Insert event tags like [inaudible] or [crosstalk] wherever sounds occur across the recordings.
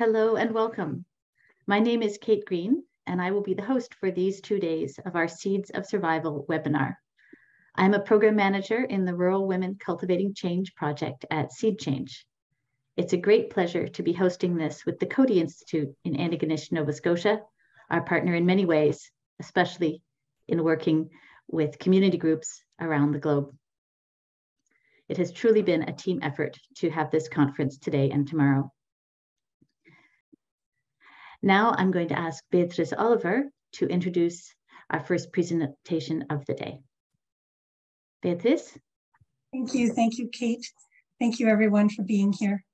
Hello and welcome. My name is Kate Green, and I will be the host for these two days of our Seeds of Survival webinar. I'm a program manager in the Rural Women Cultivating Change project at Seed Change. It's a great pleasure to be hosting this with the Coady Institute in Antigonish, Nova Scotia, our partner in many ways, especially in working with community groups around the globe. It has truly been a team effort to have this conference today and tomorrow. Now I'm going to ask Beatrice Oliver to introduce our first presentation of the day. Beatrice? Thank you. Thank you, Kate. Thank you, everyone, for being here.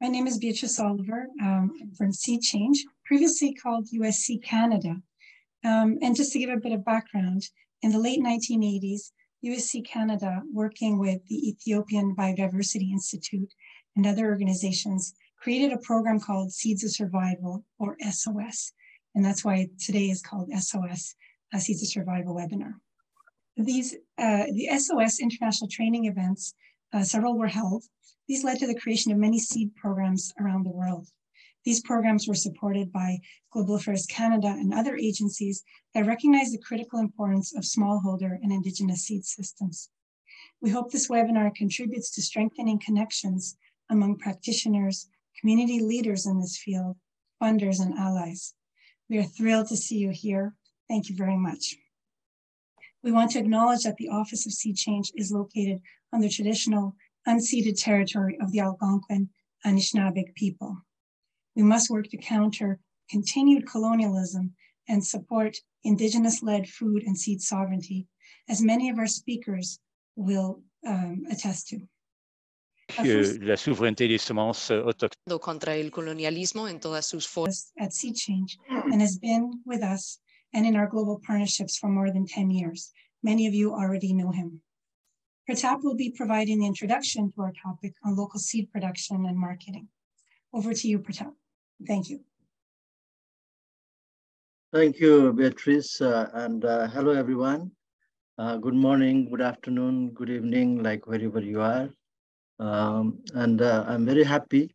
My name is Beatrice Oliver um, from Seed Change, previously called USC Canada. Um, and just to give a bit of background, in the late 1980s, USC Canada, working with the Ethiopian Biodiversity Institute and other organizations, created a program called Seeds of Survival or SOS. And that's why today is called SOS, Seeds of Survival webinar. These, uh, the SOS international training events, uh, several were held. These led to the creation of many seed programs around the world. These programs were supported by Global Affairs Canada and other agencies that recognize the critical importance of smallholder and Indigenous seed systems. We hope this webinar contributes to strengthening connections among practitioners, community leaders in this field, funders, and allies. We are thrilled to see you here. Thank you very much. We want to acknowledge that the Office of Seed Change is located on the traditional unceded territory of the Algonquin Anishinaabeg people. We must work to counter continued colonialism and support Indigenous-led food and seed sovereignty, as many of our speakers will um, attest to. La souveraineté des semences autochtones. Contra el colonialismo en todas sus formas. At Seed Change and has been with us and in our global partnerships for more than 10 years. Many of you already know him. Pratap will be providing the introduction to our topic on local seed production and marketing. Over to you, Pratap. Thank you. Thank you, Beatrice, uh, and uh, hello, everyone. Uh, good morning, good afternoon, good evening, like wherever you are. Um, and uh, I'm very happy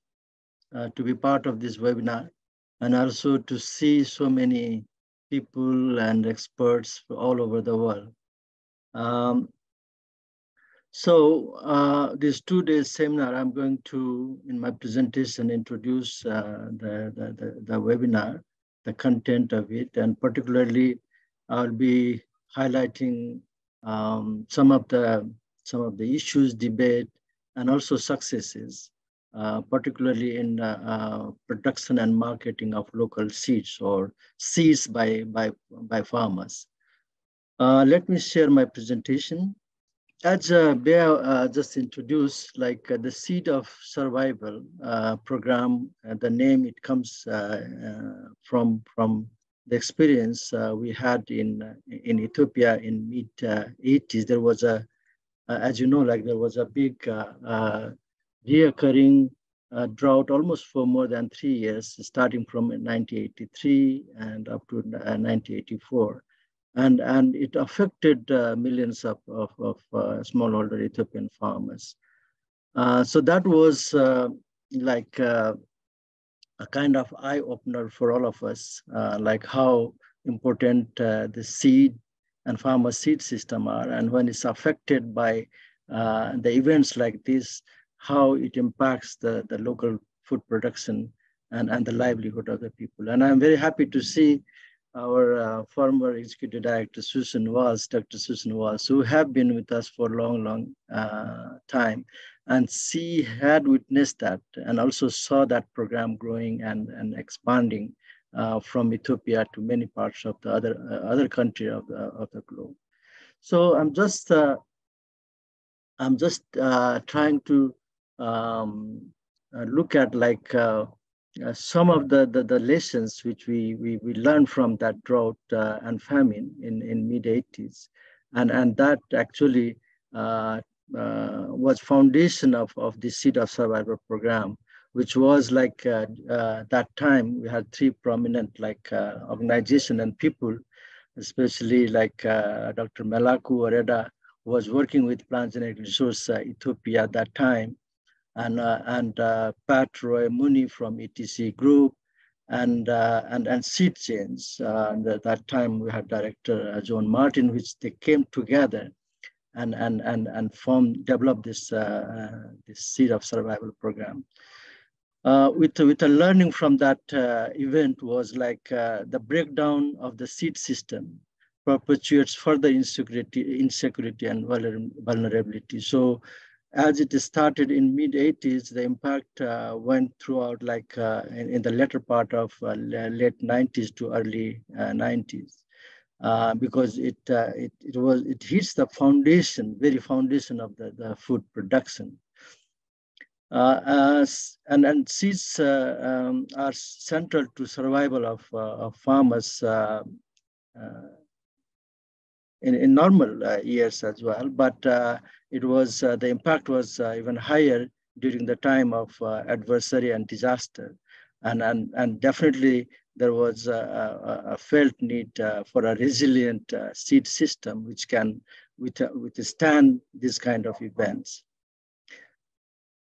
uh, to be part of this webinar and also to see so many people and experts all over the world. Um, so uh, this two days seminar, I'm going to, in my presentation, introduce uh, the, the, the, the, webinar, the content of it, and particularly I'll be highlighting um, some of the some of the issues, debate, and also successes, uh, particularly in uh, uh, production and marketing of local seeds or seeds by, by, by farmers. Uh, let me share my presentation. As uh, Bea uh, just introduced, like the Seed of Survival program, the name it comes from, from the experience we had in, in Ethiopia in mid 80s. There was a uh, as you know, like there was a big uh, uh, reoccurring drought almost for more than three years, starting from 1983 and up to 1984 and and it affected uh, millions of of, of uh, smallholder Ethiopian farmers. Uh, so that was like a kind of eye opener for all of us, uh, like how important the seed and farmer seed system are, and when it's affected by uh, the events like this, how it impacts the, the local food production and, and the livelihood of the people. And I'm very happy to see our uh, former executive director, Susan Walsh, Dr. Susan Walsh, who have been with us for a long, long uh, time. And she had witnessed that and also saw that program growing and, and expanding uh, from Ethiopia to many parts of the other uh, other country of the of the globe. So I'm just uh, I'm just uh, trying to um, uh, look at like uh, some of the, the, the lessons which we we we learned from that drought and famine in in mid 80s, and and that actually. was foundation of, of the Seed of Survival program which was like uh, uh, that time we had three prominent like uh, organization and people, especially like uh, Dr. Melaku Worede who was working with Plant Genetic Resource uh, Ethiopia at that time. and, and Pat Roy Mooney from ETC Group, and uh, and and seed. Uh, and at that time, we had director uh, John Martin, which they came together and and and and formed developed this this seed of survival program. Uh, with with a learning from that uh, event was like uh, the breakdown of the seed system perpetuates further insecurity insecurity and vulnerability so as it started in mid 80s, the impact uh, went throughout like uh, in, in, the latter part of uh, late 90s to early 90s. Uh, uh, because it, it it was it hits the foundation, very foundation of the, the food production. As, and and seeds um, are central to survival of, of farmers in, in normal years as well. But it was uh, the impact was uh, even higher during the time of uh, adversary and disaster. And, and, and definitely there was a, a, a felt need uh, for a resilient uh, seed system which can with, uh, withstand this kind of events.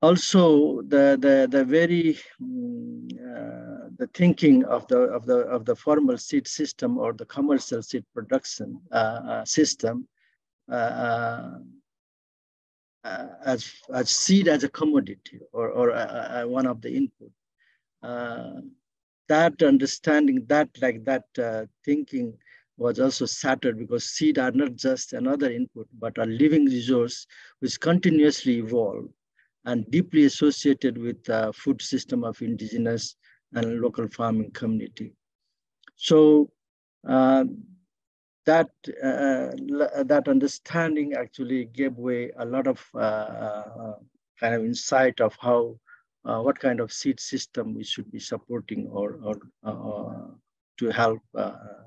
Also, the, the, the very um, the thinking of the, of, the, of the formal seed system or the commercial seed production system uh, as, as seed as a commodity or, or uh, uh, one of the input. Uh, that understanding, that like that uh, thinking was also shattered because seed are not just another input, but a living resource which continuously evolve and deeply associated with the food system of indigenous and local farming community. So uh, that uh, that understanding actually gave way a lot of uh, uh, kind of insight of how uh, what kind of seed system we should be supporting or or uh, to help uh,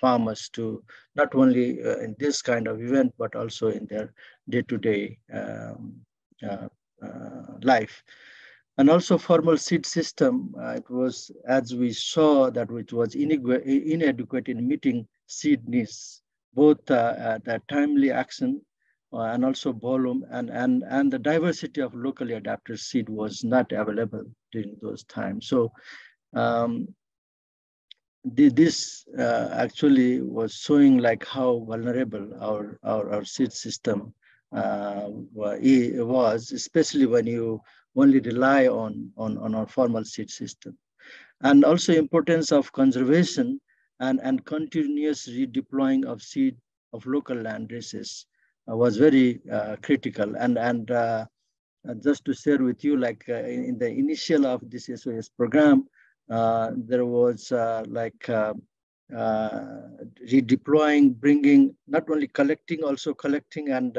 farmers to not only in this kind of event but also in their day-to-day um, life and also formal seed system, uh, it was, as we saw, that which was inadequate in meeting seed needs, both uh, the timely action uh, and also volume and, and, and the diversity of locally adapted seed was not available during those times. So um, the, this uh, actually was showing like how vulnerable our, our, our seed system uh, was, especially when you only rely on, on, on our formal seed system. And also importance of conservation and, and continuous redeploying of seed of local land races uh, was very uh, critical. And, and uh, just to share with you, like uh, in, the initial of this SOS program, uh, there was uh, like redeploying, bringing, not only collecting, also collecting and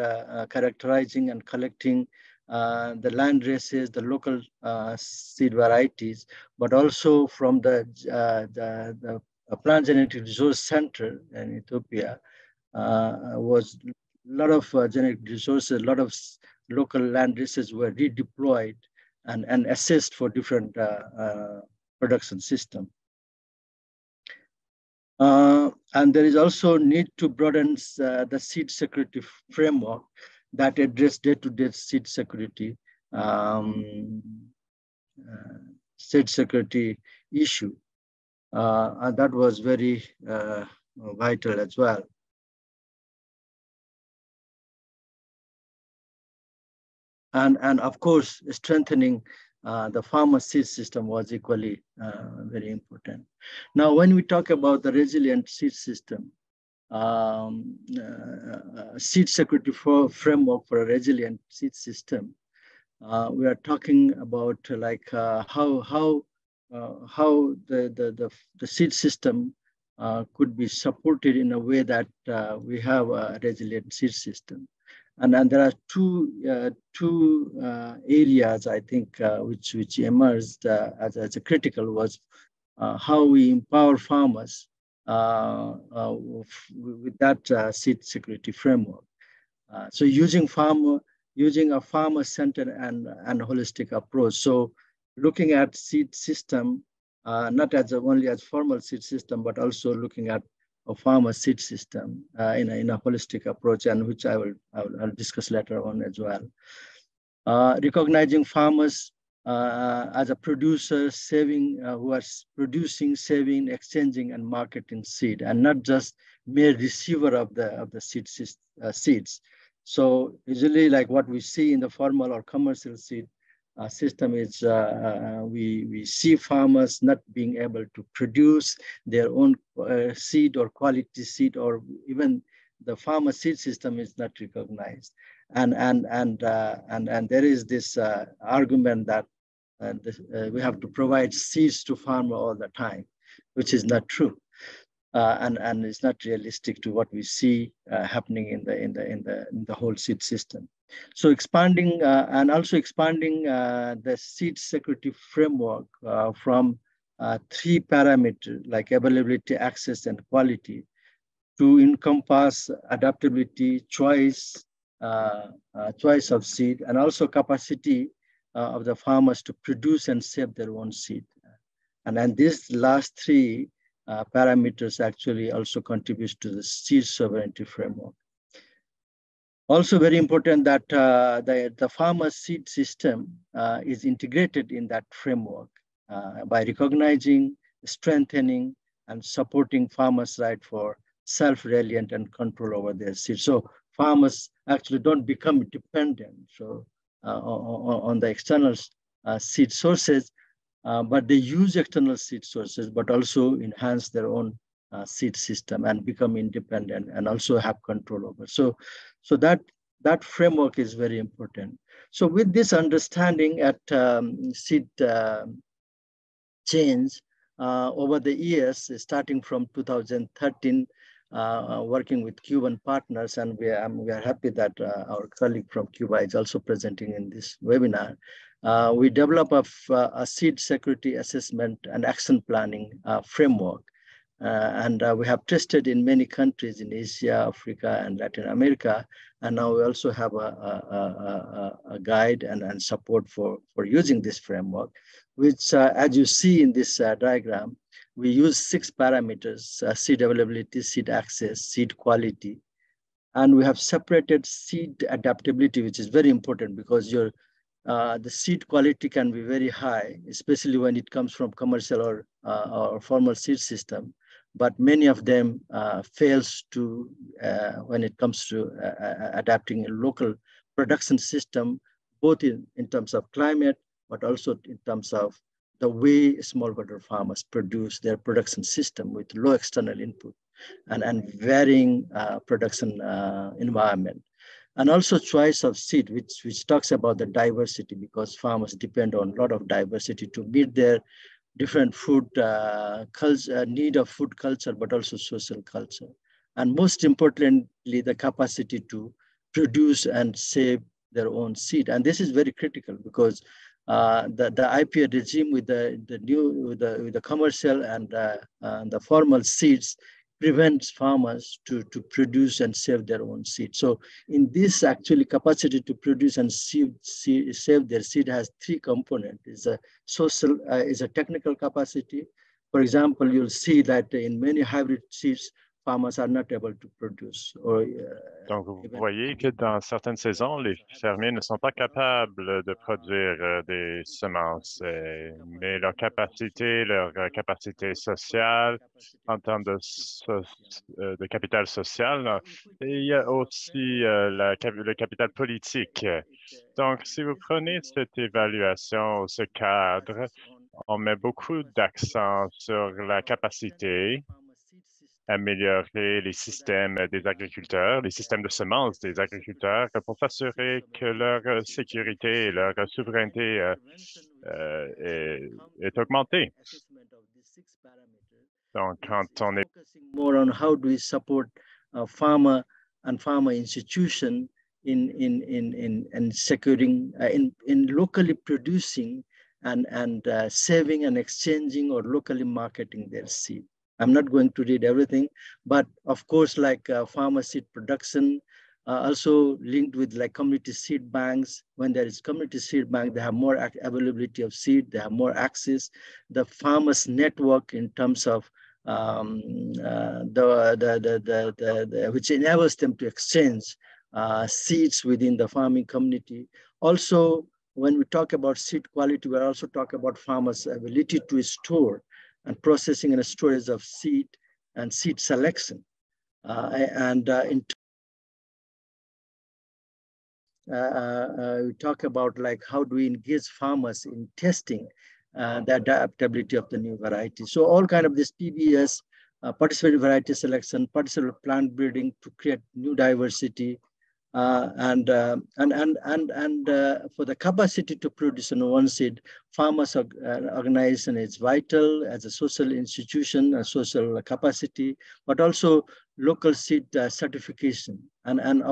characterizing and collecting uh, the land races, the local uh, seed varieties, but also from the, uh, the, the Plant Genetic Resource Center in Ethiopia uh, was a lot of uh, genetic resources, a lot of local land races were redeployed and, and assessed for different production system. And there is also need to broaden the seed security framework that address day-to-day seed security, um, uh, seed security issue. Uh, and that was very uh, vital as well. And, and of course, strengthening uh, the seed system was equally uh, very important. Now, when we talk about the resilient seed system, um, uh, uh, seed security for framework for a resilient seed system. Uh, we are talking about uh, like uh, how how uh, how the, the the the seed system could be supported in a way that we have a resilient seed system, and and there are two uh, two uh, areas I think uh, which which emerged as as a critical was how we empower farmers uh, uh, with that uh, seed security framework. so using farmer, using a farmer-centered and, and holistic approach. So looking at seed system, not as a, only as formal seed system, but also looking at a farmer seed system uh, in, a, in a holistic approach and which I will, I will I'll discuss later on as well. uh, recognizing farmers uh, as a producer, saving, uh, who are producing, saving, exchanging, and marketing seed, and not just mere receiver of the of the seed, uh, seeds. So usually, like what we see in the formal or commercial seed uh, system is uh, we, we see farmers not being able to produce their own uh, seed or quality seed or even the farmer seed system is not recognized. And, and, and, uh, and, and there is this uh, argument that uh, this, we have to provide seeds to farmer all the time, which is not true. Uh, and and it's not realistic to what we see uh, happening in the in the in the in the whole seed system. So expanding uh, and also expanding the seed security framework from three parameters like availability, access, and quality to encompass adaptability, choice, uh, uh, choice of seed, and also capacity uh, of the farmers to produce and save their own seed. And then these last three uh, parameters actually also contributes to the seed sovereignty framework. Also very important that uh, the, the farmer seed system uh, is integrated in that framework by recognizing, strengthening, and supporting farmers' right for self-reliant and control over their seeds. So farmers actually don't become dependent so uh, on, on, the external uh, seed sources, uh, but they use external seed sources, but also enhance their own uh, seed system and become independent and also have control over. So, so that that framework is very important. So with this understanding at um, seed uh, change uh, over the years, starting from 2013, uh, working with Cuban partners, and we are, we are happy that uh, our colleague from Cuba is also presenting in this webinar. Uh, we develop a, a, seed security assessment and action planning uh, framework. Uh, and uh, we have tested in many countries in Asia, Africa, and Latin America. And now we also have a, a, a guide and, and support for, for using this framework, which as you see in this diagram, we use six parameters, uh, seed availability, seed access, seed quality. And we have separated seed adaptability, which is very important because your uh, the seed quality can be very high, especially when it comes from commercial or, uh, or formal seed system. But many of them uh, fails to, uh, when it comes to uh, adapting a local production system, both in, in terms of climate, but also in terms of the way smallholder farmers produce their production system with low external input and, and varying uh, production uh, environment. And also choice of seed, which, which talks about the diversity because farmers depend on a lot of diversity to meet their different food uh, culture, uh, need of food culture, but also social culture. And most importantly, the capacity to produce and save their own seed. And this is very critical because uh, the, the IPR regime with the, the new with the, with the commercial and uh, uh, the formal seeds prevents farmers to, to produce and save their own seed. So in this actually capacity to produce and save, save their seed has three components. Is a social, uh, is a technical capacity. For example, you'll see that in many hybrid seeds, farmers are not able to produce. Or, uh, Donc, vous voyez que dans certaines saisons, les fermiers ne sont pas capables de produire euh, des semences, euh, mais leur capacité, leur euh, capacité sociale en termes de, de capital social, et il y a aussi la, le capital politique. Donc, si vous prenez cette évaluation, ce cadre, on met beaucoup d'accent sur la capacité améliorer les systèmes des agriculteurs, les systèmes de semences des agriculteurs pour s'assurer que leur euh, sécurité et leur souveraineté euh, euh, est, est, augmentée. Donc, quand on est more on how do we support farmer and farmer institution in in in in in securing uh, in in locally producing and and uh, saving and exchanging or locally marketing their seed. I'm not going to read everything, but of course, like uh, farmer seed production, uh, also linked with like community seed banks. When there is community seed bank, they have more availability of seed, they have more access. The farmers network in terms of um, uh, the, the, the, the, the, which enables them to exchange uh, seeds within the farming community. Also, when we talk about seed quality, we also talk about farmers' ability to store and processing and storage of seed and seed selection. Uh, and uh, in uh, we talk about like how do we engage farmers in testing the adaptability of the new variety. So all kind of this PVS, participative variety selection, participative plant breeding to create new diversity, uh, and, uh, and and and and uh, for the capacity to produce in one seed, farmers uh, organization is vital as a social institution, a social capacity, but also local seed uh, certification, and and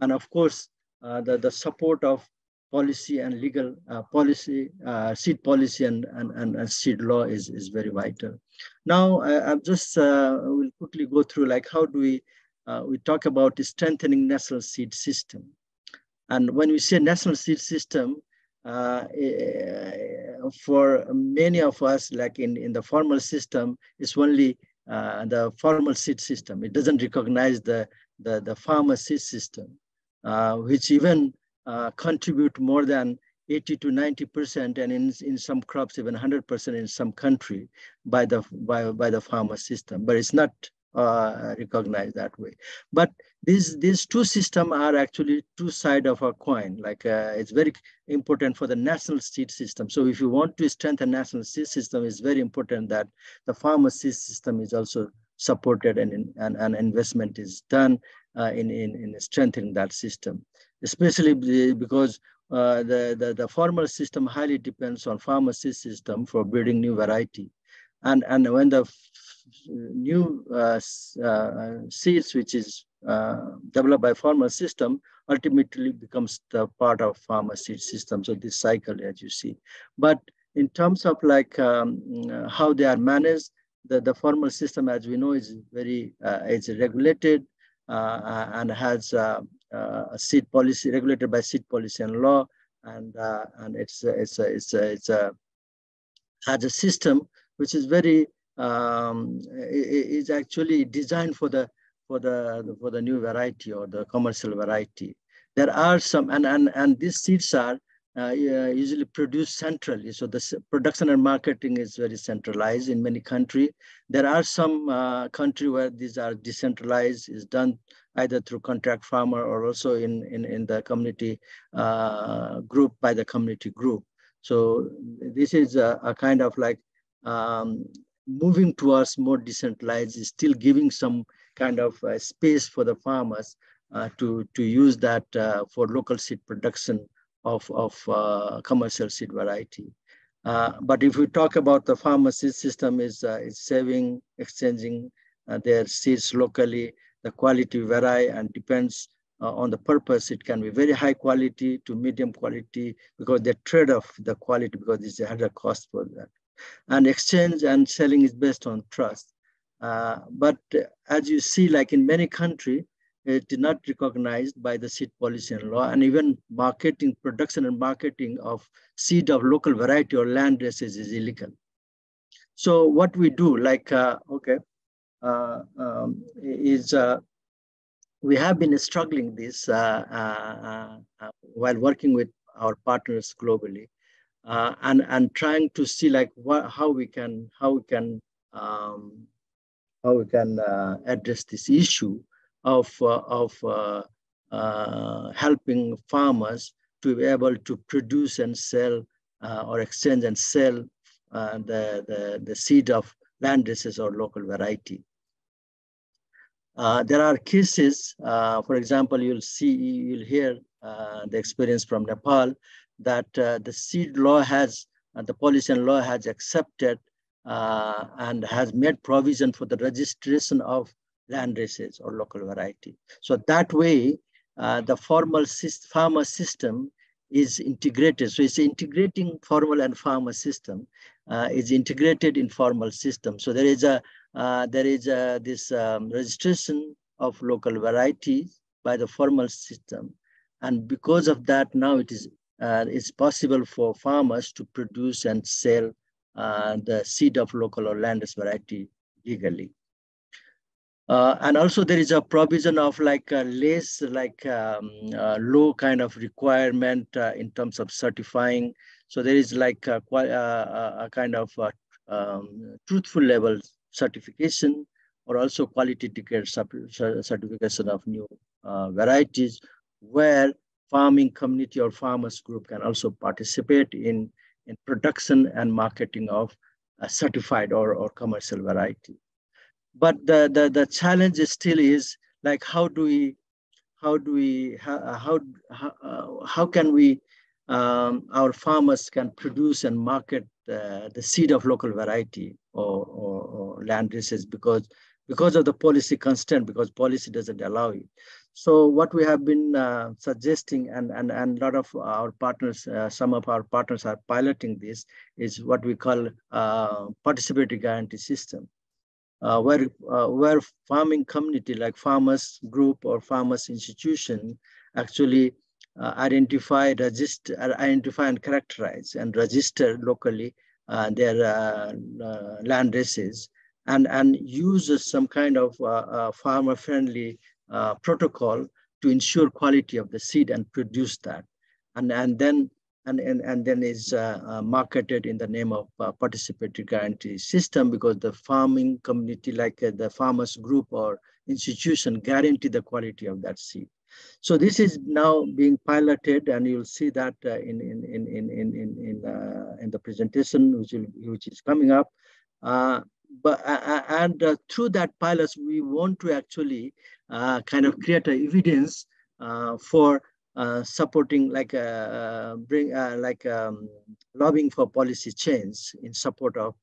and of course uh, the the support of policy and legal policy, seed policy and, and and, and seed law is is very vital. Now I, am just will quickly go through like how do we uh, we talk about strengthening national seed system. And when we say national seed system, uh, eh, for many of us, like in, in the formal system, it's only uh, the formal seed system. It doesn't recognize the, the, the farmer seed system, uh, which even uh, contribute more than 80 to 90%, and in, in some crops, even 100% in some country by the, by, by the farmer system. But it's not uh, recognized that way. But these these two systems are actually two sides of a coin. Like uh, it's very important for the national seed system. So if you want to strengthen national seed system, it's very important that the farmer seed system is also supported and and, and investment is done uh, in, in in strengthening that system, especially because uh, the, the the formal system highly depends on seed system for breeding new variety, and and when the new uh, uh, seeds, which is uh, developed by farmer system, ultimately becomes the part of farmer seed system. So this cycle, as you see. But in terms of like um, how they are managed, the, the formal system, as we know, is very uh, regulated uh, and has uh, a seed policy regulated by seed policy and law, and and it's it's a, it's a, it's a has a system which is very um, is actually designed for the for the for the new variety or the commercial variety. There are some, and and and these seeds are uh, usually produced centrally. So the production and marketing is very centralized in many countries. There are some uh, country where these are decentralized, is done either through contract farmer or also in, in, in the community uh, group by the community group. So this is a, a kind of like um, moving towards more decentralized is still giving some kind of uh, space for the farmers uh, to, to use that uh, for local seed production of, of uh, commercial seed variety. Uh, but if we talk about the farmer seed system is, uh, is saving, exchanging their seeds locally, the quality vary and depends on the purpose. It can be very high quality to medium quality because they trade off the quality because it's a higher cost for that. And exchange and selling is based on trust. Uh, but as you see, like in many countries, it is not recognized by the seed policy and law, and even marketing, production and marketing of seed of local variety or land races is illegal. So what we do, like, uh, okay, uh, um, is uh, we have been struggling this uh, uh, uh, while working with our partners globally uh, and and trying to see like what how we can how we can um, how we can uh, address this issue of uh, of uh, uh, helping farmers to be able to produce and sell uh, or exchange and sell the, the the seed of land races or local variety. there are cases, for example, you'll see, you'll hear the experience from Nepal that uh, the seed law has, uh, the policy and law has accepted uh, and has made provision for the registration of land races or local variety. So that way, the formal farmer system is integrated. So it's integrating formal and farmer system uh, is integrated in formal system. So there is a uh, there is a, this um, registration of local varieties by the formal system. And because of that, now it is uh, it's possible for farmers to produce and sell uh, the seed of local or landrace variety legally. Uh, and also there is a provision of like uh, less like um, uh, low kind of requirement uh, in terms of certifying. So there is like a, a, a kind of um, truthful level certification or also quality ticket certification of new uh, varieties where farming community or farmers group can also participate in, in production and marketing of a certified or, or commercial variety. But the, the, the challenge still is like, how do we, how do we, how, how, uh, how can we, um, our farmers can produce and market the seed of local variety or, or, or land races because because of the policy constraint, because policy doesn't allow it. So what we have been uh, suggesting, and and and a lot of our partners, uh, some of our partners are piloting this, is what we call uh, participatory guarantee system, uh, where uh, where farming community like farmers group or farmers institution actually identify, register, identify and characterize and register locally their land races and and use some kind of farmer friendly uh, protocol to ensure quality of the seed and produce that. And, and then and, and, and then is uh, uh marketed in the name of uh, participatory guarantee system because the farming community, like the farmers group or institution guarantee the quality of that seed. So this is now being piloted, and you'll see that uh, in in in in in in in, uh, in the presentation, which will, which is coming up. Uh, but and through that pilot, we want to actually kind of create evidence uh, for uh, supporting like bring like um, lobbying for policy change in support of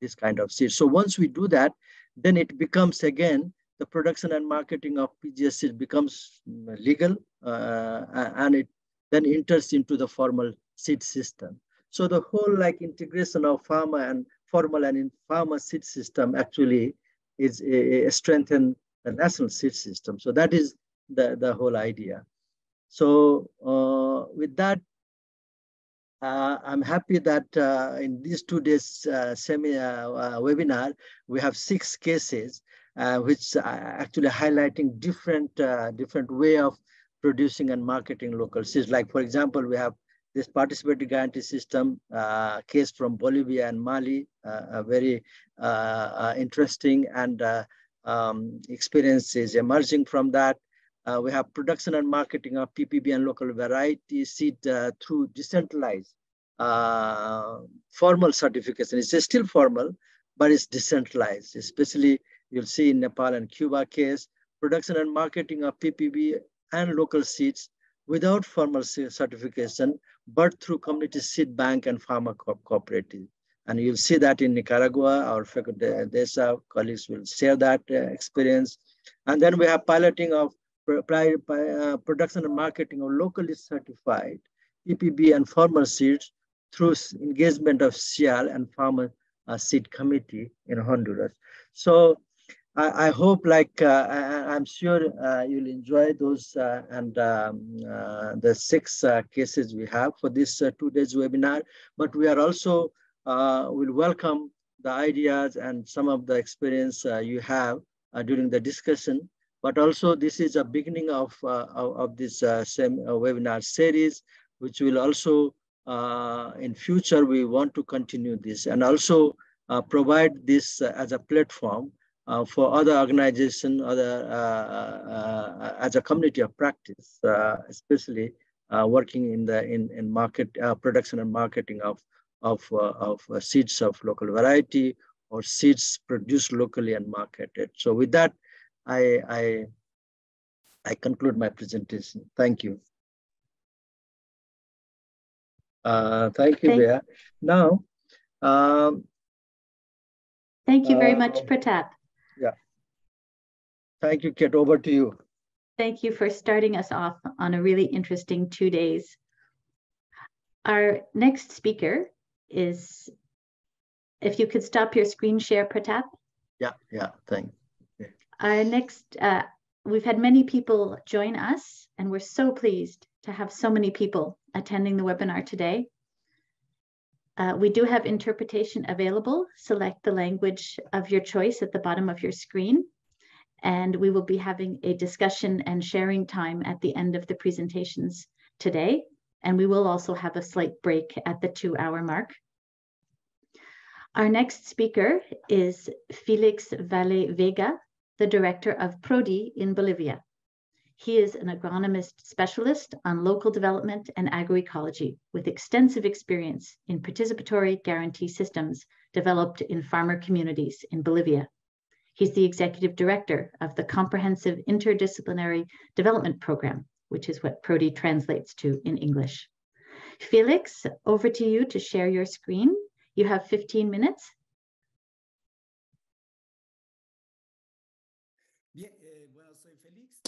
this kind of seed. So once we do that, then it becomes again the production and marketing of PGS seed becomes legal uh, and it then enters into the formal seed system. So the whole like integration of pharma and formal and informal seed system actually is a, a strengthened the national seed system. So that is the, the whole idea. So uh, with that, uh, I'm happy that uh, in these two days uh, semi uh, uh, webinar, we have six cases, which are actually highlighting different different way of producing and marketing local seeds. Like for example, we have this participatory guarantee system case from Bolivia and Mali, a very interesting and um, experiences emerging from that. Uh, we have production and marketing of PPB and local variety seed uh, through decentralized uh, formal certification. It's still formal, but it's decentralized, especially you'll see in Nepal and Cuba case, production and marketing of PPB and local seeds without formal certification, but through community seed bank and farmer co cooperative. And you'll see that in Nicaragua, our DESA colleagues will share that uh, experience. And then we have piloting of uh, production and marketing of locally certified PPB and farmer seeds through engagement of CIAL and farmer uh, seed committee in Honduras. So I, I hope like, uh, I, am sure uh, you'll enjoy those uh, and um, the six cases we have for this two days webinar, but we are also uh, Uh, will welcome the ideas and some of the experience uh, you have uh, during the discussion. But also this is a beginning of, uh, of, this uh, same uh, webinar series, which will also uh, in future, we want to continue this and also uh, provide this as a platform for other organization, other as a community of practice, especially working in the in, in market production and marketing of of, uh, of uh, seeds of local variety or seeds produced locally and marketed. So with that, I, I, I conclude my presentation. Thank you. Uh, thank you, Bea. Now, um, Thank you very uh, much, Pratap. Yeah. Thank you, Kate. Over to you. Thank you for starting us off on a really interesting two days. Our next speaker is if you could stop your screen share, Pratap. Yeah, yeah, thanks. Yeah. Our next, uh, we've had many people join us, and we're so pleased to have so many people attending the webinar today. Uh, we do have interpretation available. Select the language of your choice at the bottom of your screen. And we will be having a discussion and sharing time at the end of the presentations today. And we will also have a slight break at the two hour mark. Our next speaker is Felix Valle Vega, the director of PRODI in Bolivia. He is an agronomist specialist on local development and agroecology with extensive experience in participatory guarantee systems developed in farmer communities in Bolivia. He's the executive director of the Comprehensive Interdisciplinary Development Program, which is what PRODI translates to in English. Felix, over to you to share your screen. You have 15 minutes.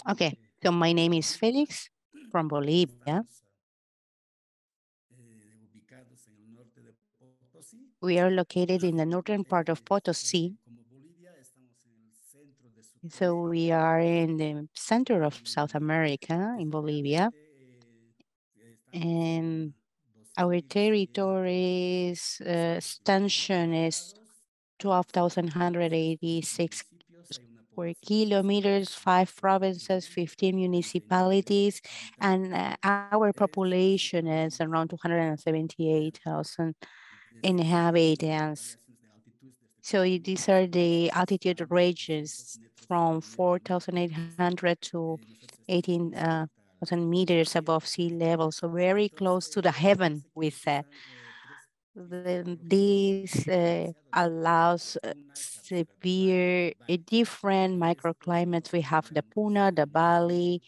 Okay, so my name is Felix from Bolivia. We are located in the northern part of Potosi. So we are in the center of South America in Bolivia. And our territory's uh, extension is 12,186 square kilometers, five provinces, 15 municipalities, and uh, our population is around 278,000 inhabitants. So these are the altitude ranges from 4,800 to 18,000 uh, meters above sea level, so very close to the heaven, we said this uh, allows uh, severe uh, different microclimates. We have the Puna, the valley,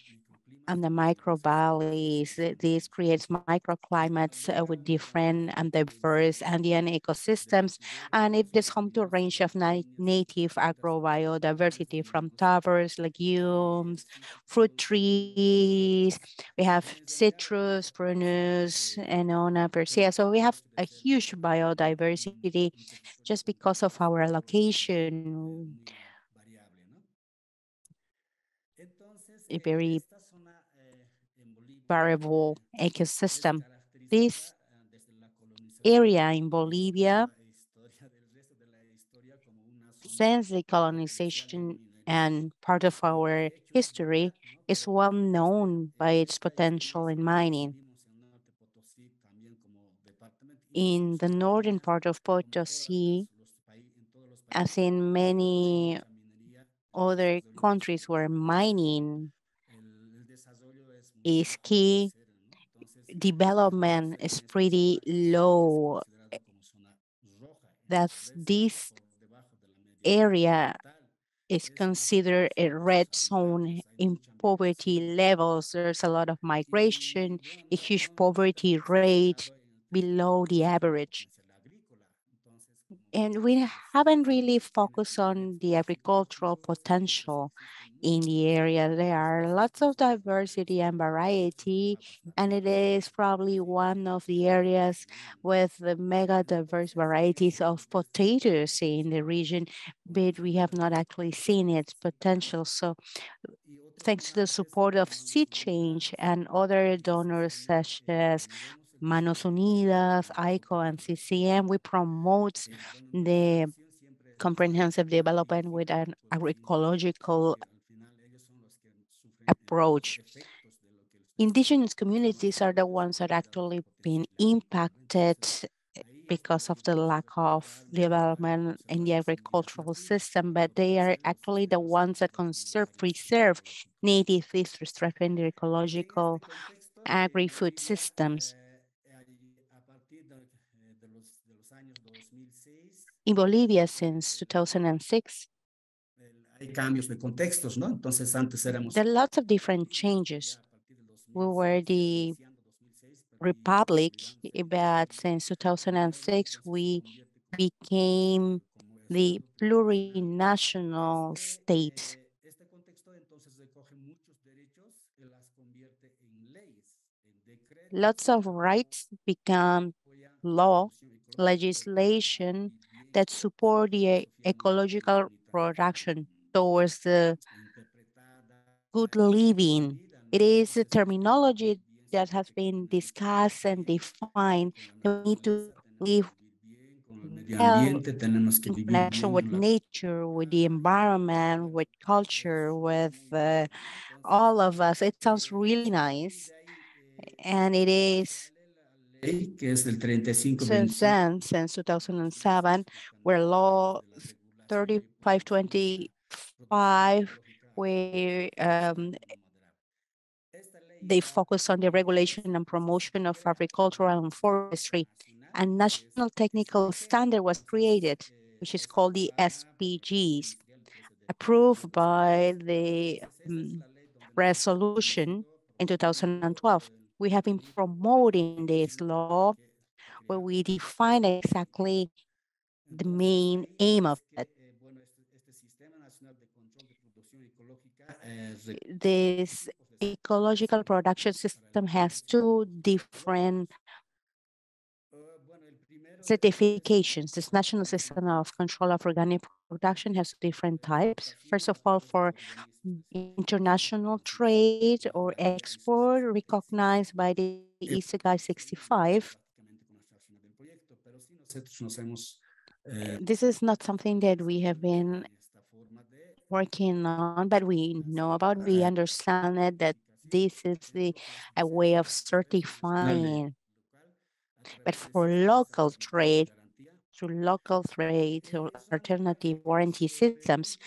and the micro valleys. This creates microclimates uh, with different and diverse Andean ecosystems, and it is home to a range of native agrobiodiversity from tubers, legumes, fruit trees. We have citrus, prunus, Annona persea. So we have a huge biodiversity just because of our location. A very variable ecosystem. This area in Bolivia, since the colonization and part of our history, is well known by its potential in mining. In the northern part of Potosí, as in many other countries where mining is key. Development is pretty low. Eh, that this area is considered a red zone in poverty levels. There's a lot of migration, a huge poverty rate below the average. And we haven't really focused mm-hmm. on the agricultural potential in the area. There are lots of diversity and variety, and it is probably one of the areas with the mega diverse varieties of potatoes in the region, but we have not actually seen its potential. So thanks to the support of Seed Change and other donors such as Manos Unidas, ICO, and CCM, we promote the comprehensive development with an agroecological approach. Indigenous communities are the ones that actually been impacted because of the lack of development in the agricultural system, but they are actually the ones that conserve, preserve native features, strengthen the ecological agri-food systems. In Bolivia since 2006, hay cambios de contextos, ¿no? Entonces antes éramos... There are lots of different changes. We were the republic, eh, but since 2006, we became the plurinational state. Lots of rights become law, legislation that support the ecological production towards the good living. It is a terminology that has been discussed and defined. We need to live in connection with nature, with the environment, with culture, with uh, all of us. It sounds really nice. And it is since then, since 2007, where law 3525, where um, they focus on the regulation and promotion of agricultural and forestry. A national technical standard was created, which is called the SPGs, approved by the um, resolution in 2012. We have been promoting this law where we define exactly the main aim of it. This ecological production system has two different certifications. This national system of control of organic production has different types. First of all, for international trade or export recognized by the ISO Guide 65. This is not something that we have been working on, but we know about, we uh-huh. understand it, that this is the a way of certifying. But for local trade, through local trade or alternative warranty systems.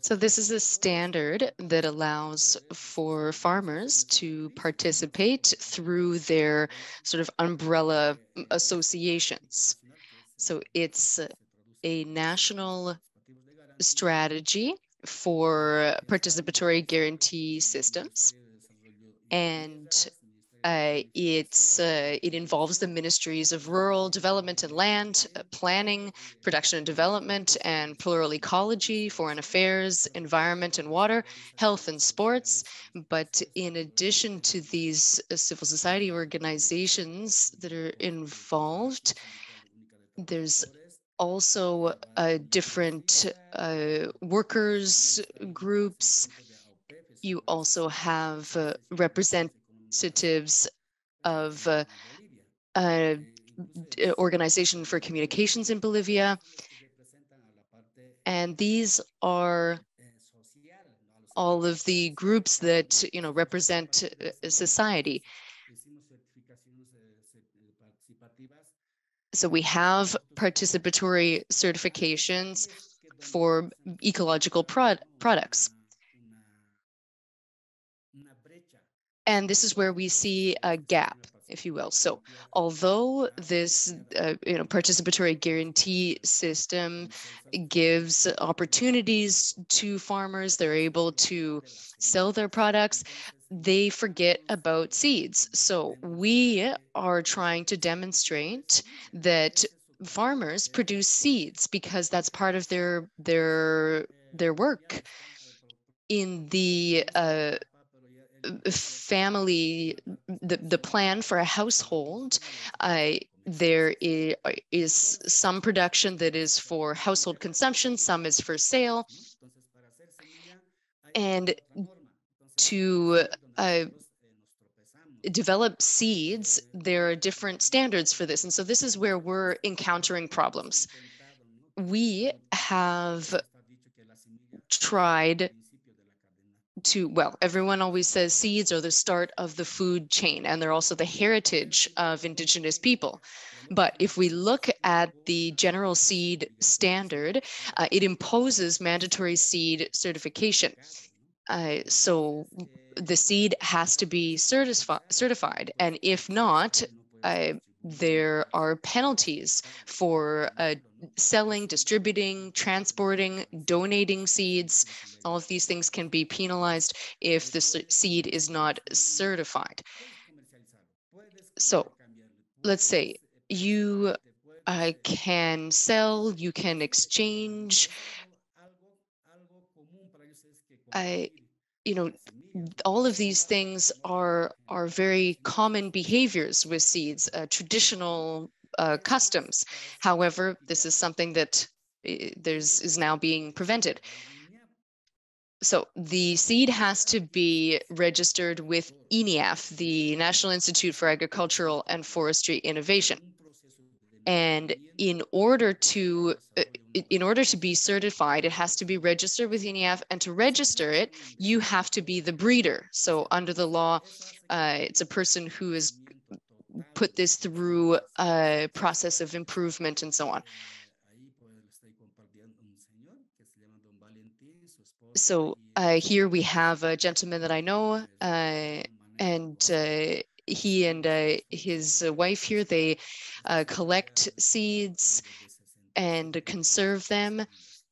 So this is a standard that allows for farmers to participate through their sort of umbrella associations. So it's a national strategy for participatory guarantee systems. And uh, it's, uh, it involves the ministries of rural development and land, uh, planning, production and development, and plural ecology, foreign affairs, environment and water, health and sports. But in addition to these uh, civil society organizations that are involved, there's also uh, different workers groups. You also have uh, representatives of uh, uh, Organization for Communications in Bolivia. And these are all of the groups that you know represent uh, society. So we have participatory certifications for ecological prod products. And this is where we see a gap, if you will. So although this uh, you know, participatory guarantee system gives opportunities to farmers, they're able to sell their products, they forget about seeds. So we are trying to demonstrate that farmers produce seeds because that's part of their their their work in the uh, family the, the plan for a household uh, there is some production that is for household consumption some is for sale and to uh, develop seeds, there are different standards for this. And so this is where we're encountering problems. We have tried to, well, everyone always says seeds are the start of the food chain, and they're also the heritage of indigenous people. But if we look at the general seed standard, uh, it imposes mandatory seed certification. Uh, so the seed has to be certifi certified. And if not, uh, there are penalties for uh, selling, distributing, transporting, donating seeds. All of these things can be penalized if the seed is not certified. So let's say you uh, can sell, you can exchange I, you know, all of these things are are very common behaviors with seeds, uh, traditional uh, customs. However, this is something that uh, there's is now being prevented. So the seed has to be registered with INIAF, the National Institute for Agricultural and Forestry Innovation. And in order to uh, in order to be certified, it has to be registered with INIAF. And to register it, you have to be the breeder. So under the law, uh, it's a person who has put this through a process of improvement and so on. So uh, here we have a gentleman that I know, uh, and uh, he and uh, his wife here, they uh, collect seeds and conserve them.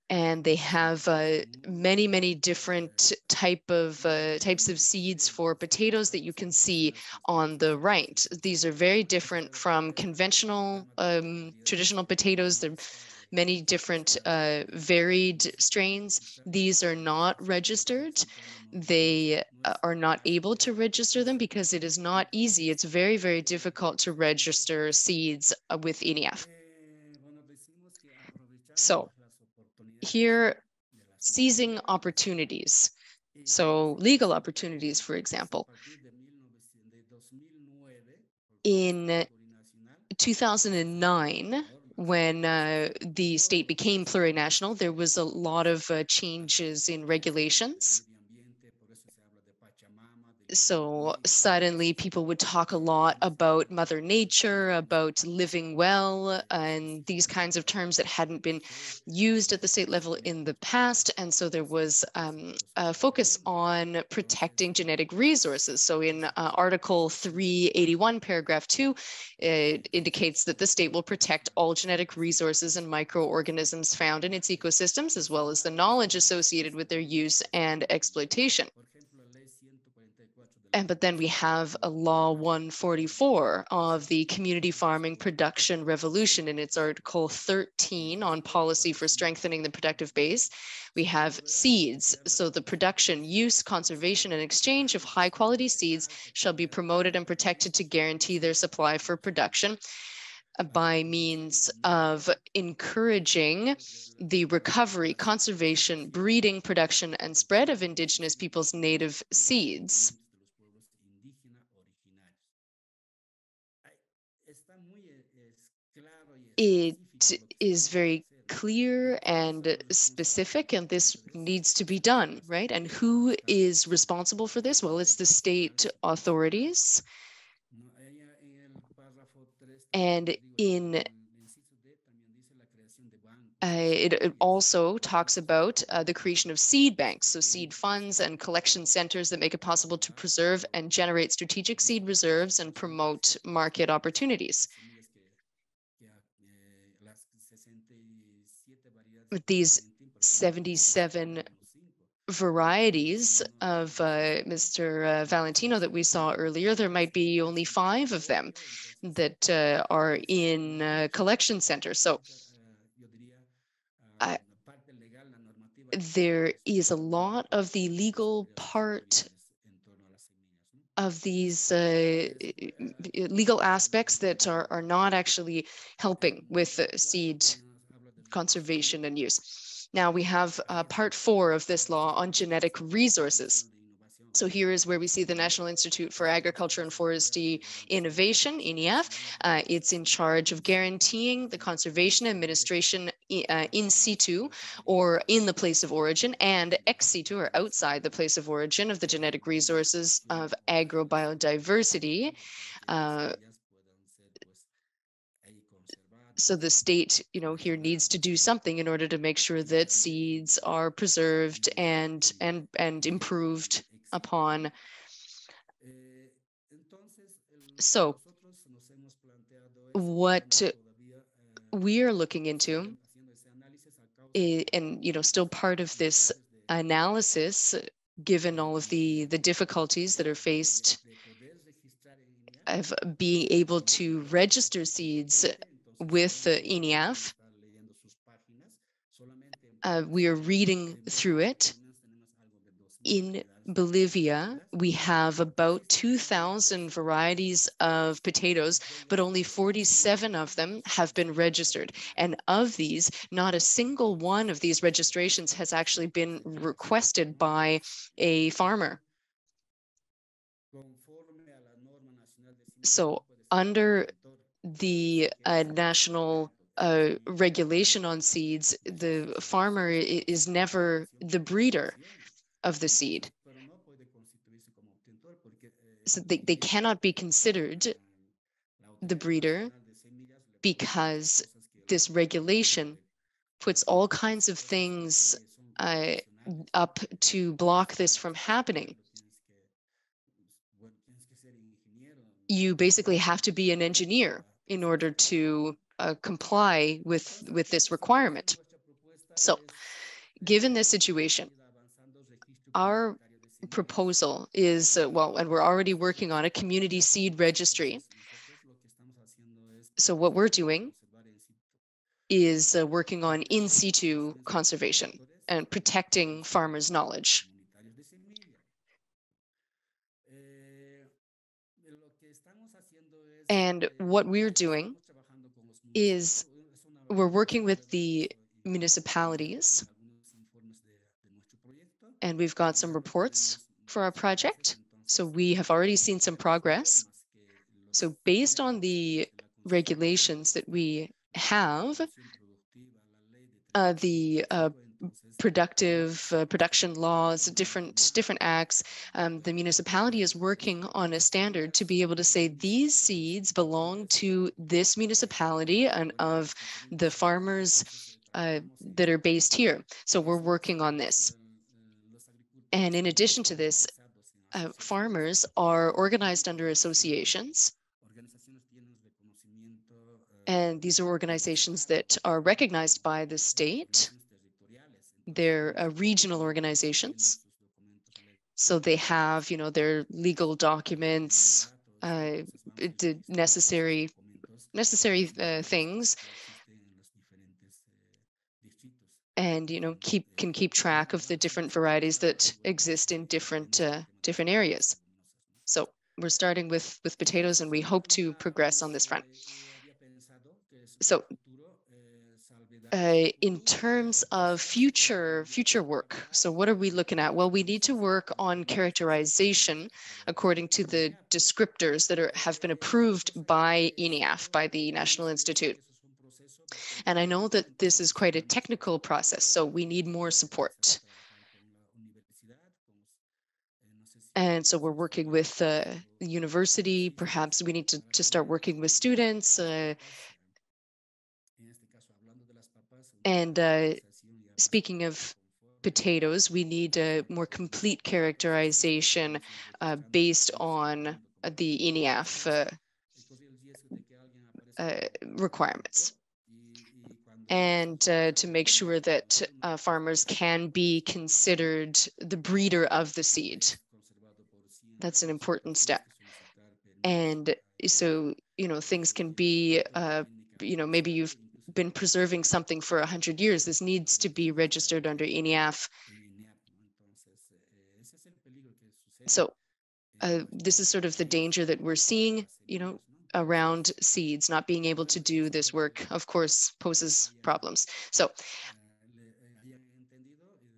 And they have uh, many, many different type of types of seeds for potatoes that you can see on the right. These are very different from conventional um, traditional potatoes. They're many different uh, varied strains. These are not registered. They uh, are not able to register them because it is not easy. It's very, very difficult to register seeds uh, with INIAF. So here, seizing opportunities. So legal opportunities, for example. In 2009, when uh, the state became plurinational, there was a lot of uh, changes in regulations so suddenly people would talk a lot about mother nature about living well and these kinds of terms that hadn't been used at the state level in the past. And so there was um, a focus on protecting genetic resources. So in uh, article 381 paragraph 2 it indicates that the state will protect all genetic resources and microorganisms found in its ecosystems as well as the knowledge associated with their use and exploitation and but then we have a law 144 of the community farming production revolution in its article 13 on policy for strengthening the productive base we have seeds so the production use conservation and exchange of high quality seeds shall be promoted and protected to guarantee their supply for production uh, by means of encouraging the recovery, conservation, breeding, production, and spread of indigenous peoples' native seeds. It is very clear and specific and this needs to be done right and who is responsible for this well it's the state authorities and in uh, it, it, also talks about uh, the creation of seed banks, so seed funds and collection centers that make it possible to preserve and generate strategic seed reserves and promote market opportunities. These 77 varieties of uh, Mr. Uh, Valentino that we saw earlier, there might be only five of them that uh, are in uh, collection centers. So I, there is a lot of the legal part of these uh, legal aspects that are, are not actually helping with seed conservation and use. Now we have uh, part four of this law on genetic resources. So here is where we see the National Institute for Agriculture and Forestry Innovation, INIAF. Uh, it's in charge of guaranteeing the conservation administration uh, in situ or in the place of origin and ex situ or outside the place of origin of the genetic resources of agrobiodiversity. Uh, so the state you know here needs to do something in order to make sure that seeds are preserved and and and improved upon. So what we are looking into and you know still part of this analysis given all of the the difficulties that are faced of being able to register seeds with INIAF. Uh, we are reading through it. In Bolivia, we have about 2,000 varieties of potatoes, but only 47 of them have been registered. And of these, not a single one of these registrations has actually been requested by a farmer. So under the uh, national uh, regulation on seeds, the farmer is never the breeder of the seed. So they, they cannot be considered the breeder because this regulation puts all kinds of things uh, up to block this from happening. You basically have to be an engineer in order to uh, comply with, with this requirement. So given this situation, our proposal is, uh, well, and we're already working on a community seed registry. So what we're doing is uh, working on in situ conservation and protecting farmers' knowledge. And what we're doing is we're working with the municipalities and we've got some reports for our project. So we have already seen some progress. So based on the regulations that we have, uh, the uh, productive uh, production laws, different different acts. Um, the municipality is working on a standard to be able to say these seeds belong to this municipality and of the farmers uh, that are based here. So we're working on this. And in addition to this, uh, farmers are organized under associations. And these are organizations that are recognized by the state they're uh, regional organizations. So they have, you know, their legal documents, uh, necessary necessary uh, things, and you know, keep can keep track of the different varieties that exist in different uh, different areas. So we're starting with with potatoes, and we hope to progress on this front. So uh, in terms of future future work. So what are we looking at? Well, we need to work on characterization according to the descriptors that are, have been approved by INIAF, by the National Institute. And I know that this is quite a technical process, so we need more support. And so we're working with uh, the university. Perhaps we need to, to start working with students, uh, And uh, speaking of potatoes, we need a more complete characterization uh, based on the INIAF uh, uh, requirements. And uh, to make sure that farmers can be considered the breeder of the seed. That's an important step. And so, you know, things can be, you know, maybe you've been preserving something for 100 years. This needs to be registered under INIAF. So uh, this is sort of the danger that we're seeing, you know, around seeds. Not being able to do this work, of course, poses problems. So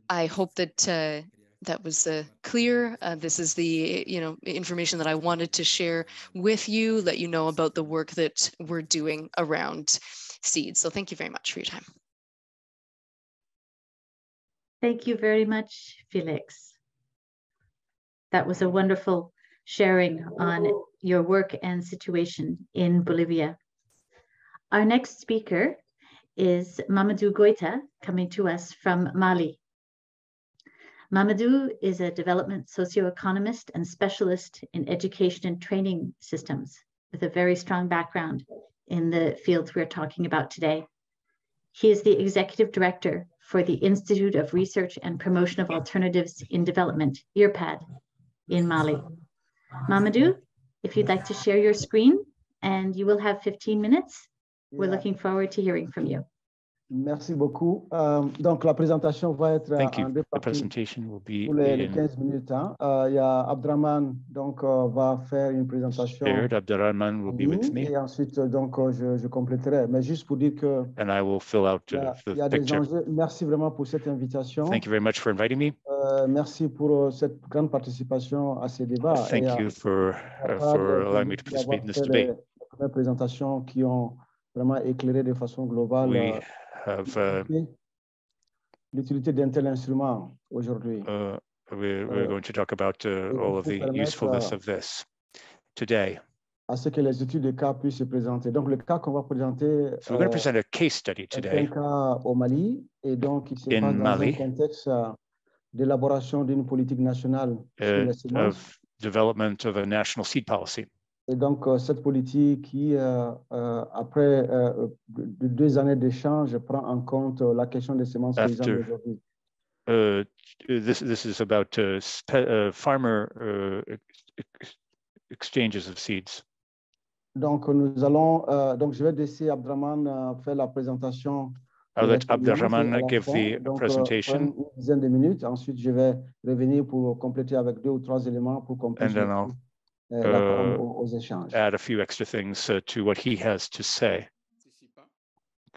I hope that uh, that was uh, clear. Uh, this is the you know information that I wanted to share with you, let you know about the work that we're doing around seeds. So thank you very much for your time. Thank you very much, Felix. That was a wonderful sharing on your work and situation in Bolivia. Our next speaker is Mamadou Goita, coming to us from Mali. Mamadou is a development socioeconomist and specialist in education and training systems with a very strong background in the fields we're talking about today. He is the executive director for the Institute of Research and Promotion of Alternatives in Development, IRPAD, in Mali. Mamadou, if you'd like to share your screen, and you will have 15 minutes. We're looking forward to hearing from you. Merci beaucoup. Euh, donc, la présentation va être Thank en you. deux The parties presentation will be pour les, in 15 minutes. hein. Euh, Il y a Abdraman donc, euh, va faire une présentation. Abdurrahman will be with me et ensuite, euh, donc, euh, je, je compléterai. Mais juste pour dire que and I will fill out uh, a, il y a the des picture. enjeux. Merci vraiment pour cette invitation. Thank you very much for inviting me. Merci pour cette grande participation à ces débats. et Thank à- you for, à uh, part for allowing me to participate in this debate. les- présentations qui ont vraiment éclairé de façon globale euh, have, uh, l'utilité- d'un tel instrument aujourd'hui. uh, we're, we're going to talk about uh, all of the usefulness of this today. à ce que les études de cas puissent se présenter. Donc, le cas qu'on va présenter So we're going euh, to present a case study est un today cas au Mali et donc il se passe dans Mali. un contexte euh, d'élaboration d'une politique nationale sur uh, les semences. of development of a national seed policy. Et donc, euh, cette politique qui, euh, euh, après euh, de- deux années d'échanges, prend en compte la question des semences paysannes aujourd'hui. Uh, this this is about uh, uh, farmer uh, ex- ex- exchanges of seeds. Donc, nous allons, euh, donc je vais laisser Abdraman euh, faire la présentation. I'll let la give the Donc, presentation, une dizaine de minutes. Ensuite, je vais revenir pour compléter avec deux ou trois éléments pour puisse And then I'll, parole uh, aux, aux échanges. add a few extra things uh, to what he has to say.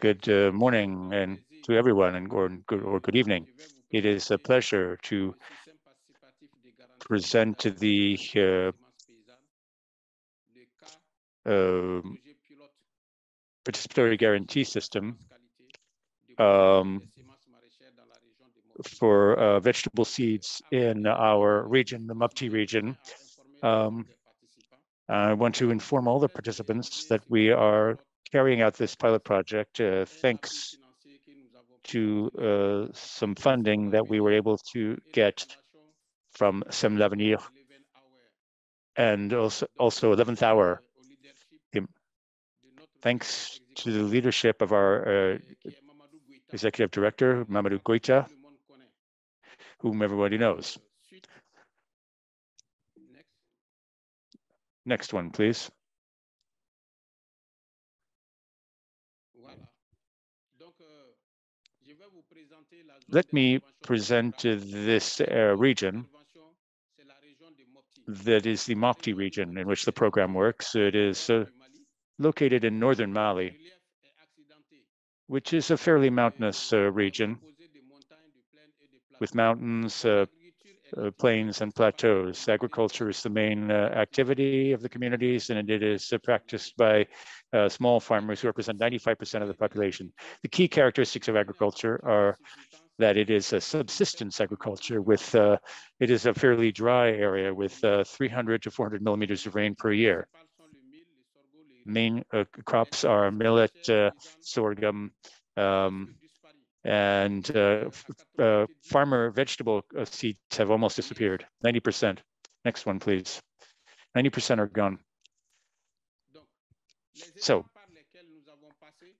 Good uh, morning and to everyone, and or good or good evening. It is a pleasure to present to the uh, um, participatory guarantee system um, for uh, vegetable seeds in our region, the Mopti region. Um, I want to inform all the participants that we are carrying out this pilot project uh, thanks to uh, some funding that we were able to get from Sem l'Avenir and also, also 11th Hour. Thanks to the leadership of our uh, executive director, Mamadou Goita, whom everybody knows. Next one, please. Let me present uh, this uh, region that is the Mopti region in which the program works. It is uh, located in northern Mali, which is a fairly mountainous uh, region with mountains, uh, plains, and plateaus. Agriculture is the main uh, activity of the communities, and it is uh, practiced by uh, small farmers who represent 95% of the population. The key characteristics of agriculture are that it is a subsistence agriculture with, uh, it is a fairly dry area with uh, 300 to 400 millimeters of rain per year. Main crops are millet, sorghum, um, and uh, uh, farmer vegetable uh, seeds have almost disappeared, 90%. Next one, please. 90% are gone. So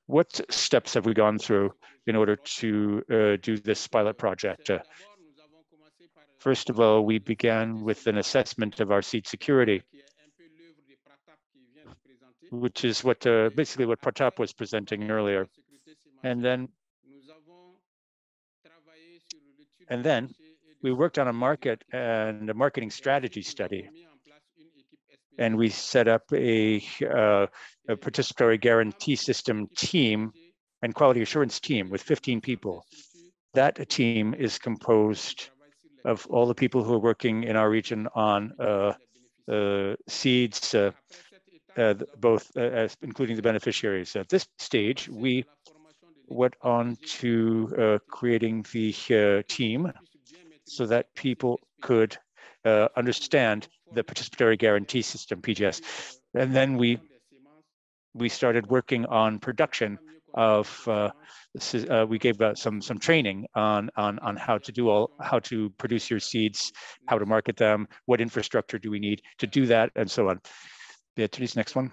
what steps have we gone through in order to uh, do this pilot project? Uh, First of all, we began with an assessment of our seed security, which is what uh, basically what Pratap was presenting earlier. And then, and then we worked on a market and a marketing strategy study. And we set up a, uh, a participatory guarantee system team and quality assurance team with 15 people. That team is composed of all the people who are working in our region on uh, uh, seeds, uh, uh, both uh, including the beneficiaries. At this stage, we went on to uh, creating the uh, team so that people could uh, understand the participatory guarantee system, PGS. And then we we started working on production of uh, uh, we gave uh, some some training on on on how to do all how to produce your seeds, how to market them, what infrastructure do we need to do that, and so on. Beatrice, next one.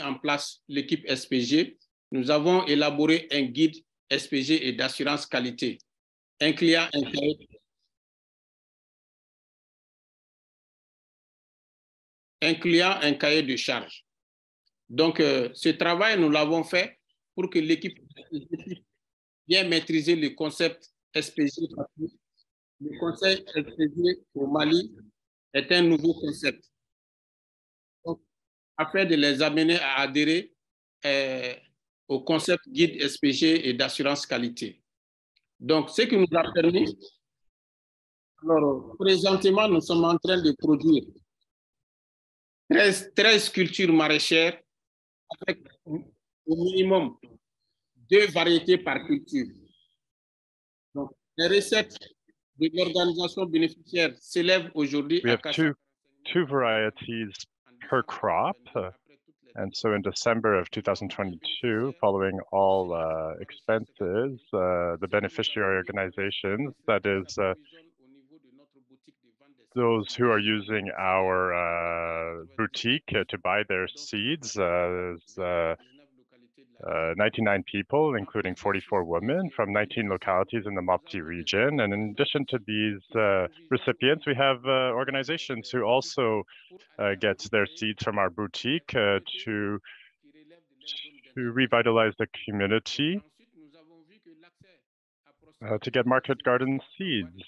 En place l'équipe SPG. Nous avons élaboré un guide SPG et d'assurance qualité, un incluant un cahier de charge. Donc, euh, ce travail, nous l'avons fait pour que l'équipe bien maîtriser le concept SPG. Le concept SPG au Mali est un nouveau concept. Afin de les amener à adhérer euh, au concept guide SPG et d'assurance qualité. Donc, ce qui nous a permis, alors, présentement, nous sommes en train de produire 13, 13 cultures maraîchères avec au minimum deux variétés par culture. Donc, les recettes de l'organisation bénéficiaire s'élèvent aujourd'hui à two, two varieties per crop. And so in December of 2022, following all uh, expenses, uh, the beneficiary organizations, that is uh, those who are using our uh, boutique uh, to buy their seeds, uh, 99 people, including 44 women from 19 localities in the Mopti region. And in addition to these uh, recipients, we have uh, organizations who also uh, get their seeds from our boutique to, to revitalize the community, to get market garden seeds.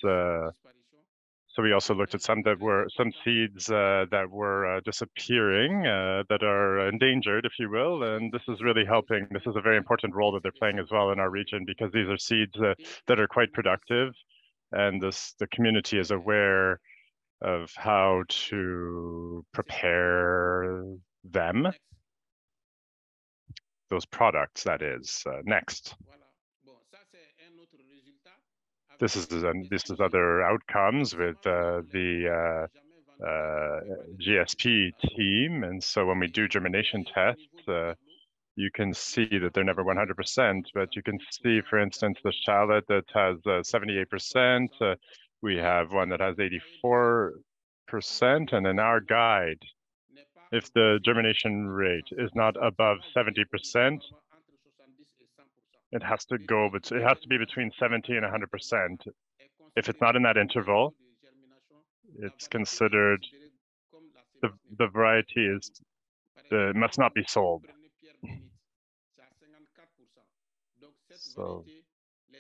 So we also looked at some that were some seeds uh, that were uh, disappearing, uh, that are endangered, if you will. And this is really helping. This is a very important role that they're playing as well in our region because these are seeds that are quite productive, and this the community is aware of how to prepare them, those products. That is next this is this is other outcomes with uh, the uh, uh GSP team. And so when we do germination tests, uh, you can see that they're never 100%, but you can see, for instance, the shallot that has 78%. Uh, we have one that has 84%. And in our guide, if the germination rate is not above 70%, it has to go, but it has to be between 70 and 100%. If it's not in that interval, it's considered the, the variety is the, must not be sold. [laughs] So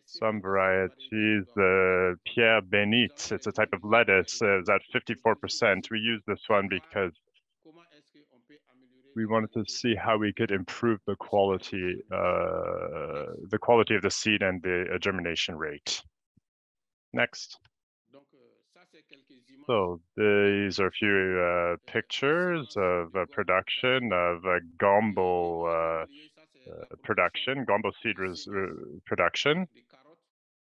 some varieties, the uh, Pierre Benite, it's a type of lettuce, uh, is at 54%. We use this one because we wanted to see how we could improve the quality, uh, the quality of the seed and the uh, germination rate. Next. So these are a few uh, pictures of a production of a gombo uh, production, gombo seed production.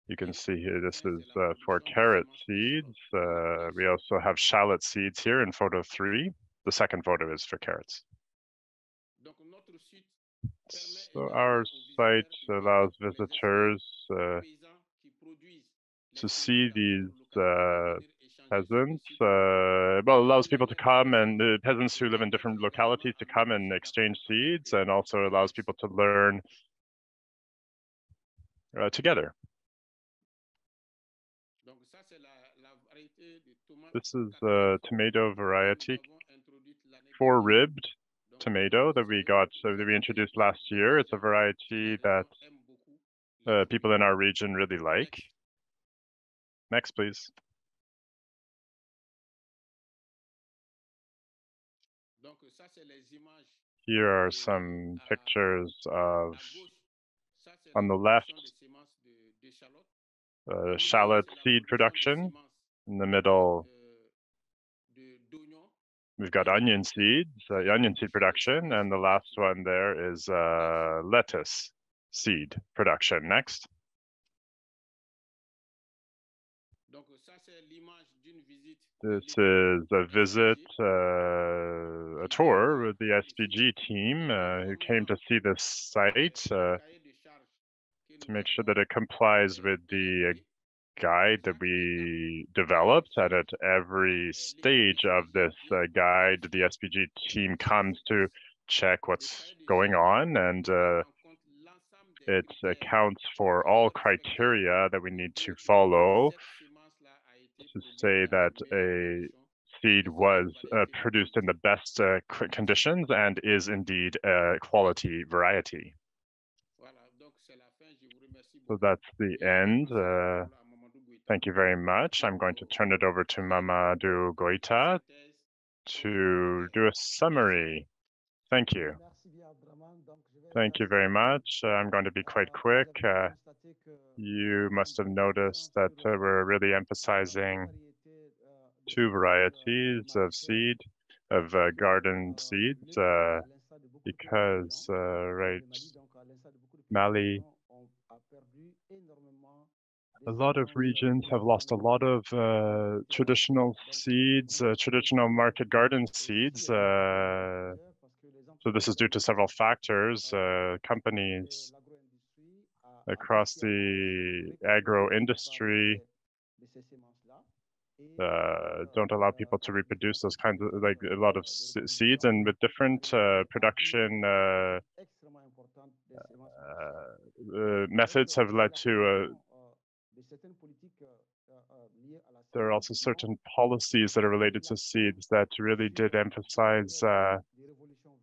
You can see here, this is uh, for carrot seeds. Uh, we also have shallot seeds here in photo three. The second photo is for carrots. So our site allows visitors uh, to see these uh, peasants. Uh, well, allows people to come and the peasants who live in different localities to come and exchange seeds, and also allows people to learn uh, together. This is a tomato variety, four ribbed tomato that we got, so that we introduced last year. It's a variety that uh, people in our region really like. Next, please. Here are some pictures of, on the left, uh, shallot seed production. In the middle, We've got onion seeds, uh, onion seed production, and the last one there is uh, lettuce seed production. Next. This is a visit, uh, a tour with the SPG team uh, who came to see this site uh, to make sure that it complies with the guide that we developed and at every stage of this uh, guide the spg team comes to check what's going on and uh, it accounts for all criteria that we need to follow to say that a seed was uh, produced in the best uh, conditions and is indeed a quality variety. So that's the end. Uh, thank you very much. I'm going to turn it over to Mamadou Goita to do a summary. Thank you. Thank you very much. Uh, I'm going to be quite quick. Uh, you must have noticed that uh, we're really emphasizing two varieties of seed, of uh, garden seeds, uh, because, right, Mali a lot of regions have lost a lot of uh, traditional seeds, uh, traditional market garden seeds. Uh, so this is due to several factors. Uh, companies across the agro industry uh, don't allow people to reproduce those kinds of like a lot of seeds and with different uh, production methods have led to there are also certain policies that are related to seeds that really did emphasize uh,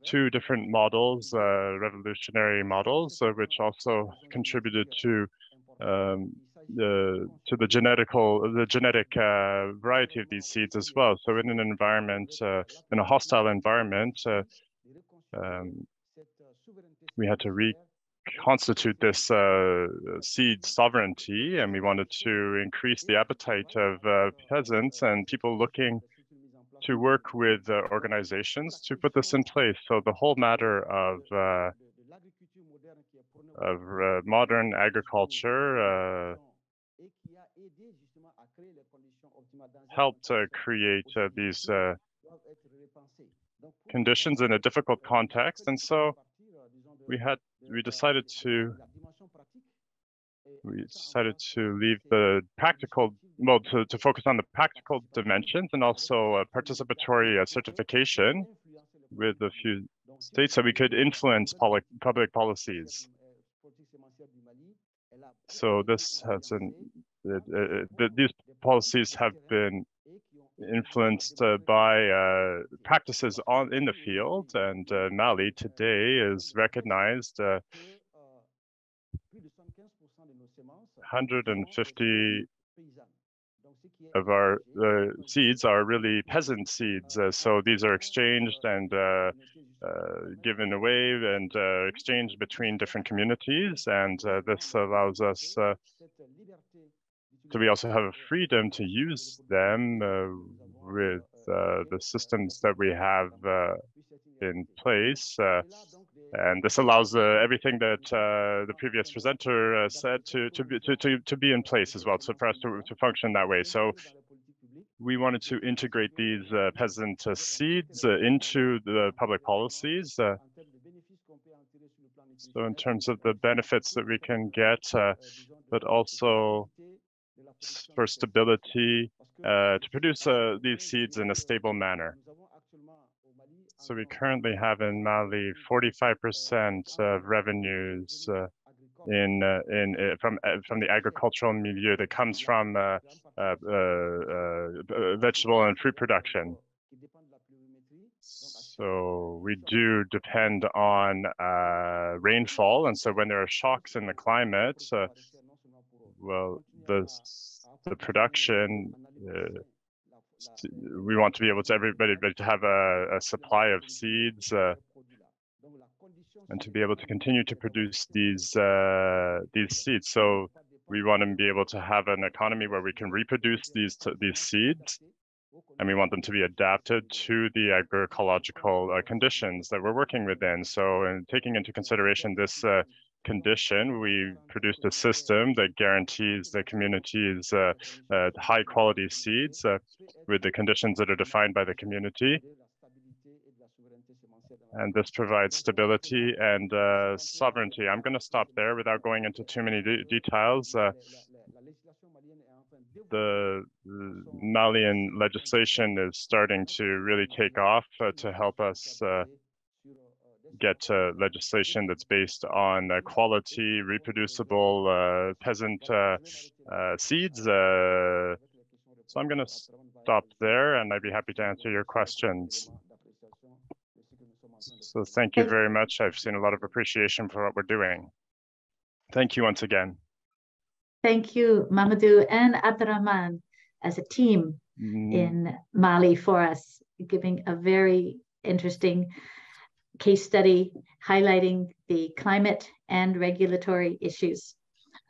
two different models, uh, revolutionary models, uh, which also contributed to um, the to the genetical the genetic uh, variety of these seeds as well. So in an environment, uh, in a hostile environment, uh, um, we had to re constitute this uh, seed sovereignty, and we wanted to increase the appetite of uh, peasants and people looking to work with uh, organizations to put this in place. So the whole matter of uh, of uh, modern agriculture uh, helped create these conditions in a difficult context, and so we had we decided to we decided to leave the practical well to, to focus on the practical dimensions and also a participatory uh, certification with a few states so we could influence public public policies so this has an uh, uh, these policies have been influenced uh, by uh, practices on in the field, and uh, Mali today is recognized. 150 of our uh, seeds are really peasant seeds. Uh, so these are exchanged and uh, given away and exchanged between different communities. And this allows us so we also have a freedom to use them uh, with uh, the systems that we have uh, in place. Uh, and this allows uh, everything that the previous presenter said to, to, be, to, to, to be in place as well, so for us to, to function that way. So we wanted to integrate these peasant seeds into the public policies. so in terms of the benefits that we can get, but also for stability uh, to produce uh, these seeds in a stable manner. So we currently have in Mali 45% of revenues uh, in uh, in uh, from uh, from the agricultural milieu that comes from vegetable and fruit production. So we do depend on rainfall, and so when there are shocks in the climate, well, the the production. Uh, we want to be able to everybody but to have a, a supply of seeds uh, and to be able to continue to produce these uh, these seeds. So we want to be able to have an economy where we can reproduce these these seeds, and we want them to be adapted to the agroecological uh, conditions that we're working within. So, in taking into consideration this uh, condition, we produced a system that guarantees the community's uh, uh, high quality seeds uh, with the conditions that are defined by the community. And this provides stability and uh, sovereignty. I'm going to stop there without going into too many de details. Uh, the, Malian legislation is starting to really take off uh, to help us get uh, legislation that's based on uh, quality, reproducible uh, peasant uh, uh, seeds. Uh, so I'm going to stop there and I'd be happy to answer your questions. So thank you very much. I've seen a lot of appreciation for what we're doing. Thank you once again. Thank you, Mamadou and Abdurrahman as a team mm. in Mali for us, giving a very interesting case study highlighting the climate and regulatory issues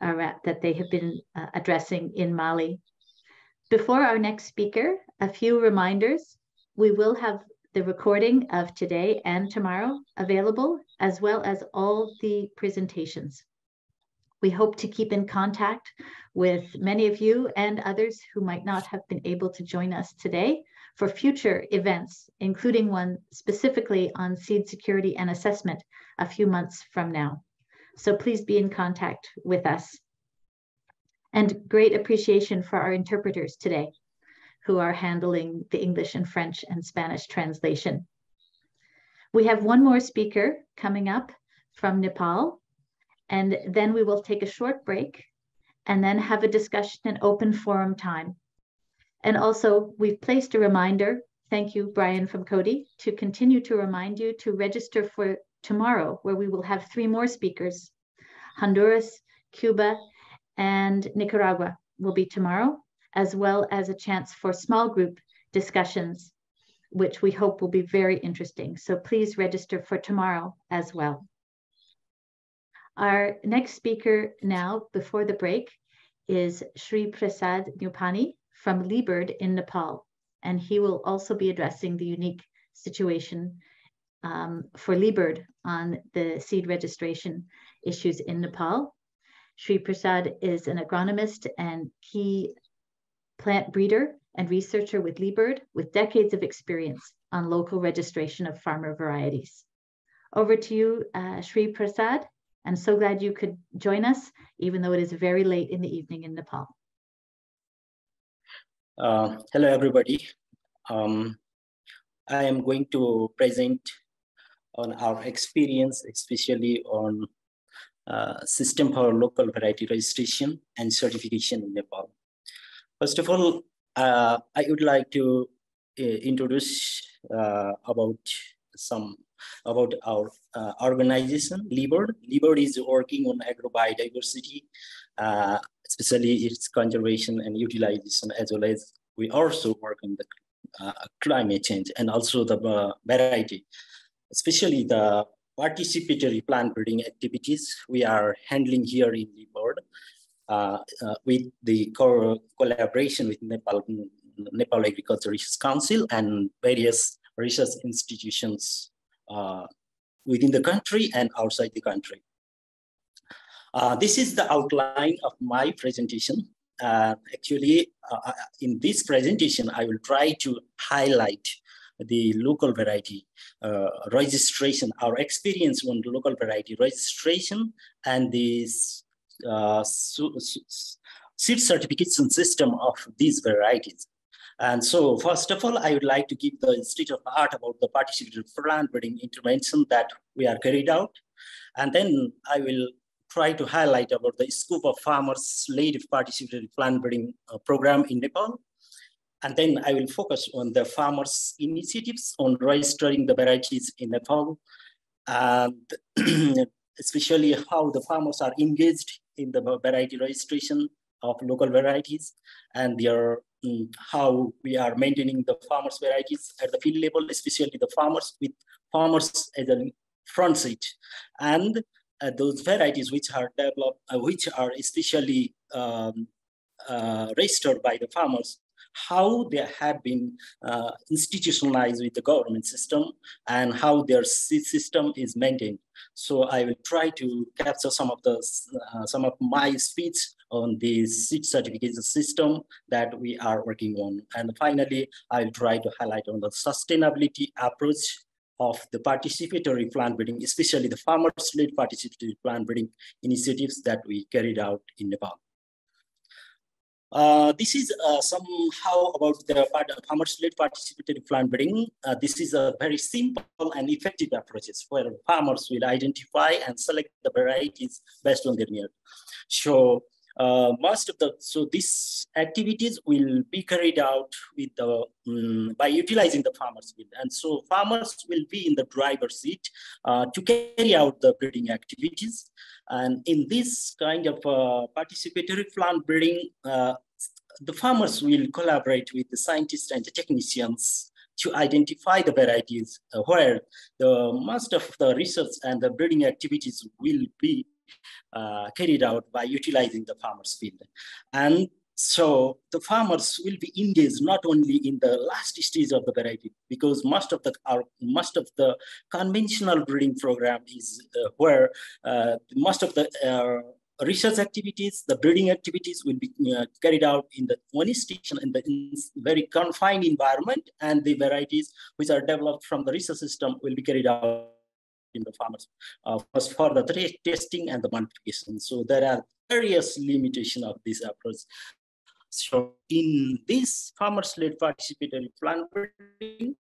uh, that they have been uh, addressing in Mali. Before our next speaker, a few reminders. We will have the recording of today and tomorrow available, as well as all the presentations. We hope to keep in contact with many of you and others who might not have been able to join us today for future events, including one specifically on seed security and assessment a few months from now. So please be in contact with us. And great appreciation for our interpreters today who are handling the English and French and Spanish translation. We have one more speaker coming up from Nepal, and then we will take a short break and then have a discussion and open forum time. And also, we've placed a reminder, thank you, Brian from Coady, to continue to remind you to register for tomorrow, where we will have three more speakers. Honduras, Cuba, and Nicaragua will be tomorrow, as well as a chance for small group discussions, which we hope will be very interesting. So please register for tomorrow as well. Our next speaker now, before the break, is Sri Prasad Neupane from LI-BIRD in Nepal. And he will also be addressing the unique situation um, for LI-BIRD on the seed registration issues in Nepal. Sri Prasad is an agronomist and key plant breeder and researcher with LI-BIRD with decades of experience on local registration of farmer varieties. Over to you, uh, Sri Prasad. I'm so glad you could join us, even though it is very late in the evening in Nepal. Uh, hello, everybody. Um, I am going to present on our experience, especially on uh, system for local variety registration and certification in Nepal. First of all, uh, I would like to uh, introduce uh, about some about our uh, organization, LI-BIRD. LI-BIRD is working on agrobiodiversity, uh, especially its conservation and utilization, as well as we also work on the uh, climate change and also the uh, variety, especially the participatory plant breeding activities we are handling here in LI-BIRD uh, uh, with the co collaboration with Nepal, Nepal Agriculture Research Council and various research institutions uh, within the country and outside the country. Uh, this is the outline of my presentation. Uh, actually, uh, in this presentation, I will try to highlight the local variety uh, registration, our experience on local variety registration and the uh, seed certification system of these varieties. And so first of all, I would like to give the state of the art about the participatory plant breeding intervention that we are carried out. And then I will try to highlight about the scope of farmers-led participatory plant breeding uh, program in Nepal. And then I will focus on the farmers' initiatives on registering the varieties in Nepal, and [clears throat] especially how the farmers are engaged in the variety registration of local varieties and their um, how we are maintaining the farmers varieties at the field level, especially the farmers with farmers as a front seat. And uh, those varieties which are developed, uh, which are especially um, uh, registered by the farmers, how they have been uh, institutionalized with the government system and how their system is maintained. So I will try to capture some of the uh, some of my speech on the seed certification system that we are working on. And finally, I'll try to highlight on the sustainability approach of the participatory plant breeding, especially the farmers-led participatory plant breeding initiatives that we carried out in Nepal. Uh, this is uh, somehow about the farmers-led participatory plant breeding. Uh, this is a very simple and effective approaches where farmers will identify and select the varieties based on their need. So uh, most of the, so these activities will be carried out with the, um, by utilizing the farmer's field. And so farmers will be in the driver's seat uh, to carry out the breeding activities. And in this kind of uh, participatory plant breeding, uh, the farmers will collaborate with the scientists and the technicians to identify the varieties uh, where the most of the research and the breeding activities will be uh, carried out by utilizing the farmer's field. And so the farmers will be engaged not only in the last stage of the variety, because most of the our, most of the conventional breeding program is uh, where uh, most of the uh, research activities, the breeding activities will be uh, carried out in the one station in the in very confined environment, and the varieties which are developed from the research system will be carried out in the farmers uh, first for the testing and the multiplication. So there are various limitations of this approach. So in this farmers-led participatory plant breeding,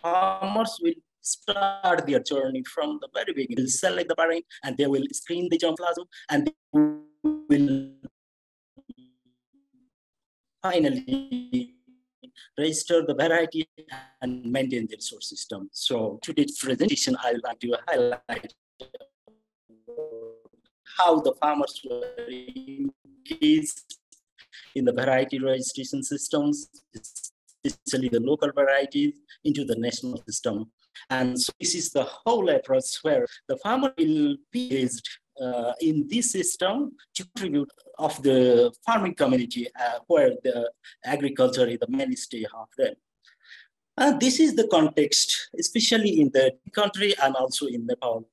farmers will start their journey from the very beginning. They'll select the parent and they will screen the germplasm and they will finally register the variety and maintain the source system. So today's presentation, I would like to highlight how the farmers were engaged in the variety registration systems, especially the local varieties, into the national system. And so this is the whole approach where the farmer will be engaged uh, in this system to contribute of the farming community uh, where the agriculture is the mainstay of them. And this is the context, especially in the country and also in Nepal.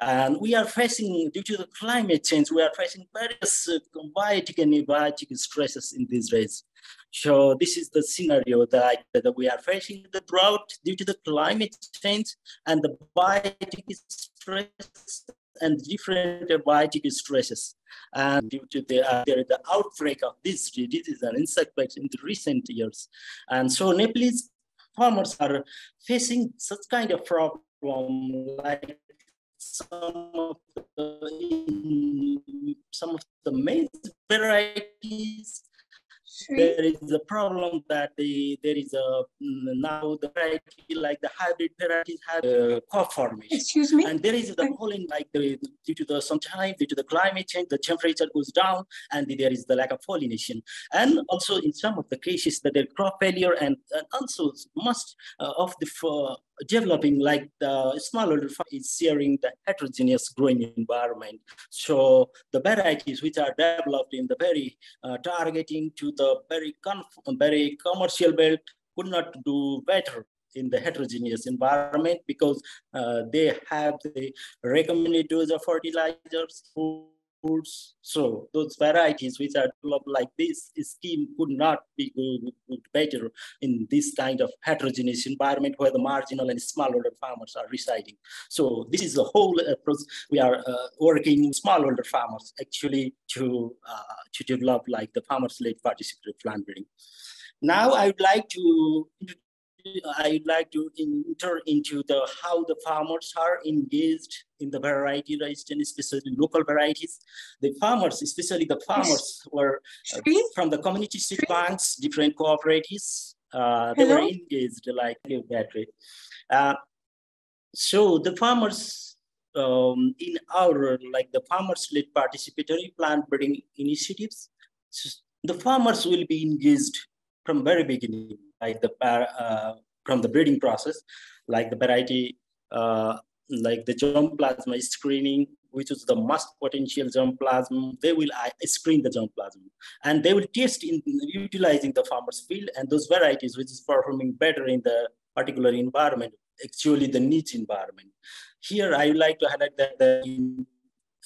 And we are facing, due to the climate change, we are facing various uh, biotic and abiotic stresses in these days. So this is the scenario that, that we are facing the drought due to the climate change and the biotic stress and different biotic stresses. And due to the, uh, the outbreak of this disease and insect in the recent years. And so Nepalese farmers are facing such kind of problem like some of the, some of the maize varieties there is a problem that the, there is a now the variety like the hybrid varieties have a crop formation. Excuse me. And there is the pollen like the, due to the sometimes due to the climate change, the temperature goes down, and there is the lack of pollination. And also in some of the cases that there crop failure, and, and also most uh, of the uh, developing like the smallholder is sharing the heterogeneous growing environment. So the varieties which are developed in the very uh, targeting to the very very commercial belt could not do better in the heterogeneous environment because uh, they have the recommended dose of fertilizers, So those varieties which are developed like this scheme could not be good, good, better in this kind of heterogeneous environment where the marginal and smallholder farmers are residing. So this is the whole approach. We are uh, working with smallholder farmers actually to, uh, to develop like the farmers-led participatory plant breeding. Now I would like to I'd like to enter into the how the farmers are engaged in the variety and especially local varieties. The farmers, especially the farmers, were uh, from the community seed banks, different cooperatives. Uh, they were engaged like that way. Uh, so the farmers um, in our like the farmers-led participatory plant breeding initiatives, the farmers will be engaged from very beginning like the uh, from the breeding process, like the variety, uh, like the germplasm screening, which is the most potential germplasm, they will uh, screen the germplasm. And they will test in utilizing the farmer's field and those varieties which is performing better in the particular environment, actually the niche environment. Here, I would like to highlight that the, in,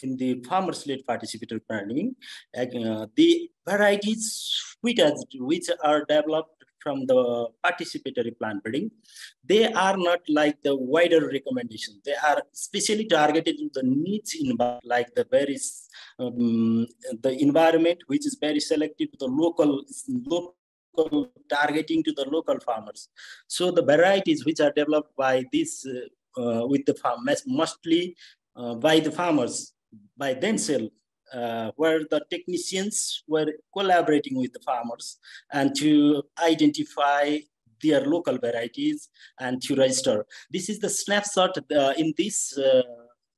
the farmers-led participatory planning, uh, the varieties which, which are developed from the participatory plant breeding, they are not like the wider recommendation. They are specially targeted to the needs in like the very um, the environment, which is very selective to the local local targeting to the local farmers. So the varieties which are developed by this uh, uh, with the farmers mostly uh, by the farmers by themselves uh, where the technicians were collaborating with the farmers and to identify their local varieties and to register. This is the snapshot uh, in this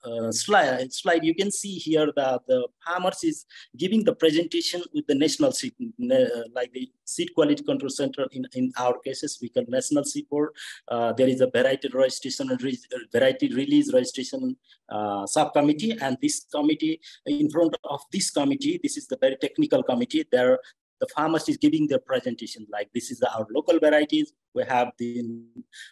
uh, slide, slide, you can see here that the farmers is giving the presentation with the national seed, uh, like the seed quality control center. In, in our cases, we call national seed board. Uh, there is a variety registration and re variety release registration uh, subcommittee, and this committee, in front of this committee, this is the very technical committee. There, the farmers is giving their presentation like this is our local varieties. We have the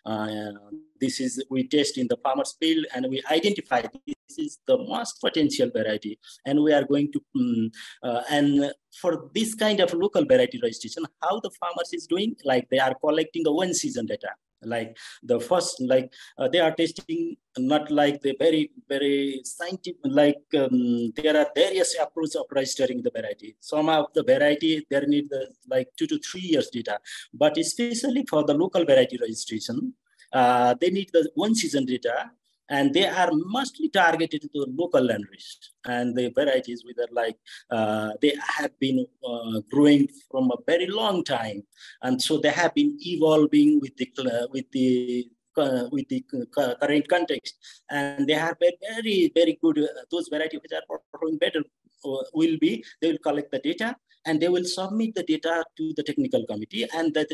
uh, this is we test in the farmers field and we identify this is the most potential variety. And we are going to um, uh, and for this kind of local variety registration how the farmers is doing like they are collecting the one season data like the first like uh, they are testing not like the very very scientific like um, there are various approaches of registering the variety. Some of the variety there need the, like two to three years data. But especially for the local variety registration uh, they need the one season data and they are mostly targeted to local language. And the varieties with like uh, they have been uh, growing from a very long time. And so they have been evolving with the uh, with the uh, with the current context. And they have been very very good uh, those varieties which are performing better uh, will be they will collect the data and they will submit the data to the technical committee and the,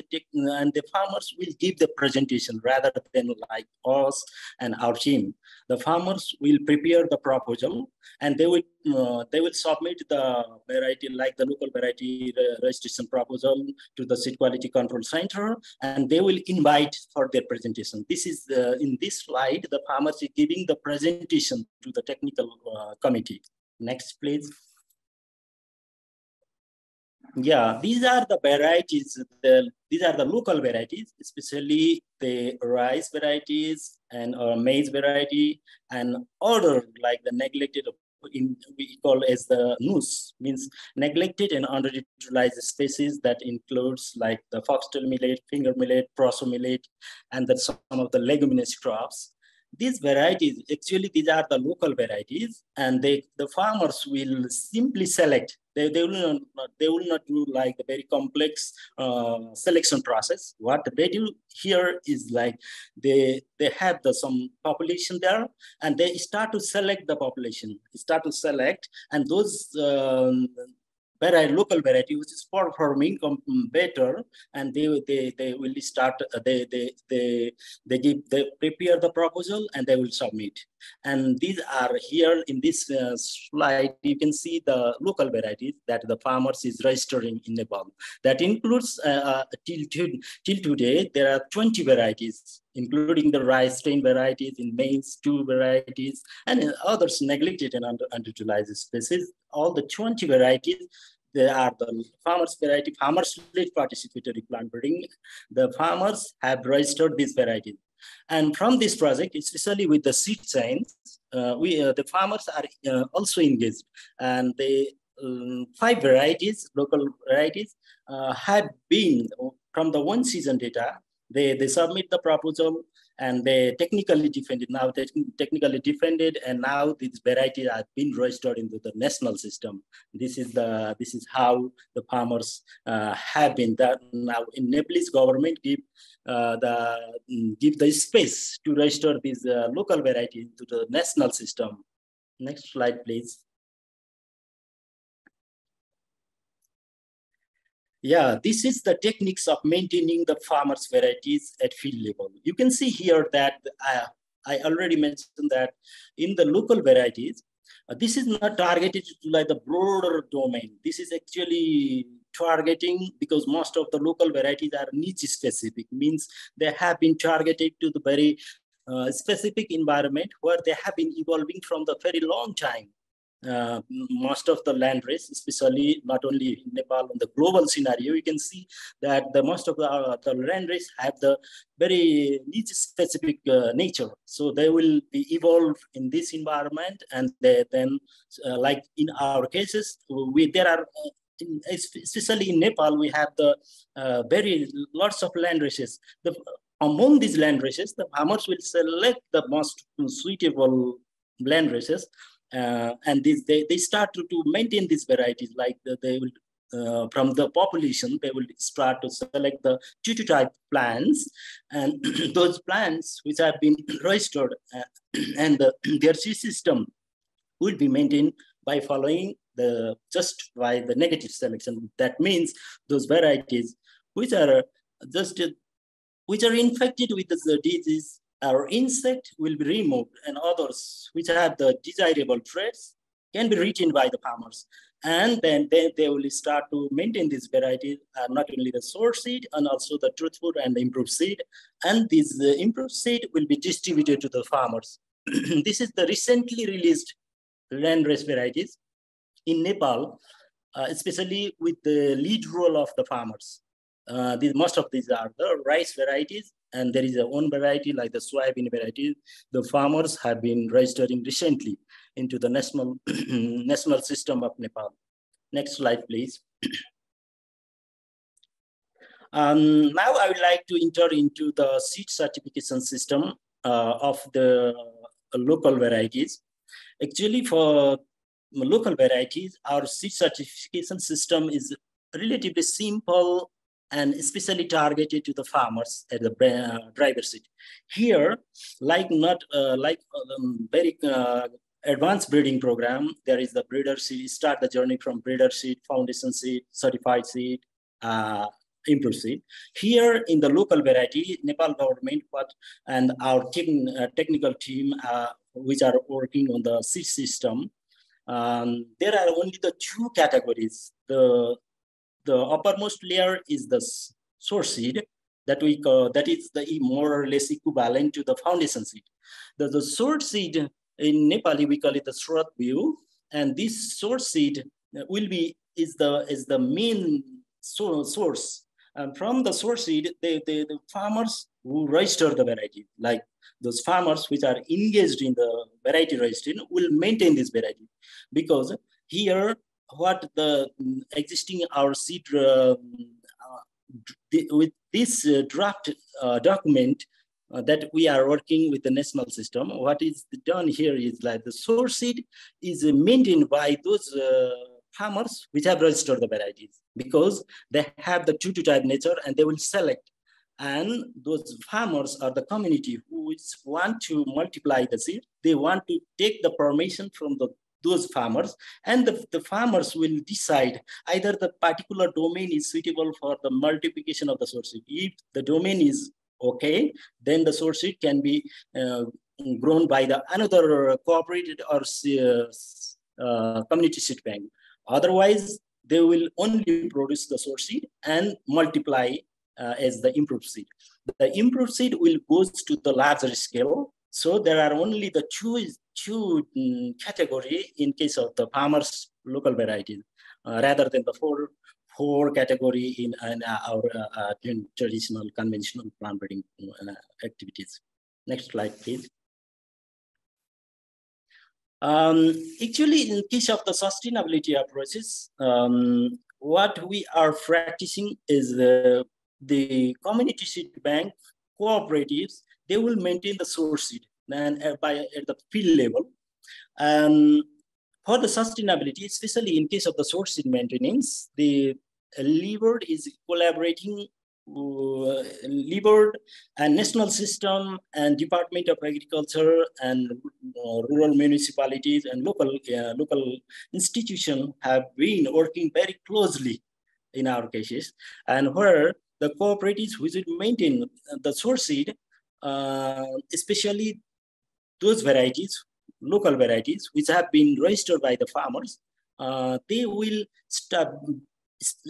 and the farmers will give the presentation rather than like us and our team. The farmers will prepare the proposal and they will uh, they will submit the variety like the local variety registration proposal to the seed quality control center and they will invite for their presentation. This is the, in this slide, the farmers is giving the presentation to the technical uh, committee. Next, please yeah these are the varieties the, these are the local varieties especially the rice varieties and or maize variety and other like the neglected in we call as the NUS means neglected and underutilized species that includes like the foxtail millet, finger millet, proso millet, and the, some of the leguminous crops. These varieties, actually, these are the local varieties, and they, the farmers will simply select they, they will not they will not do like a very complex uh, selection process. What they do here is like they they have the some population there, and they start to select the population, start to select, and those um, variety, local variety, which is performing better, and they they they will start. Uh, they they they they give they prepare the proposal and they will submit. And these are here in this uh, slide. You can see the local varieties that the farmers is registering in Nepal. That includes uh, uh till till today there are 20 varieties including the rice strain varieties in maize, two varieties, and others neglected and under, underutilized species. All the 20 varieties they are the farmers variety, farmers led participatory plant breeding. The farmers have registered these varieties. And from this project, especially with the seed science, uh, we, uh, the farmers are uh, also engaged. And the um, five varieties, local varieties, uh, have been from the one season data, they, they submit the proposal and they technically defended. Now they technically defended and now these varieties have been registered into the national system. This is the this is how the farmers uh, have been that now in nepalese government give uh, the give the space to register these uh, local varieties to the national system. Next slide please Yeah, this is the techniques of maintaining the farmers varieties at field level. You can see here that uh, I already mentioned that in the local varieties, uh, this is not targeted to like the broader domain. This is actually targeting because most of the local varieties are niche specific, means they have been targeted to the very uh, specific environment where they have been evolving from the very long time uh, most of the land race, especially not only in Nepal, in the global scenario, you can see that the most of the, uh, the land race have the very niche specific uh, nature. So they will be evolved in this environment and they, then uh, like in our cases, we there are uh, in, especially in Nepal, we have the uh, very lots of land races. The, among these land races, the farmers will select the most suitable land races Uh, and this, they, they start to, to maintain these varieties like the, they will uh, from the population, they will start to select the tutu type plants and [clears throat] those plants which have been [clears throat] registered uh, [clears throat] and the, their system will be maintained by following the just by the negative selection. That means those varieties which are just which are infected with the disease or insect will be removed and others which have the desirable traits can be retained by the farmers. And then they, they will start to maintain these varieties, uh, not only the source seed and also the truthful and the improved seed. And this uh, improved seed will be distributed to the farmers. [clears throat] this is the recently released landrace varieties in Nepal, uh, especially with the lead role of the farmers. Uh, these, most of these are the rice varieties, and there is a one variety like the soybean variety. The farmers have been registering recently into the national, [clears throat] national system of Nepal. Next slide, please. [clears throat] um, now I would like to enter into the seed certification system uh, of the local varieties. Actually, for local varieties, our seed certification system is relatively simple and especially targeted to the farmers at the uh, driver seat. Here, like not uh, like um, very uh, advanced breeding program, there is the breeder seed, start the journey from breeder seed, foundation seed, certified seed, uh, improved seed. Here in the local variety, Nepal government and our team, uh, technical team, uh, which are working on the seed system, um, there are only the two categories. The, the uppermost layer is the source seed that we call, that is the more or less equivalent to the foundation seed. The, the source seed in Nepali, we call it the Shrot biu. And this source seed uh, will be, is the, is the main source. And from the source seed, they, they, the farmers who register the variety, like those farmers which are engaged in the variety registering will maintain this variety because here what the existing our seed uh, uh, with this uh, draft uh, document that we are working with the national system. What is done here is like the source seed is maintained by those farmers which have registered the varieties because they have the two to type nature and they will select. And those farmers are the community who want to multiply the seed, they want to take the permission from the those farmers and the, the farmers will decide either the particular domain is suitable for the multiplication of the source. If the domain is okay, then the source seed can be uh, grown by the another cooperated or uh, uh, community seed bank. Otherwise, they will only produce the source seed and multiply uh, as the improved seed. The improved seed will goes to the larger scale. So there are only the two, two um, category in case of the farmers local varieties, uh, rather than the four four category in, in uh, our uh, uh traditional conventional plant breeding uh, activities. Next slide, please. Um, actually, in case of the sustainability approaches, um, what we are practicing is the, the community seed bank cooperatives, they will maintain the source seed and uh, by at the field level. Um, for the sustainability, especially in case of the source seed maintenance, the LI-BIRD is collaborating uh, LI-BIRD and National System and Department of Agriculture and uh, rural municipalities and local, uh, local institutions have been working very closely in our cases and where the cooperatives which maintain the source seed, uh, especially those varieties local varieties which have been registered by the farmers, uh, they will start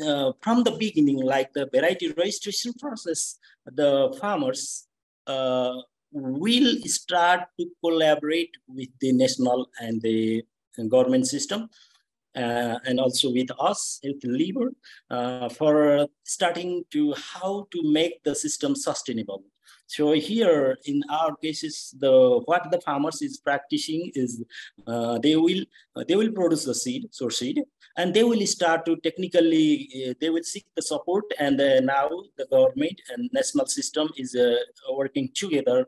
uh, from the beginning, like the variety registration process, the farmers uh, will start to collaborate with the national and the government system uh, and also with us at LI-BIRD uh, for starting to how to make the system sustainable. So here in our cases, the what the farmers is practicing is uh, they will uh, they will produce the seed, source seed, and they will start to technically uh, they will seek the support. And uh, now the government and national system is uh, working together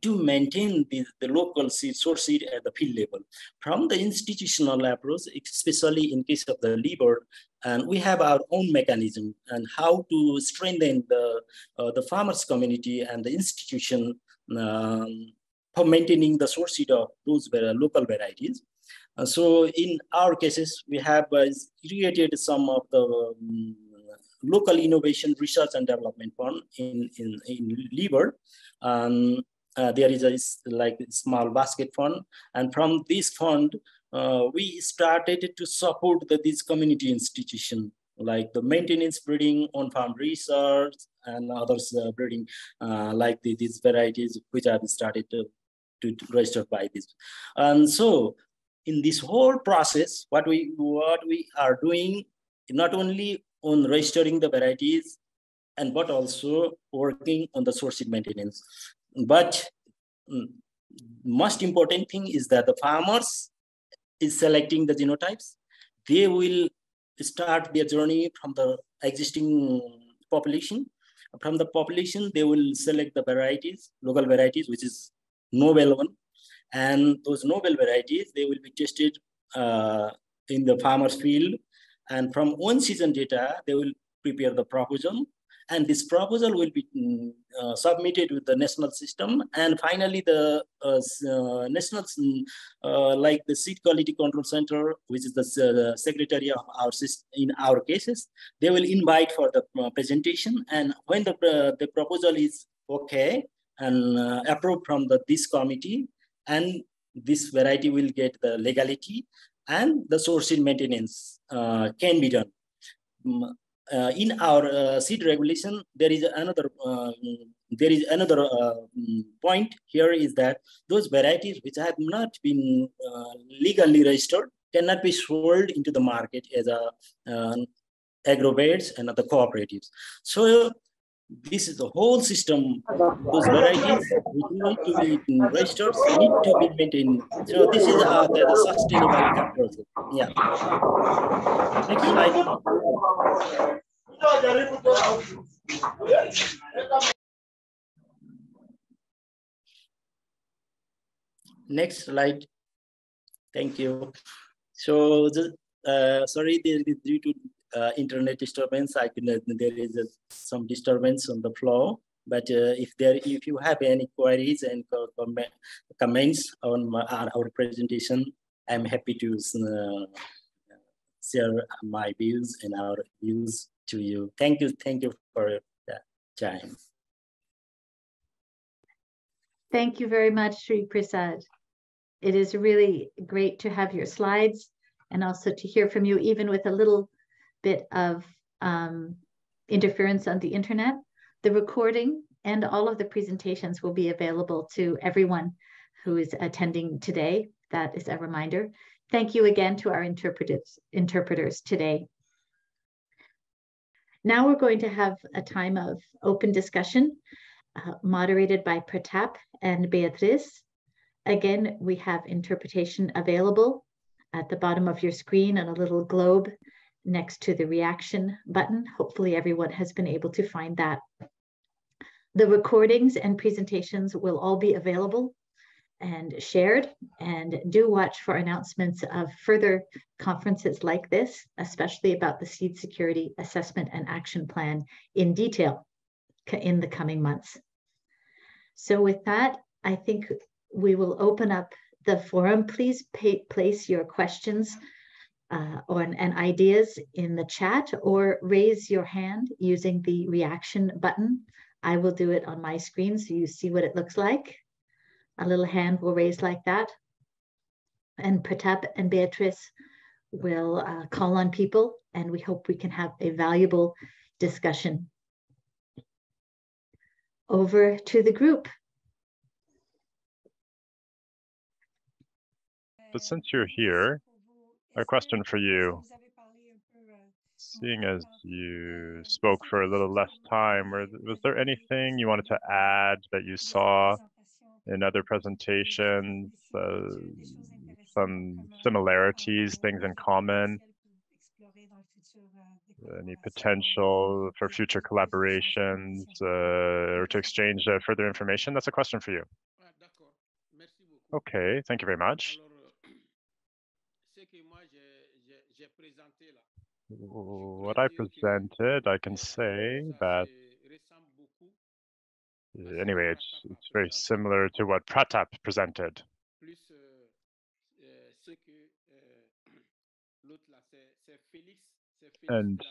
to maintain the, the local seed, source seed at the field level. From the institutional approach, especially in case of the LI-BIRD, and we have our own mechanism and how to strengthen the, uh, the farmers community and the institution um, for maintaining the source seed of those local varieties. Uh, so in our cases, we have uh, created some of the um, local innovation research and development fund in, in, in LI-BIRD. Um, uh, there is a like small basket fund. And from this fund, uh, we started to support the, this community institution, like the maintenance breeding, on-farm research, and others uh, breeding, uh, like the, these varieties which have started to, to, to register by this. And so in this whole process, what we, what we are doing, not only on registering the varieties, and but also working on the source maintenance. But mm, most important thing is that the farmers is selecting the genotypes. They will start their journey from the existing population. From the population, they will select the varieties, local varieties, which is novel one. And those novel varieties, they will be tested uh, in the farmer's field. And from one season data, they will prepare the proposal and this proposal will be mm, uh, submitted with the national system. And finally, the uh, uh, national, mm, uh, like the seed quality control center, which is the, the secretary of our system, in our cases, they will invite for the uh, presentation. And when the, uh, the proposal is okay and approved from the, this committee, and this variety will get the legality and the source in maintenance can be done. Mm, uh, in our uh, seed regulation, there is another uh, there is another uh, point here is that those varieties which have not been uh, legally registered cannot be sold into the market as a uh, agrovets and other cooperatives. So this is the whole system. Those varieties which need to be registered need to be maintained. So this is uh, the, the sustainable process. Yeah. Next slide. Next slide. Thank you. So, the, uh, sorry, due to uh, internet disturbance, I could there is uh, some disturbance on the floor. But uh, if there, if you have any queries and comments on my, our presentation, I'm happy to uh, share my views and our views to you. Thank you. Thank you for that time. Thank you very much, Sri Prasad. It is really great to have your slides and also to hear from you, even with a little bit of um, interference on the internet. The recording and all of the presentations will be available to everyone who is attending today. That is a reminder. Thank you again to our interpreters, interpreters today. Now we're going to have a time of open discussion uh, moderated by Pratap and Beatriz. Again, we have interpretation available at the bottom of your screen and a little globe next to the reaction button. Hopefully everyone has been able to find that. The recordings and presentations will all be available and shared. And do watch for announcements of further conferences like this, especially about the Seed Security Assessment and Action Plan in detail in the coming months. So with that, I think we will open up the forum. Please pay, place your questions uh, on, and ideas in the chat or raise your hand using the reaction button. I will do it on my screen so you see what it looks like a little hand will raise like that. And Pratap and Beatrice will uh, call on people and we hope we can have a valuable discussion. Over to the group. But since you're here, a question for you. Seeing as you spoke for a little less time, or was there anything you wanted to add that you saw in other presentations, uh, some similarities, things in common, any potential for future collaborations uh, or to exchange uh, further information? That's a question for you. Okay, thank you very much. What I presented, I can say that anyway, it's, it's very similar to what Pratap presented. And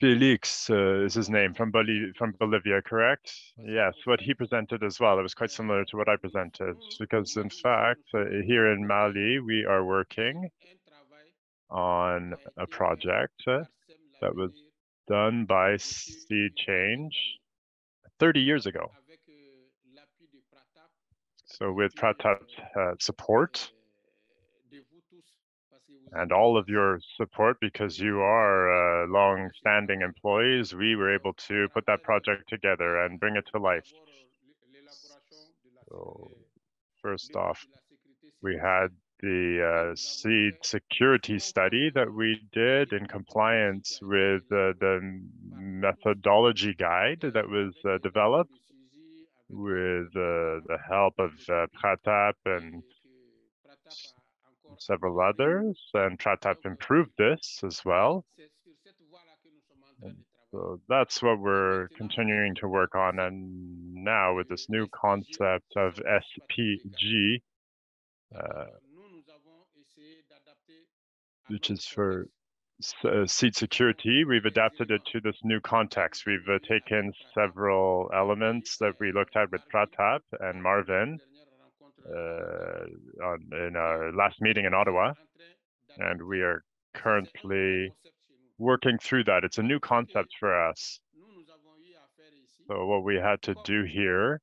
Felix uh, is his name from, Boli from Bolivia, correct? Yes, what he presented as well. It was quite similar to what I presented because in fact, uh, here in Mali, we are working on a project uh, that was done by Seed Change 30 years ago. So with Pratap's uh, support, and all of your support because you are uh, long-standing employees, we were able to put that project together and bring it to life. So first off, we had the uh, seed security study that we did in compliance with uh, the methodology guide that was uh, developed with uh, the help of uh, Pratap and several others, and Pratap improved this as well. And so that's what we're continuing to work on. And now with this new concept of SPG, uh, which is for uh, seed security, we've adapted it to this new context. We've uh, taken several elements that we looked at with Pratap and Marvin uh, on, in our last meeting in Ottawa, and we are currently working through that. It's a new concept for us. So what we had to do here,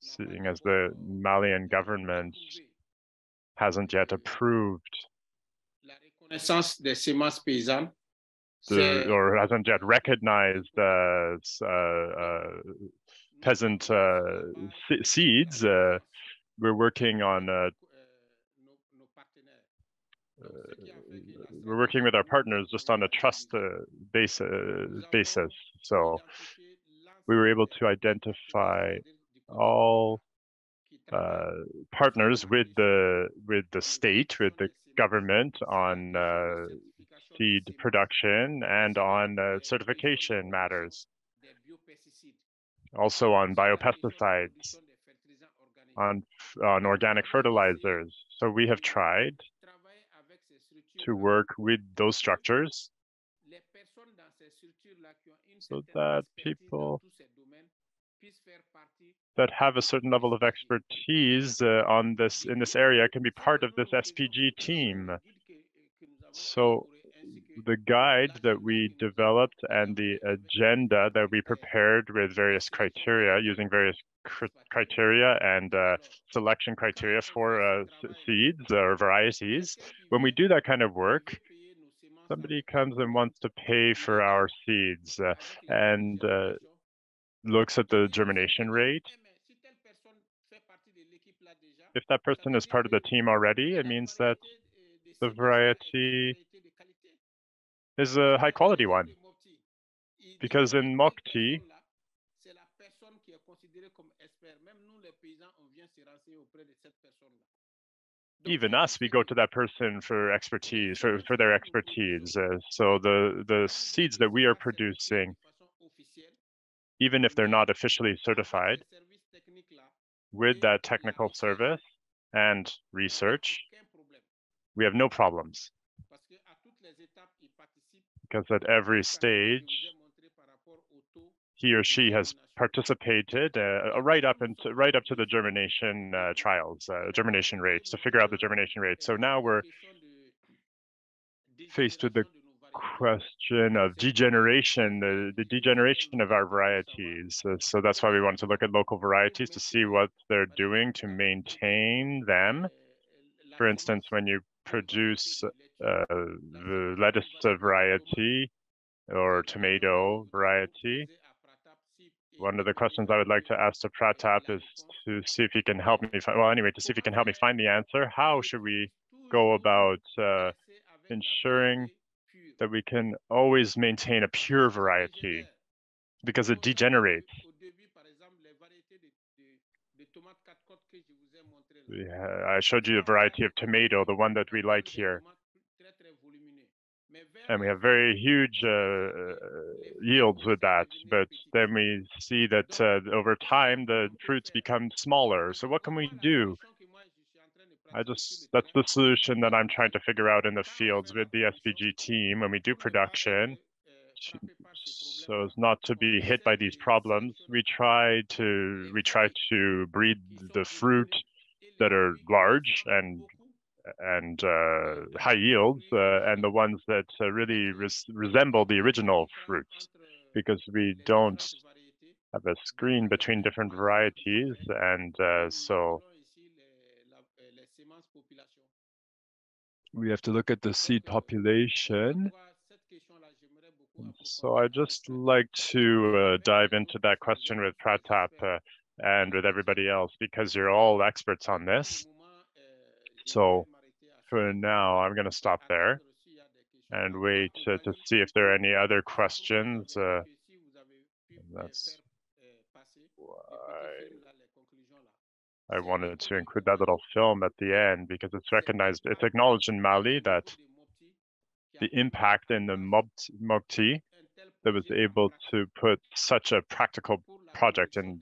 seeing as the Malian government hasn't yet approved the, or hasn't yet recognized uh, uh, uh, peasant uh, seeds. Uh, we're working on uh, we're working with our partners just on a trust base, basis. So we were able to identify all uh, partners with the with the state, with the government on uh, seed production and on uh, certification matters also on biopesticides, on, on organic fertilizers. So we have tried to work with those structures so that people that have a certain level of expertise uh, on this in this area can be part of this SPG team. So the guide that we developed and the agenda that we prepared with various criteria, using various cr criteria and uh, selection criteria for uh, seeds or varieties. When we do that kind of work, somebody comes and wants to pay for our seeds uh, and uh, looks at the germination rate. If that person is part of the team already, it means that the variety is a high quality one. Because in Mopti, even us, we go to that person for expertise, for, for their expertise. Uh, so the, the seeds that we are producing, even if they're not officially certified, with that technical service and research, we have no problems because at every stage, he or she has participated uh, right up into right up to the germination uh, trials, uh, germination rates to figure out the germination rate. So now we're faced with the question of degeneration, the, the degeneration of our varieties. Uh, so that's why we wanted to look at local varieties to see what they're doing to maintain them. For instance, when you produce uh, the lettuce variety or tomato variety. One of the questions I would like to ask to Pratap is to see if he can help me find, well, anyway, to see if he can help me find the answer. How should we go about uh, ensuring that we can always maintain a pure variety because it degenerates. Yeah, I showed you a variety of tomato, the one that we like here. And we have very huge uh, uh, yields with that, but then we see that uh, over time the fruits become smaller. So what can we do? I just, that's the solution that I'm trying to figure out in the fields with the SPG team when we do production. So as not to be hit by these problems, we try to we try to breed the fruit that are large and and uh, high yields, uh, and the ones that uh, really res resemble the original fruits, because we don't have a screen between different varieties, and uh, so we have to look at the seed population. So I'd just like to uh, dive into that question with Pratap uh, and with everybody else because you're all experts on this. So for now, I'm going to stop there and wait to, to see if there are any other questions. Uh, that's why I wanted to include that little film at the end because it's recognized, it's acknowledged in Mali that the impact in the Mopti that was able to put such a practical project in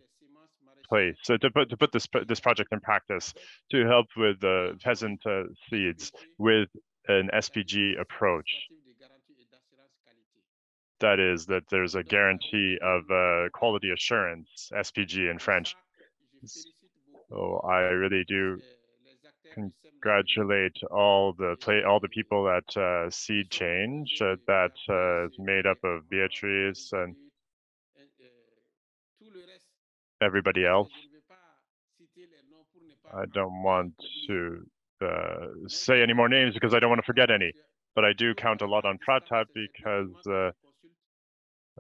place. So to put to put this this project in practice to help with the peasant uh, seeds with an SPG approach. That is that there's a guarantee of uh, quality assurance, SPG in French. So I really do congratulate all the play all the people at uh, Seed Change uh, that uh, is made up of Beatrice and everybody else. I don't want to uh, say any more names because I don't want to forget any, but I do count a lot on Pratap because uh,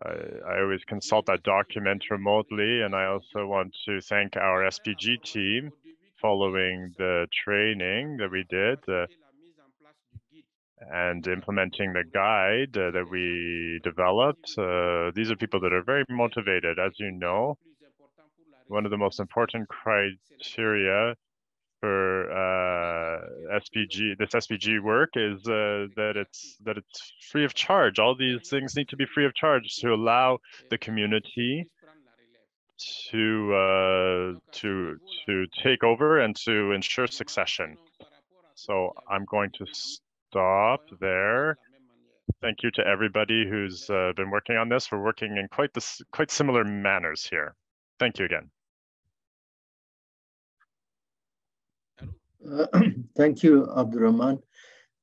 I, I, always consult that document remotely, and I also want to thank our SPG team following the training that we did uh, and implementing the guide uh, that we developed. Uh, these are people that are very motivated, as you know one of the most important criteria for uh, SPG, this SPG work is uh, that it's that it's free of charge. All these things need to be free of charge to allow the community to uh, to to take over and to ensure succession. So I'm going to stop there. Thank you to everybody who's uh, been working on this. We're working in quite this quite similar manners here. Thank you again. Uh, [clears throat] thank you, Abdurrahman.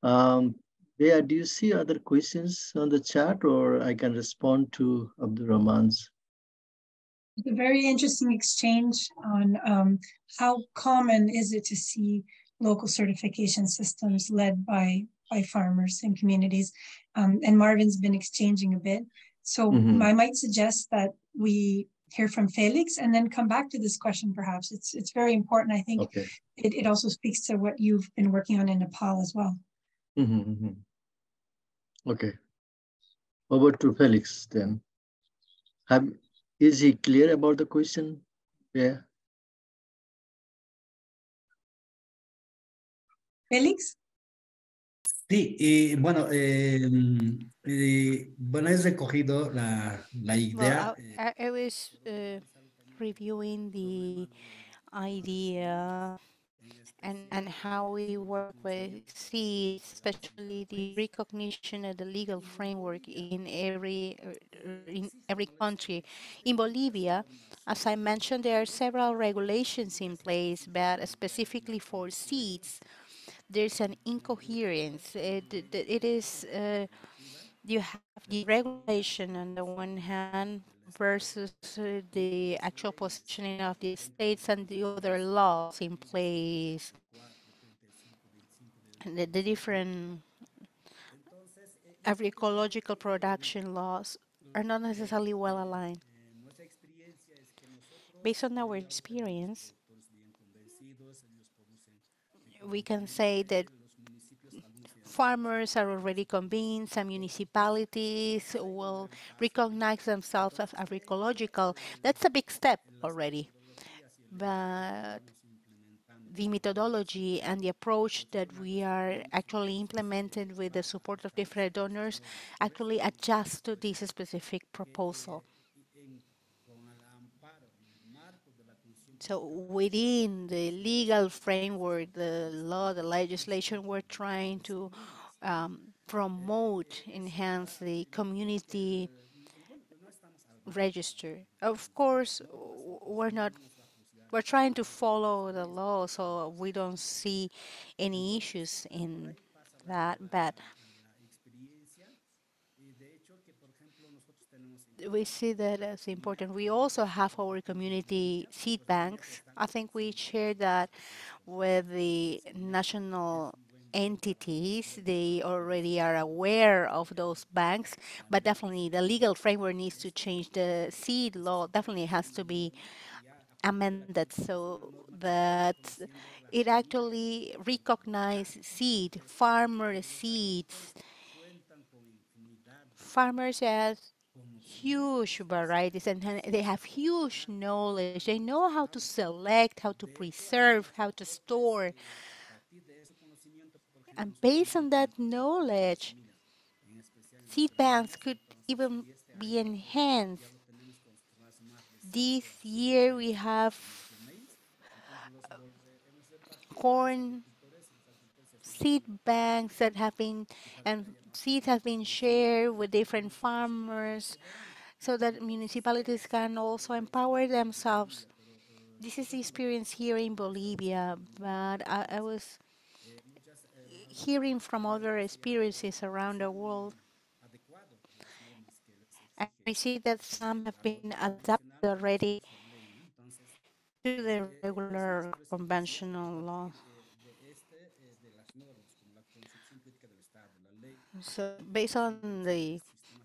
Um, yeah, do you see other questions on the chat or I can respond to Abdurrahman's? It's a very interesting exchange on um, how common is it to see local certification systems led by, by farmers and communities. Um, and Marvin's been exchanging a bit. So mm -hmm. I might suggest that we hear from Felix and then come back to this question perhaps. It's it's very important. I think okay. it, it also speaks to what you've been working on in Nepal as well. Mm -hmm, mm -hmm. Okay. Over to Felix then. Have, is he clear about the question? Yeah. Felix? Sí, y bueno, eh, eh, bueno, he recogido la, la idea. Well, I, I was uh, reviewing the idea and, and how we work with C, especially the recognition of the legal framework in every in every country. In Bolivia, as I mentioned, there are several regulations in place, but specifically for seeds, there's an incoherence. It, it is, uh, you have the regulation on the one hand versus uh, the actual positioning of the states and the other laws in place. The, the different agroecological production laws are not necessarily well aligned. Based on our experience, we can say that farmers are already convinced and municipalities will recognize themselves as agroecological. That's a big step already. but the methodology and the approach that we are actually implementing with the support of different donors actually adjust to this specific proposal. So within the legal framework, the law, the legislation, we're trying to um, promote, enhance the community register. Of course, we're not we're trying to follow the law, so we don't see any issues in that. But we see that as important. We also have our community seed banks. I think we share that with the national entities. They already are aware of those banks, but definitely the legal framework needs to change. The seed law definitely has to be amended so that it actually recognizes seed, farmer seeds. Farmers have huge varieties and they have huge knowledge. They know how to select, how to preserve, how to store. And based on that knowledge, seed banks could even be enhanced this year we have uh, corn seed banks that have been and seeds have been shared with different farmers so that municipalities can also empower themselves. This is the experience here in Bolivia, but I, I was hearing from other experiences around the world and we see that some have been adapted already to the regular conventional law. So based on the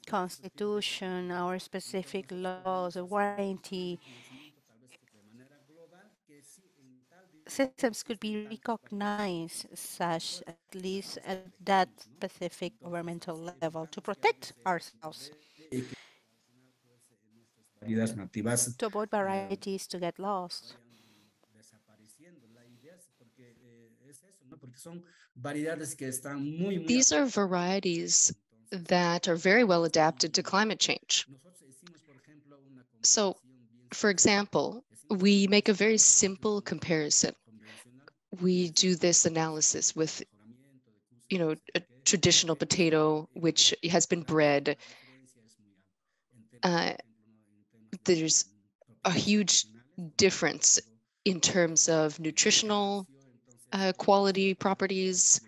constitution, our specific laws, the warranty systems could be recognized such at least at that specific governmental level to protect ourselves to avoid varieties to get lost. These are varieties that are very well adapted to climate change. So, for example, we make a very simple comparison. We do this analysis with, you know, a traditional potato, which has been bred. Uh, there's a huge difference in terms of nutritional uh, quality properties.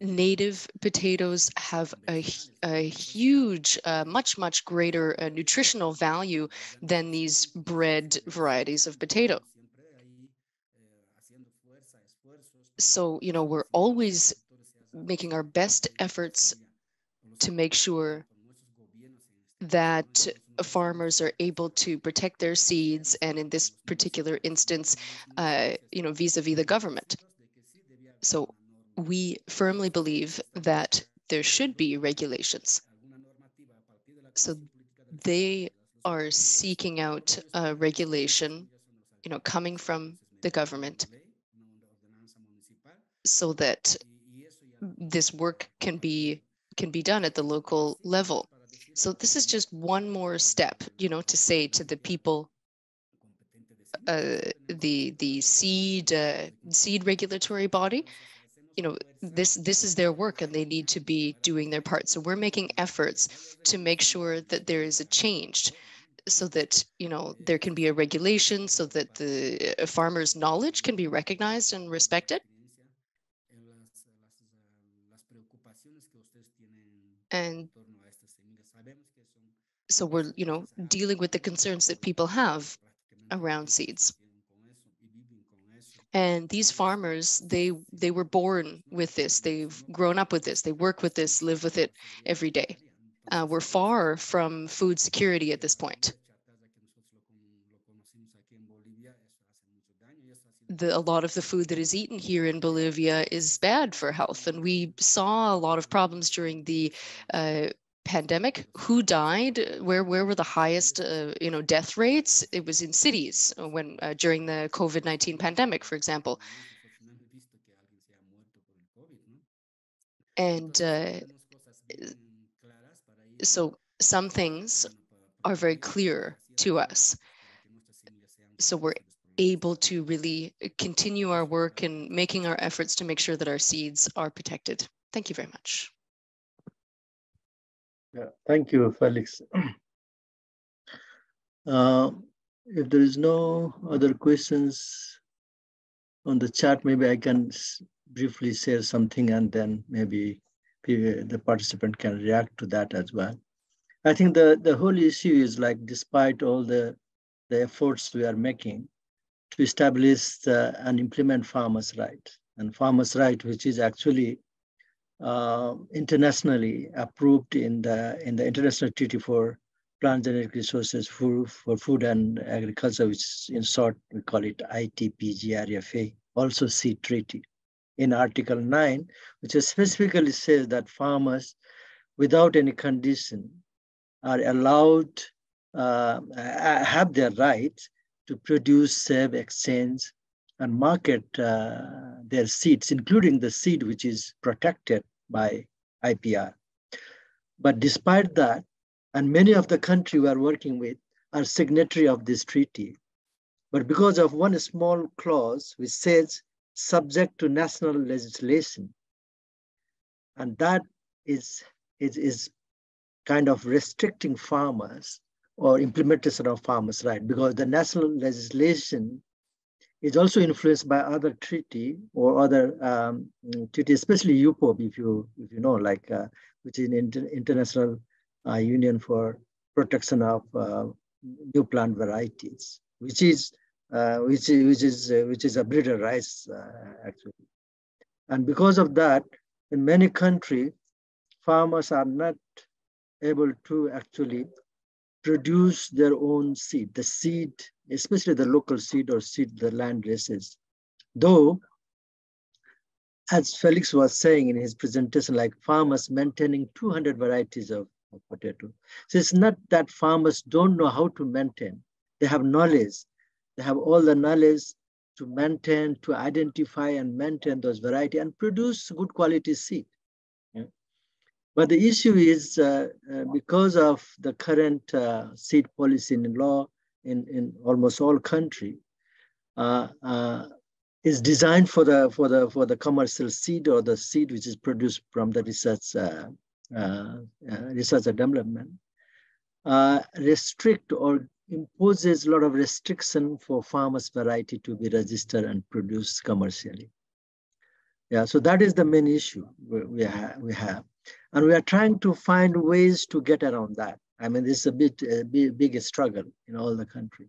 Native potatoes have a, a huge, uh, much, much greater uh, nutritional value than these bred varieties of potato. So, you know, we're always making our best efforts to make sure that farmers are able to protect their seeds and in this particular instance uh, you know vis-a-vis the government. So we firmly believe that there should be regulations. So they are seeking out regulation you know coming from the government so that this work can be can be done at the local level so this is just one more step, you know, to say to the people, uh, the the seed uh, seed regulatory body, you know, this this is their work and they need to be doing their part. So we're making efforts to make sure that there is a change so that you know there can be a regulation so that the uh, farmers knowledge can be recognized and respected and so we're, you know, dealing with the concerns that people have around seeds. And these farmers, they they were born with this. They've grown up with this. They work with this, live with it every day. Uh, we're far from food security at this point. The, a lot of the food that is eaten here in Bolivia is bad for health, and we saw a lot of problems during the uh, pandemic, who died? Where where were the highest uh, you know death rates? It was in cities when uh, during the COVID nineteen pandemic, for example. And uh, so some things are very clear to us. So we're able to really continue our work and making our efforts to make sure that our seeds are protected. Thank you very much. Yeah, thank you, Felix. [clears throat] Uh, if there is no other questions on the chat, maybe I can briefly share something and then maybe the participant can react to that as well. I think the, the whole issue is like, despite all the, the efforts we are making to establish the, and implement farmers' right, and farmers' right, which is actually uh, internationally approved in the in the International Treaty for Plant Genetic Resources for, for Food and Agriculture, which in short we call it ITPGRFA, also seed treaty. In Article 9, which specifically says that farmers, without any condition, are allowed, uh, have their right to produce, save, exchange, and market uh, their seeds, including the seed which is protected by IPR. But despite that, and many of the country we are working with are signatory of this treaty. But because of one small clause which says subject to national legislation, and that is, is, is kind of restricting farmers or implementation of farmers' right because the national legislation is also influenced by other treaty or other um, treaty, especially UPOV, if you if you know, like uh, which is an inter international uh, union for protection of uh, new plant varieties, which is uh, which is which is uh, which is a breeder rights uh, actually, and because of that, in many countries, farmers are not able to actually produce their own seed, the seed, especially the local seed or seed the land races. Though, as Felix was saying in his presentation, like farmers maintaining 200 varieties of, of potato. So it's not that farmers don't know how to maintain. They have knowledge. They have all the knowledge to maintain, to identify and maintain those variety and produce good quality seed. But the issue is uh, uh, because of the current uh, seed policy in law in, in almost all country, uh, uh, is designed for the for the for the commercial seed or the seed which is produced from the research uh, research and development, restrict or imposes a lot of restriction for farmers variety to be registered and produced commercially. Yeah, so that is the main issue we, we, ha we have. And we are trying to find ways to get around that. I mean, this is a bit big, struggle in all the country.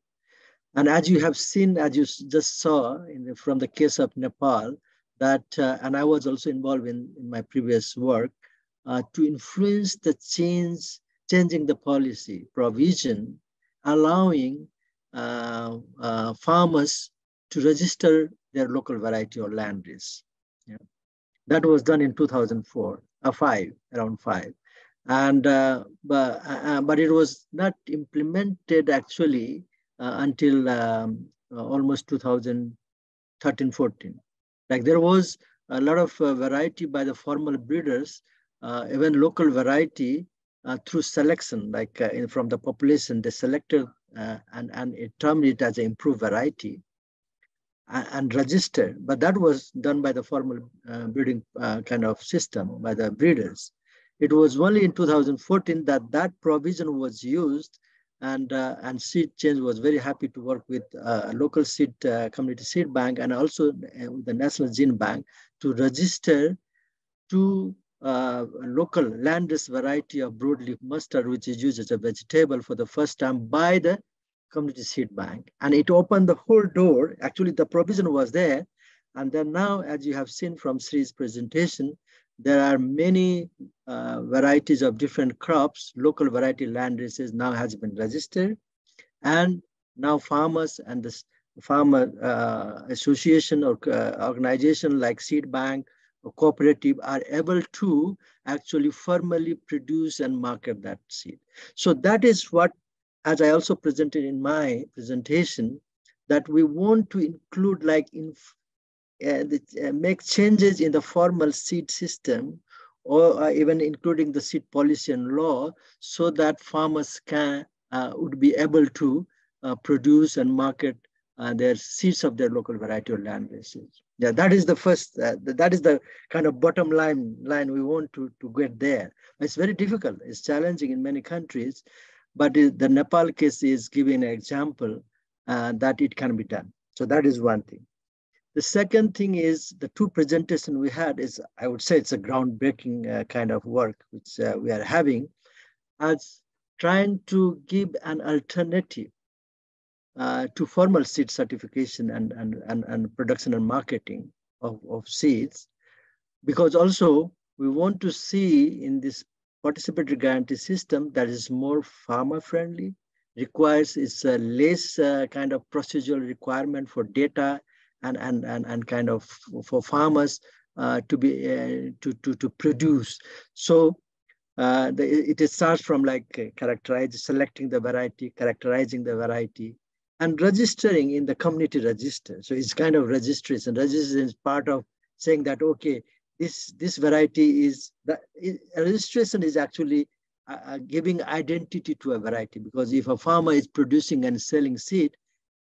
And as you have seen, as you just saw the, from the case of Nepal, that, uh, and I was also involved in, in my previous work, uh, to influence the change, changing the policy provision, allowing uh, uh farmers to register their local variety or landrace. Yeah. That was done in 2004 uh, five, around five. And, uh, but, uh, uh, but it was not implemented actually uh, until um, uh, almost 2013, 14. Like there was a lot of variety by the formal breeders, even local variety through selection, like in, from the population, they selected and, and it termed it as an improved variety and registered, but that was done by the formal uh, breeding uh, kind of system by the breeders. It was only in 2014 that that provision was used and, uh, and Seed Change was very happy to work with uh, local seed uh, community seed bank and also uh, the National Gene Bank to register two local landrace variety of broadleaf mustard, which is used as a vegetable for the first time by the community seed bank. And it opened the whole door. Actually, the provision was there. And then now, as you have seen from Sri's presentation, there are many uh, varieties of different crops. Local variety land races now has been registered. And now farmers and the farmer uh, association or uh, organization like Seed Bank cooperative are able to actually formally produce and market that seed. So that is what, as I also presented in my presentation, that we want to include like in uh, the, uh, make changes in the formal seed system or uh, even including the seed policy and law so that farmers can uh, would be able to uh, produce and market uh, their seeds of their local variety or land races. Yeah, that is the first, uh, that is the kind of bottom line line we want to, to get there. It's very difficult, it's challenging in many countries, but the Nepal case is giving an example uh, that it can be done. So that is one thing. The second thing is the two presentation we had is, I would say it's a groundbreaking uh, kind of work which uh, we are having as trying to give an alternative uh, to formal seed certification and, and, and, and production and marketing of, of seeds. Because also we want to see in this participatory guarantee system that is more farmer friendly, requires is a less uh, kind of procedural requirement for data and, and, and, and kind of for farmers uh, to be uh, to, to, to produce. So uh, the, it starts from like characterizing, selecting the variety, characterizing the variety, and registering in the community register. So it's kind of registration. Registration is part of saying that, okay, this, this variety is, registration is actually uh, uh, giving identity to a variety because if a farmer is producing and selling seed,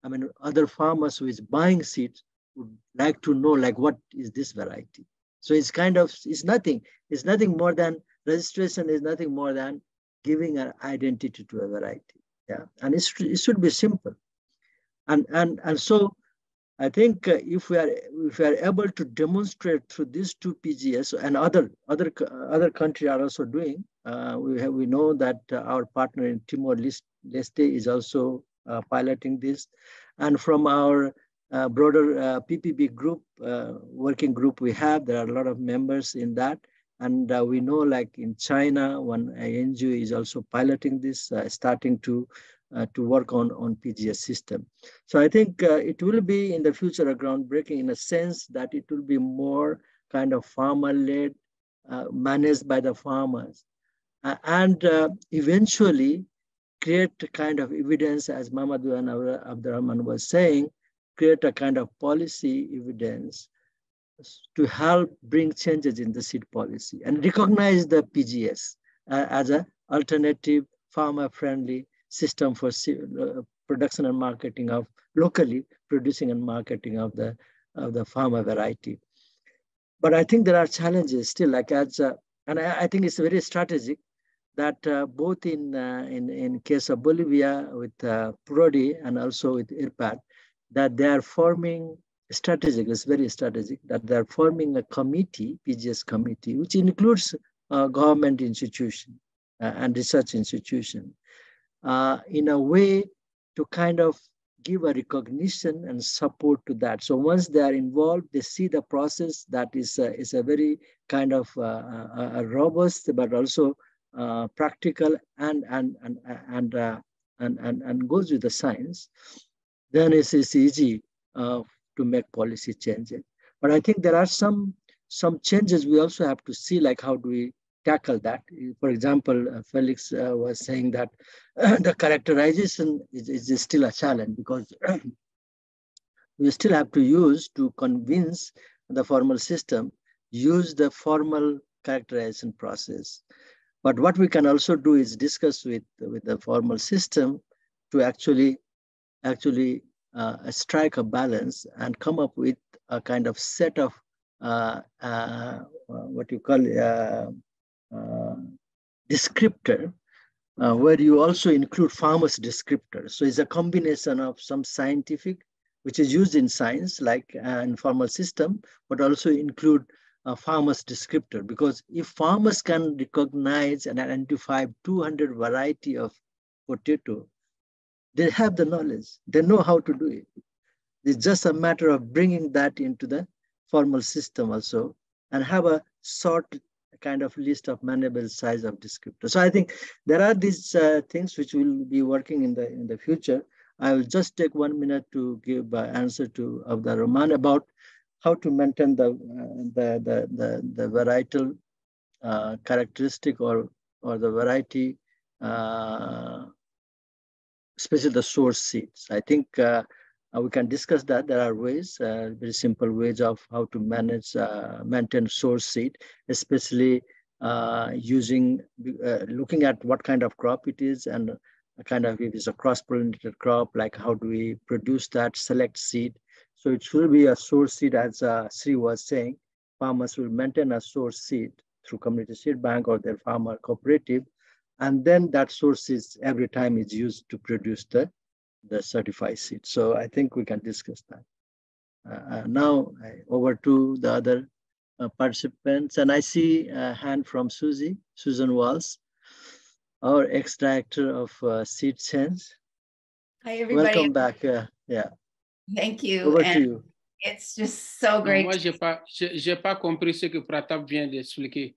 I mean, other farmers who is buying seeds would like to know like what is this variety. So it's kind of, it's nothing, it's nothing more than, registration is nothing more than giving an identity to a variety. Yeah, and it's, it should be simple. And, and, and so I think uh, if we are if we are able to demonstrate through these two PGS and other other other countries are also doing, uh, we have, we know that uh, our partner in Timor Leste is also uh, piloting this, and from our uh, broader PPB group working group we have, there are a lot of members in that, and we know like in China, one NGO is also piloting this, starting to uh, to work on, on PGS system. So I think uh, it will be in the future a groundbreaking in a sense that it will be more kind of farmer-led, uh, managed by the farmers, and uh, eventually create kind of evidence, as Mamadou and Abdurrahman was saying, create a kind of policy evidence to help bring changes in the seed policy and recognize the PGS uh, as an alternative, farmer-friendly system for uh, production and marketing of locally producing and marketing of the of the farmer variety. But I think there are challenges still, like as uh, and I, I, think it's very strategic that uh, both in, uh, in in case of Bolivia with uh, PRODI and also with IRPAD, that they are forming strategic. It's very strategic that they are forming a committee, PGS committee, which includes uh, government institution uh, and research institution uh, in a way to kind of give a recognition and support to that. So once they are involved, they see the process that is a, is a very kind of uh, a, a robust, but also uh, practical and and and and, uh, and and and goes with the science. Then it's, it's easy uh, to make policy changes. But I think there are some some changes we also have to see, like how do we tackle that. For example, uh, Felix uh, was saying that [clears throat] the characterization is, is still a challenge because [clears throat] we still have to use to convince the formal system, use the formal characterization process. But what we can also do is discuss with, with the formal system to actually, actually uh, strike a balance and come up with a kind of set of uh, uh, what you call uh, descriptor uh, where you also include farmers descriptor. So it's a combination of some scientific, which is used in science like an formal system, but also include a farmer's descriptor. Because if farmers can recognize and identify 200 variety of potato, they have the knowledge, they know how to do it. It's just a matter of bringing that into the formal system also and have a sort kind of list of manageable size of descriptor. So I think there are these uh, things which will be working in the in the future. I will just take one minute to give uh, answer to Abdul Rahman about how to maintain the, uh, the, the, the, the varietal uh, characteristic or, or the variety, uh, especially the source seeds. I think uh, uh, we can discuss that. There are ways, uh, very simple ways of how to manage, uh, maintain source seed, especially uh, using, uh, looking at what kind of crop it is and kind of if it's a cross-pollinated crop, like how do we produce that, select seed. So it should be a source seed as Sri was saying, farmers will maintain a source seed through community seed bank or their farmer cooperative. And then that source is every time is used to produce the the certified seed. So I think we can discuss that. Uh, uh, now over to the other uh, participants, and I see a hand from Susie, Susan Walsh, our ex-director of uh, Seed Sense. Hi, everybody. Welcome back. Uh, yeah. Thank you. Over and to you. It's just so great. Moi, j'ai pas, j'ai pas compris ce que Pratap vient d'expliquer.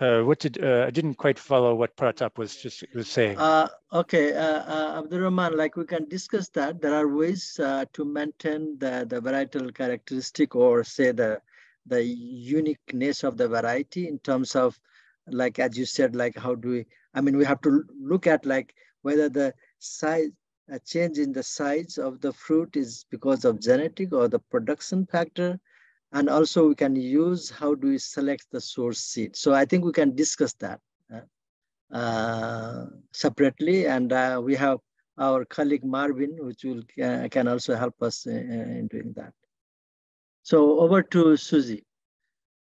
Uh, what did uh, I didn't quite follow what Pratap was just was saying. Uh, okay, uh, uh, Abdurrahman, like we can discuss that. There are ways uh, to maintain the, the varietal characteristic or say the, the uniqueness of the variety in terms of like, as you said, like how do we, I mean, we have to look at like whether the size, a change in the size of the fruit is because of genetic or the production factor and also we can use how do we select the source seed. So I think we can discuss that uh, uh, separately. And uh, we have our colleague Marvin, which will uh, can also help us in, in doing that. So over to Susie.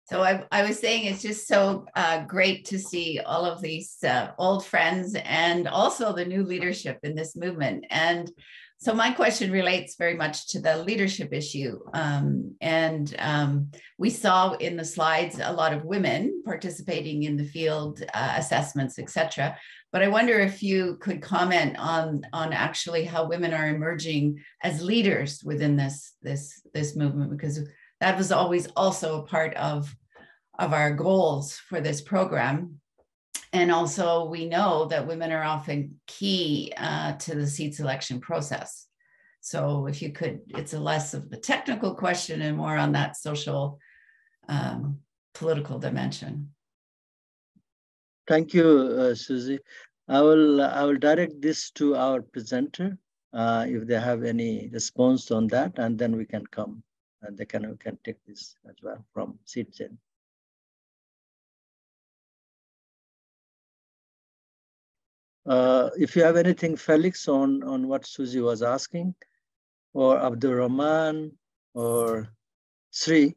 So I, I was saying it's just so uh, great to see all of these uh, old friends and also the new leadership in this movement. And so my question relates very much to the leadership issue. Um, and um, we saw in the slides a lot of women participating in the field uh, assessments, etc. But I wonder if you could comment on, on actually how women are emerging as leaders within this, this, this movement, because that was always also a part of, of our goals for this program. And also we know that women are often key uh, to the seed selection process. So if you could it's a less of a technical question and more on that social um, political dimension. Thank you uh, susie i will i will direct this to our presenter uh, if they have any response on that and then we can come and they can we can take this as well from Seed Change. Uh, if you have anything, Felix, on, on what Susie was asking, or Abdul Rahman, or Sri,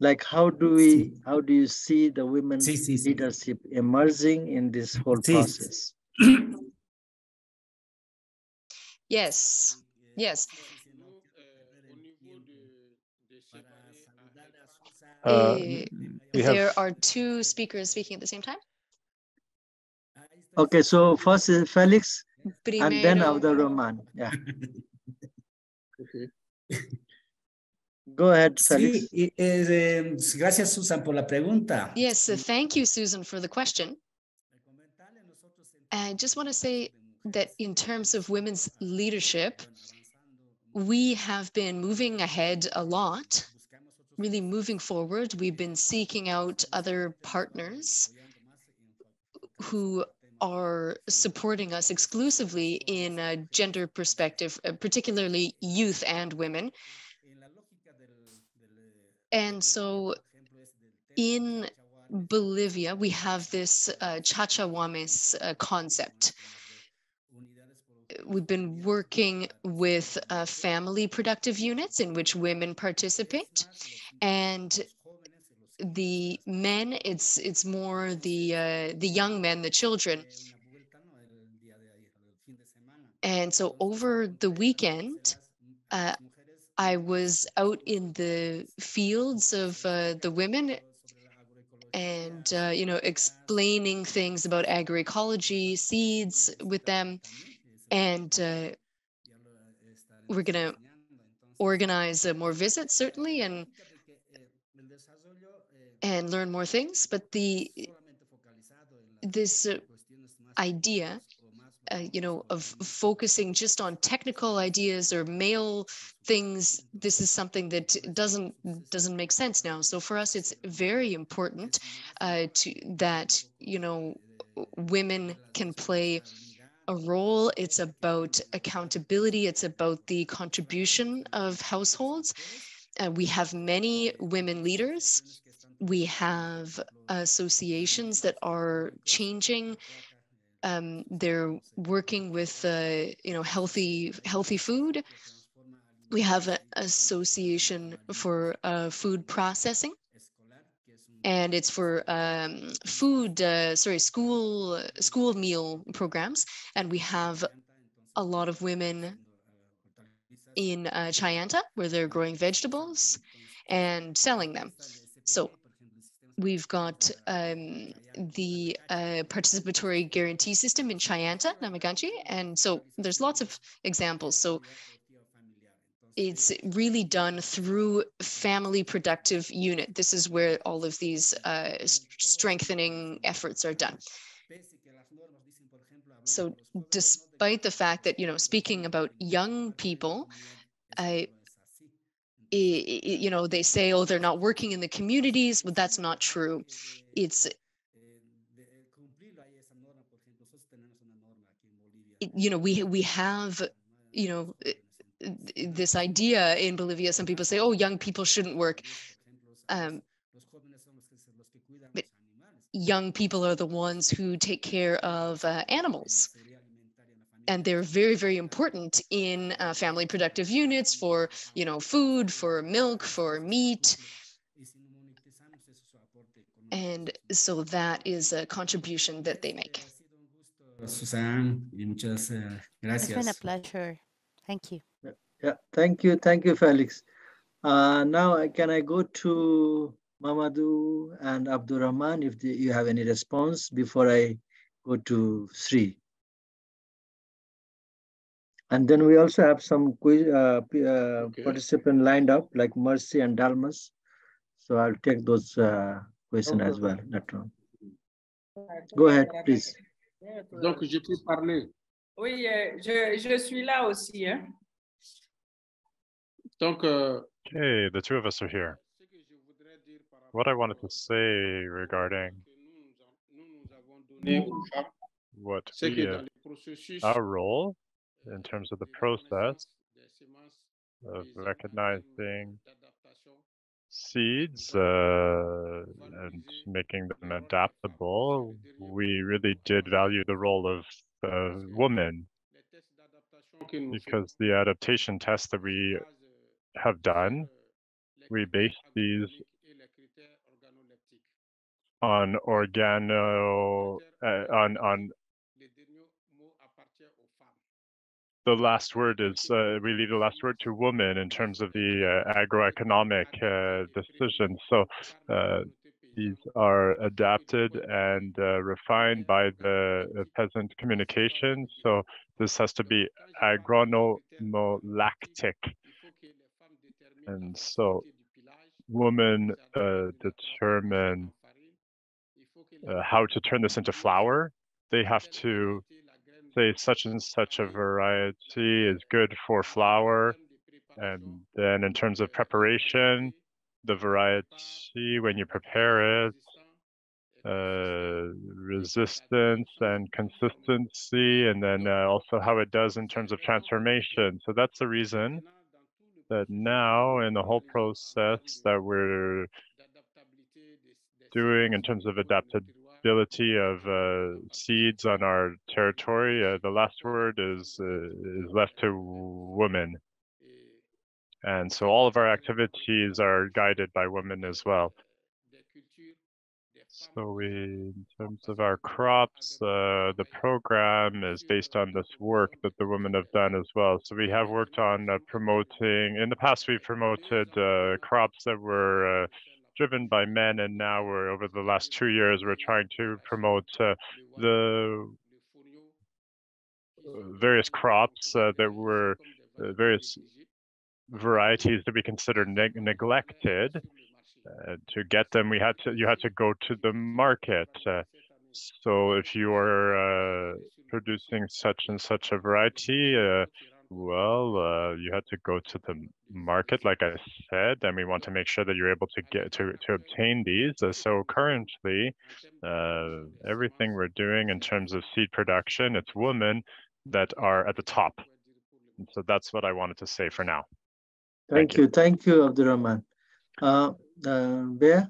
like how do we, how do you see the women Sí, sí, sí. leadership emerging in this whole Sí. process? Yes, yes. Uh, Eh, there have are two speakers speaking at the same time. Okay, so first is Felix, and then Primero- Abdul Rahman. Yeah. [laughs] Go ahead, Felix. Sí, eh, gracias Susan por la pregunta. Yes, uh, thank you, Susan, for the question. I just want to say that in terms of women's leadership, we have been moving ahead a lot, really moving forward. We've been seeking out other partners who are supporting us exclusively in a gender perspective, uh, particularly youth and women. And so in Bolivia, we have this uh, chachawarmi uh, concept. We've been working with uh, family productive units in which women participate. And the men, it's it's more the uh, the young men, the children. And so over the weekend, uh, I was out in the fields of uh, the women and, uh, you know, explaining things about agroecology, seeds with them. And uh, we're going to organize uh, more visits, certainly, and and learn more things. But the this uh, idea uh, you know, of focusing just on technical ideas or male things, this is something that doesn't doesn't make sense now. So for us, it's very important uh, to that you know women can play a role. It's about accountability. It's about the contribution of households. Uh, we have many women leaders. We have associations that are changing um, they're working with uh, you know healthy healthy food. We have an association for uh, food processing, and it's for um, food uh, sorry school school meal programs, and we have a lot of women in uh, Chayanta where they're growing vegetables and selling them. So we've got um, the uh, participatory guarantee system in Chayanta, Namaganchi. And so there's lots of examples. So it's really done through family productive unit. This is where all of these uh, strengthening efforts are done. So despite the fact that, you know, speaking about young people, I, you know, they say, oh, they're not working in the communities, but that's not true. It's you know, we we have, you know, this idea in Bolivia. Some people say, "Oh, young people shouldn't work." Um, young people are the ones who take care of uh, animals, and they're very, very important in uh, family productive units for, you know, food, for milk, for meat. And so that is a contribution that they make. Susan, muchas uh, gracias. It's been a pleasure. Thank you. Yeah, thank you. Thank you, Felix. Uh, now, can I go to Mamadou and Abdurrahman if the, you have any response before I go to Sri? And then we also have some quiz, uh, uh, okay. participant lined up like Mercy and Dalmas. So I'll take those uh, questions okay. as well later on. Go ahead, please. Donc, je peux parler. Oui, euh, je, je, suis là aussi. Hein? Donc, euh, okay, the two of us are here. What I wanted to say regarding what we, uh, our role in terms of the process of recognizing seeds uh, and making them adaptable, we really did value the role of uh, women because the adaptation tests that we have done, we base these on organo, uh, on on the last word is uh, leave the last word to women in terms of the uh, agroeconomic uh, decisions. So uh, these are adapted and uh, refined by the peasant communication. So this has to be agronomolactic. And so women uh, determine how to turn this into flour. They have to say such and such a variety is good for flour. And then in terms of preparation, the variety when you prepare it, uh, resistance and consistency, and then uh, also how it does in terms of transformation. So that's the reason that now in the whole process that we're doing in terms of adapted of uh, seeds on our territory, uh, the last word is uh, is left to women. And so all of our activities are guided by women as well. So we, in terms of our crops, uh, the program is based on this work that the women have done as well. So we have worked on uh, promoting, in the past we promoted uh, crops that were driven by men, and now we're over the last two years we're trying to promote uh, the various crops uh, that were uh, various varieties that we consider neg neglected. Uh, to get them, we had to you had to go to the market. Uh, so if you are uh, producing such and such a variety, well, uh, you had to go to the market, like I said, and we want to make sure that you're able to get to, to obtain these. Uh, so currently, uh, everything we're doing in terms of seed production, it's women that are at the top. And so that's what I wanted to say for now. Thank, Thank you. you. Thank you, Abdurrahman. Uh, uh, Bea?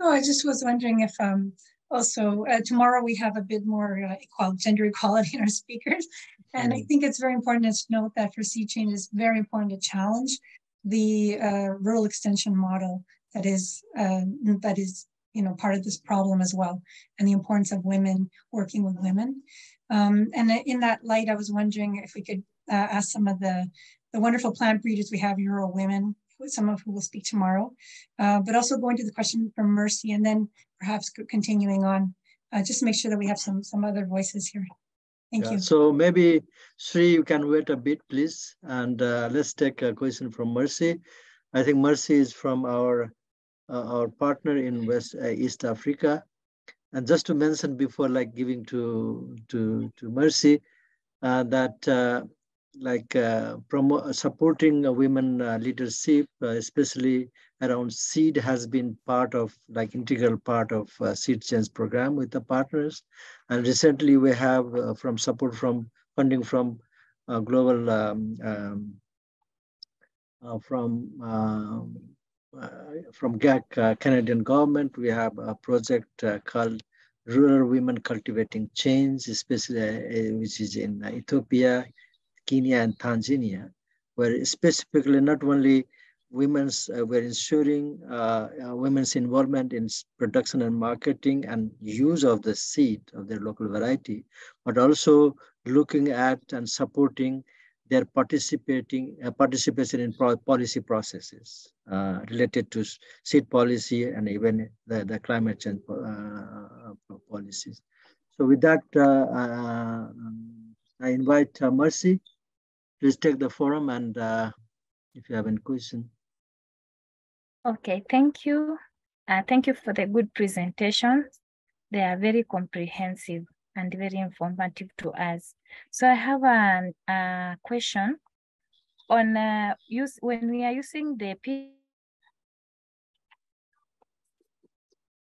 Oh, I just was wondering if um, also uh, tomorrow we have a bit more uh, equal, gender equality in our [laughs] speakers. And I mm. think it's very important to note that for Seed Change, it's very important to challenge the uh, rural extension model that is uh, that is you know part of this problem as well, and the importance of women working with women. Um, and in that light, I was wondering if we could uh, ask some of the the wonderful plant breeders we have, rural women, some of who will speak tomorrow, uh, but also going to the question from Mercy, and then perhaps continuing on, uh, just to make sure that we have some some other voices here. Thank yeah, you. So maybe Sri, you can wait a bit, please, and uh, let's take a question from Mercy. I think Mercy is from our uh, our partner in West uh, East Africa, and just to mention before, like giving to to to Mercy, uh, that uh, like uh, promo supporting women uh, leadership, uh, especially around seed has been part of like integral part of uh, seed change program with the partners. And recently we have uh, from support from funding from uh, global, um, um, from um, from GAC, Canadian government, we have a project called Rural Women Cultivating Change, especially which is in Ethiopia, Kenya and Tanzania, where specifically not only women's, uh, we're ensuring uh, uh, women's involvement in production and marketing and use of the seed of their local variety, but also looking at and supporting their participating uh, participation in policy processes uh, related to seed policy and even the, the climate change uh, policies. So with that, I invite Mercy please take the forum and uh, if you have any question. Okay, thank you. Uh, thank you for the good presentation. They are very comprehensive and very informative to us. So I have a, a question on uh, use when we are using the P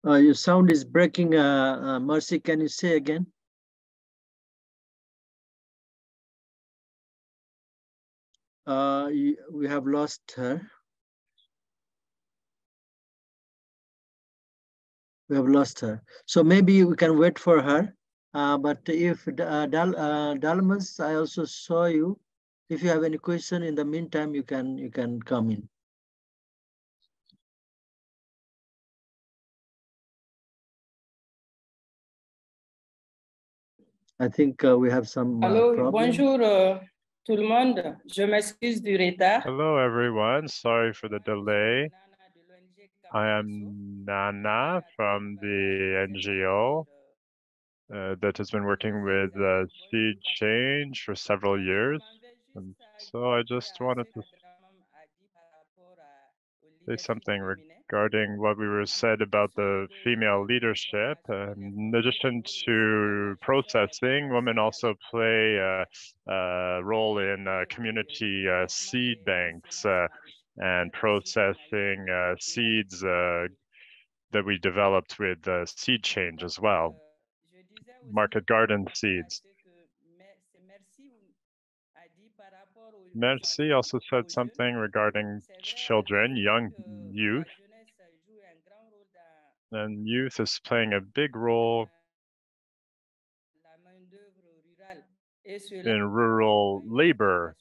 uh, your sound is breaking. Uh, uh, Mercy, can you say again? Uh, we have lost her. We have lost her. So maybe we can wait for her. Uh, but if uh, Dal, uh, Dalmas, I also saw you. If you have any question in the meantime, you can you can come in. I think uh, we have some. Uh, Hello, bonjour. Tout le monde. Je m'excuse du retard. Hello, everyone. Sorry for the delay. I am Nana from the NGO uh, that has been working with uh, Seed Change for several years. And so I just wanted to say something regarding what we were said about the female leadership. in addition to processing, women also play a, a role in uh, community uh, seed banks uh, and processing seeds that we developed with seed change as well, market garden seeds. Merci also said something regarding children, young youth, and youth is playing a big role in rural labor.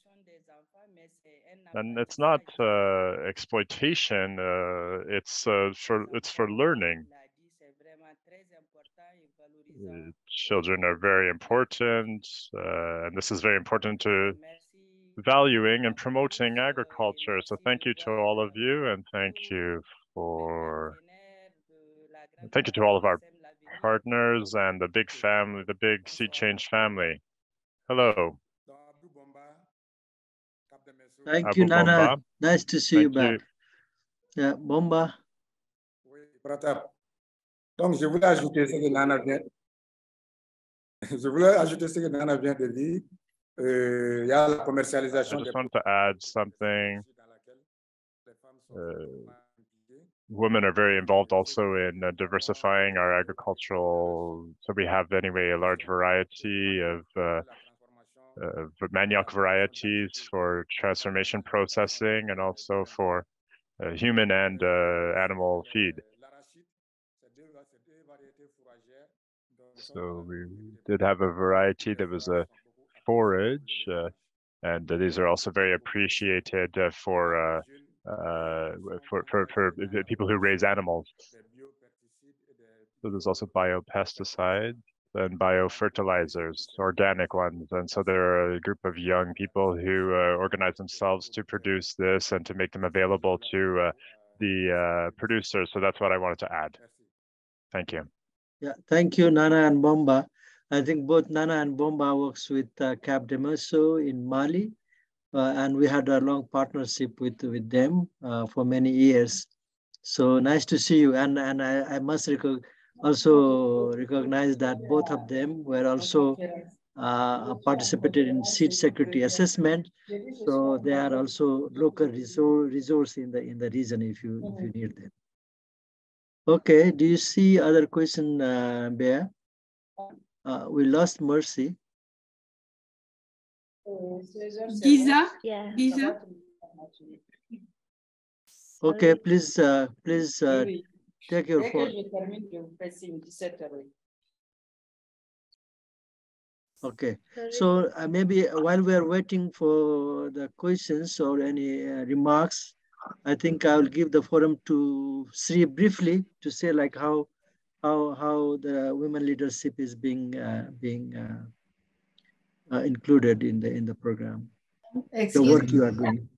And it's not uh, exploitation, uh, it's, uh, for, it's for learning. Children are very important, uh, and this is very important to valuing and promoting agriculture. So thank you to all of you, and thank you for Thank you to all of our partners and the big family, the big Seed Change family. Hello. Thank Abu you, Nana. Bomba. Nice to see Thank you back. You. Yeah, Bomba. Donc, je voulais ajouter ce que Nana vient, je voulais ajouter ce que Nana vient de dire. Euh, il y a la commercialisation. I just wanted to add something. Uh, women are very involved also in uh, diversifying our agricultural. So we have anyway a large variety of, uh, of manioc varieties for transformation processing and also for uh, human and uh, animal feed. So we did have a variety that was a forage, uh, and these are also very appreciated for uh, for, for, for people who raise animals. So there's also biopesticides and biofertilizers, organic ones. And so there are a group of young people who uh, organize themselves to produce this and to make them available to uh, the uh, producers. So that's what I wanted to add. Thank you. Yeah, thank you, Nana and Bomba. I think both Nana and Bomba works with uh, CAB Déméso in Mali uh, and we had a long partnership with with them uh, for many years. So nice to see you. And and I, I must rec- also recognize that both of them were also uh, participated in seed security assessment. So they are also local resource resource in the in the region if you if you need them. Okay. Do you see other question, uh, Bear? Uh, we lost Mercy. Giza? Yeah. Giza? Okay, please, uh, please uh, take your phone. Okay, so uh, maybe while we are waiting for the questions or any uh, remarks, I think I will give the forum to Sri briefly to say like how how how the women leadership is being uh, being uh, included in the in the program. Excuse the work me. you are doing.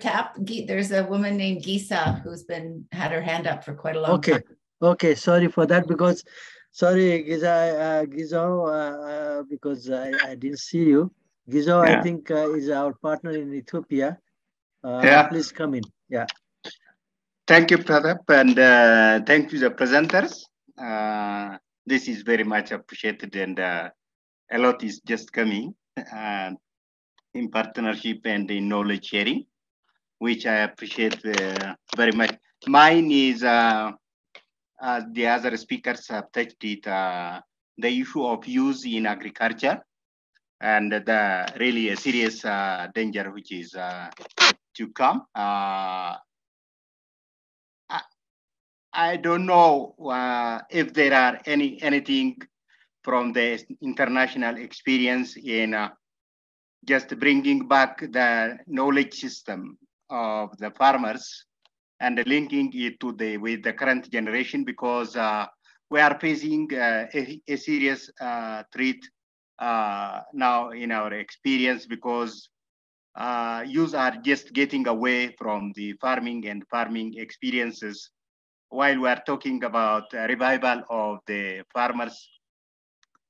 Cap, Gi- there's a woman named Gisa who's been had her hand up for quite a long Okay, time. okay. Okay. Sorry for that because, sorry, Giza, uh, Gizo, uh, uh, because I, I didn't see you. Gizo, I think uh, is our partner in Ethiopia. Uh, Yeah. Please come in. Yeah. Thank you, Pratap, and uh, thank you, the presenters. Uh, this is very much appreciated, and uh, a lot is just coming uh, in partnership and in knowledge sharing, which I appreciate uh, very much. Mine is, uh, as the other speakers have touched it, uh, the issue of use in agriculture and the really a serious uh, danger which is uh, to come. Uh, I, I don't know uh, if there are any anything from the international experience in uh, just bringing back the knowledge system of the farmers and linking it to the with the current generation because uh, we are facing uh, a, a serious uh, threat uh, now in our experience because uh, youth are just getting away from the farming and farming experiences while we are talking about revival of the farmers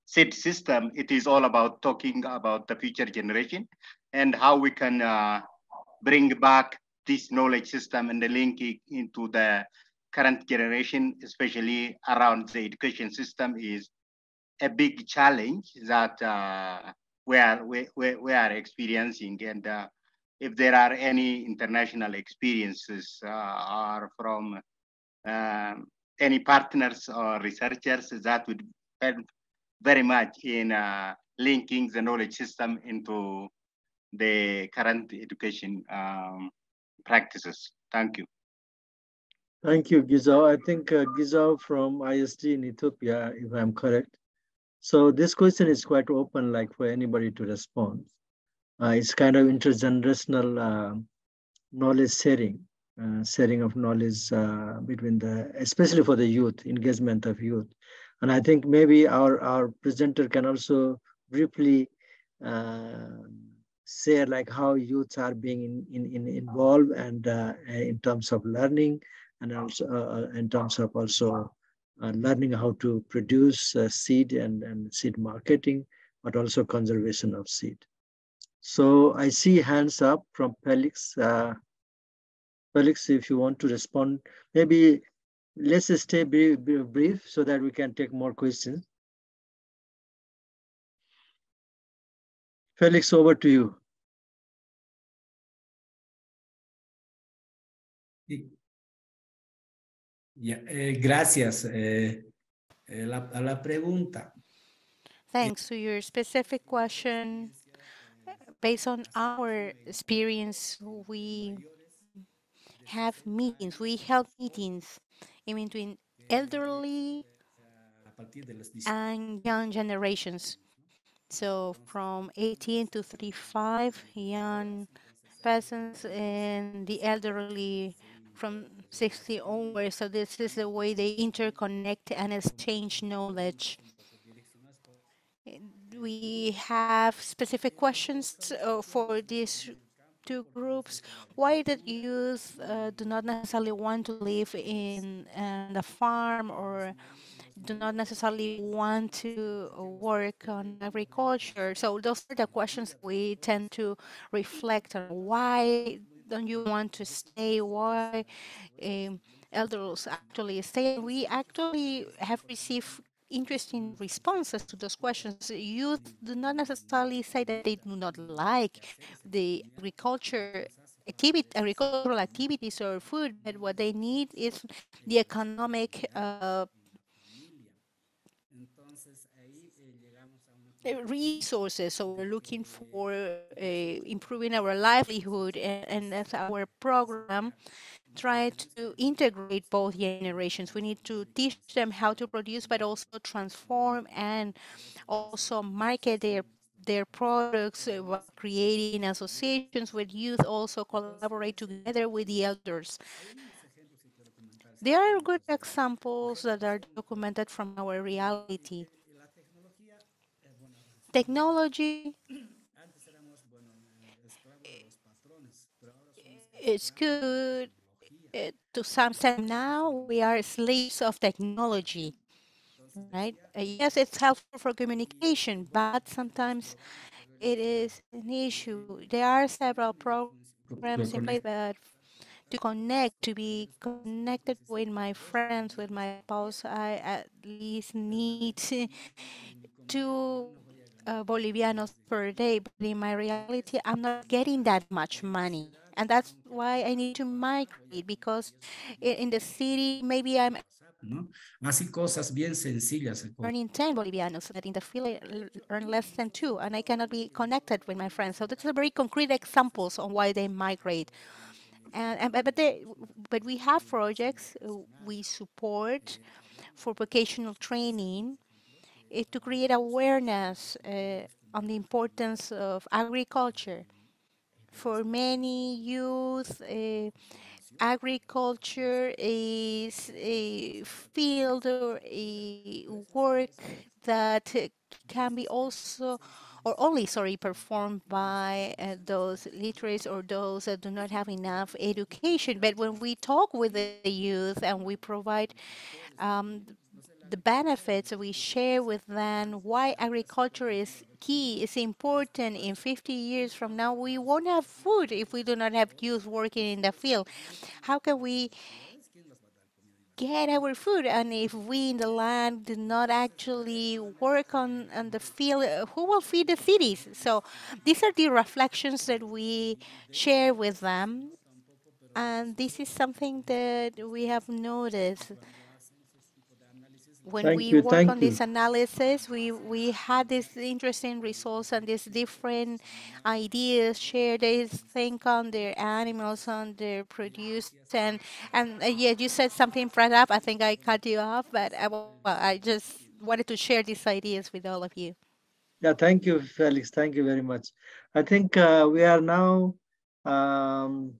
seed system it is all about talking about the future generation and how we can uh, bring back this knowledge system and the link it into the current generation especially around the education system is a big challenge that uh, we are we, we, are experiencing. And uh, if there are any international experiences uh, or from um, any partners or researchers that would very much in uh, linking the knowledge system into the current education um, practices. Thank you. Thank you, Gizao. I think uh, Gizao from ISD in Ethiopia, if I'm correct. So this question is quite open, like for anybody to respond. Uh, it's kind of intergenerational uh, knowledge sharing, uh, sharing of knowledge uh, between the, especially for the youth, engagement of youth. And I think maybe our, our presenter can also briefly uh, share like how youths are being in, in, in involved and uh, in terms of learning and also uh, in terms of also uh, learning how to produce uh, seed and, and seed marketing, but also conservation of seed. So I see hands up from Felix. Uh, Felix, if you want to respond, maybe let's stay brief, brief so that we can take more questions. Felix, over to you. Yeah, eh, gracias. Eh, eh, la, a la pregunta. Thanks to your specific question. Based on our experience, we have meetings, we held meetings in between elderly and young generations. So from 18 to 35 young persons and the elderly from 60 onwards. So this is the way they interconnect and exchange knowledge. We have specific questions uh, for these two groups. Why did youth uh, do not necessarily want to live in, the farm or do not necessarily want to work on agriculture. So those are the questions we tend to reflect on. Why don't you want to stay? Why um, elders actually stay? We actually have received interesting responses to those questions. Youth do not necessarily say that they do not like the agriculture activity, agricultural activities or food, but what they need is the economic uh, resources. So we're looking for uh, improving our livelihood, and, and that's our program. Try to integrate both generations. We need to teach them how to produce, but also transform and also market their their products, uh, creating associations with youth, also collaborate together with the elders. There are good examples that are documented from our reality technology it's good to some extent now we are slaves of technology right uh, yes it's helpful for communication but sometimes it is an issue there are several programs in place but to connect to be connected with my friends with my spouse i at least need two uh, Bolivianos per day, but in my reality, I'm not getting that much money. And that's why I need to migrate because in the city, maybe I'm ¿no? Así cosas bien sencillas. earning 10 Bolivianos, that in the field I earn less than two, and I cannot be connected with my friends. So that's a very concrete examples on why they migrate. And, and but they, but we have projects uh, we support for vocational training to create awareness uh, on the importance of agriculture. For many youth, uh, agriculture is a field or a work that can be also or only sorry performed by uh, those literates or those that do not have enough education. But when we talk with the youth and we provide um, the benefits we share with them, why agriculture is key, is important. In 50 years from now, we won't have food if we do not have youth working in the field. How can we get our food? And if we in the land do not actually work on, on the field, who will feed the cities? So these are the reflections that we share with them. And this is something that we have noticed when Thank we you, work on you. this analysis, we, we had these interesting results and these different ideas, share they think on their animals, on their produce, and, and uh, yeah, you said something, Pratap, I think I cut you off, but I, well, I just wanted to share these ideas with all of you. Yeah, thank you, Felix. Thank you very much. I think uh, we are now um,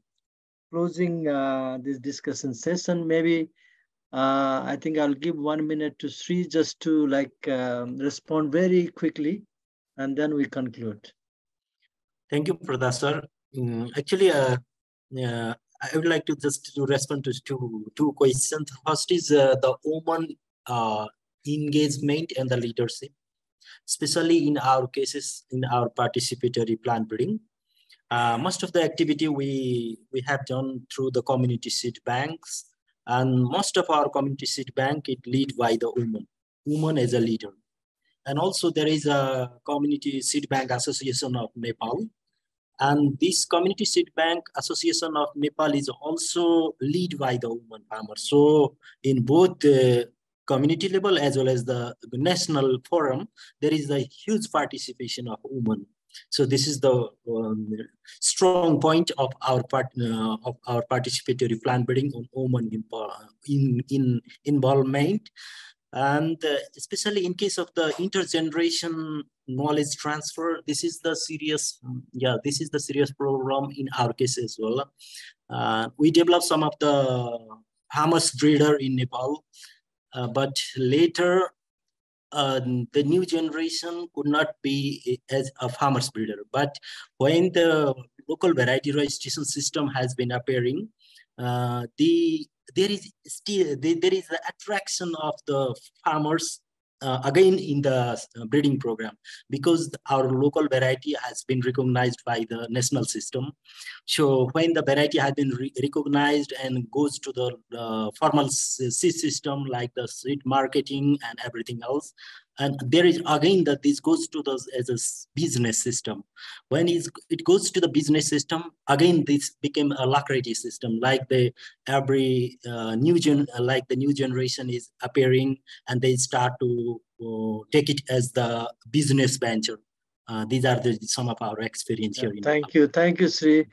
closing uh, this discussion session. Maybe uh, I think I'll give one minute to Sri just to like um, respond very quickly, and then we conclude. Thank you, Professor. Mm, actually, uh, uh, I would like to just to respond to two, two questions. First is uh, the woman uh, engagement and the leadership, especially in our cases, in our participatory plant breeding. Uh, most of the activity we, we have done through the community seed banks And most of our community seed bank, it lead by the woman, woman as a leader. And also there is a community seed bank association of Nepal. And this community seed bank association of Nepal is also lead by the woman farmers. So in both the community level as well as the national forum, there is a huge participation of women. So this is the um, strong point of our part uh, of our participatory plant breeding on women in, in involvement. And uh, especially in case of the intergeneration knowledge transfer this is the serious yeah this is the serious problem in our case as well. Uh, we developed some of the hamas breeder in nepal uh, but later uh, the new generation could not be as a farmers breeder but when the local variety registration system has been appearing uh, the there is still there, there is the attraction of the farmers uh, again in the uh, breeding program because our local variety has been recognized by the national system. So when the variety has been re recognized and goes to the uh, formal seed system like the seed marketing and everything else, and there is again that this goes to the as a business system. When it goes to the business system again this became a lucrative system like the every uh, new gen like the new generation is appearing and they start to uh, take it as the business venture. Uh, these are the some of our experience yeah, here thank you. Thank you sri.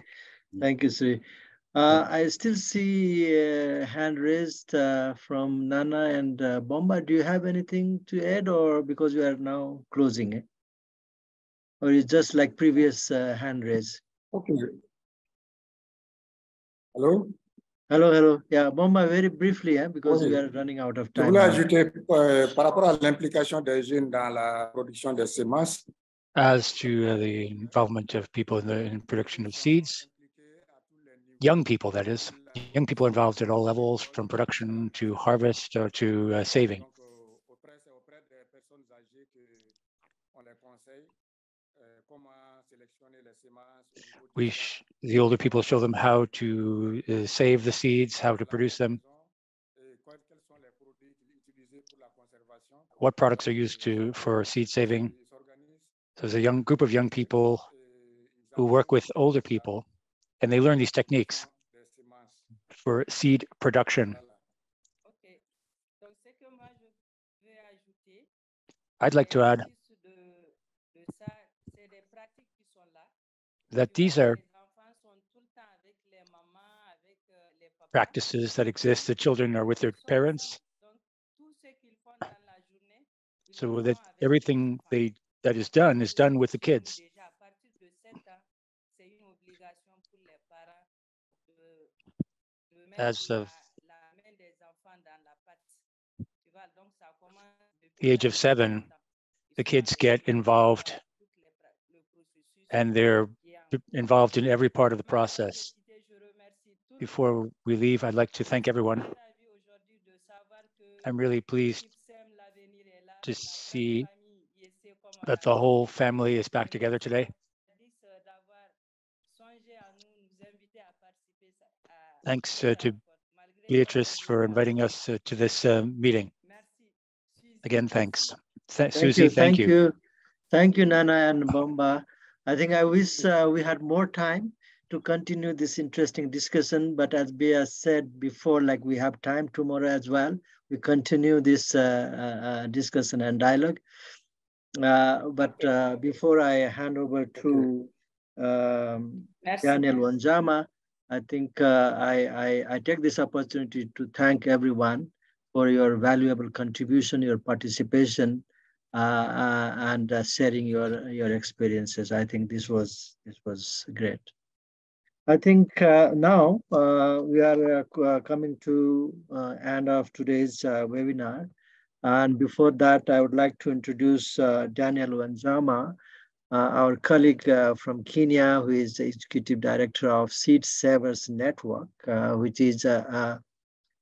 Thank you sri uh, I still see a hand raised uh, from Nana and uh, Bomba. Do you have anything to add or because we are now closing it? Or is just like previous uh, hand raise? Okay. Hello? Hello, hello. Yeah, Bomba, very briefly, hein, because oui. we are running out of time. Je voulais ajouter euh, par rapport à l'implication des jeunes dans la production des semences. As to uh, the involvement of people in the in production of seeds, young people, that is, young people involved at all levels, from production to harvest or to uh, saving. We the older people show them how to uh, save the seeds, how to produce them, what products are used to for seed saving. So there's a young group of young people who work with older people and they learn these techniques for seed production. I'd like to add that these are practices that exist. The children are with their parents. So that everything they that is done is done with the kids. As of the age of seven, the kids get involved and they're involved in every part of the process. Before we leave, I'd like to thank everyone. I'm really pleased to see that the whole family is back together today. Thanks uh, to Beatrice for inviting us uh, to this uh, meeting. Again, thanks. Th thank Susie, you, thank, thank you. you. Thank you, Nana and Bomba. I think I wish uh, we had more time to continue this interesting discussion, but as Bea said before, like we have time tomorrow as well. We continue this uh, uh, discussion and dialogue. but before I hand over to um, Daniel Wanyama, I think uh, I, I, I, take this opportunity to thank everyone for your valuable contribution, your participation, uh, uh, and uh, sharing your, your experiences. I think this was, this was great. I think uh, now uh, we are coming to end of today's webinar. And before that, I would like to introduce Daniel Wanyama, uh, our colleague uh, from Kenya, who is the executive director of Seed Savers Network, uh, which is a,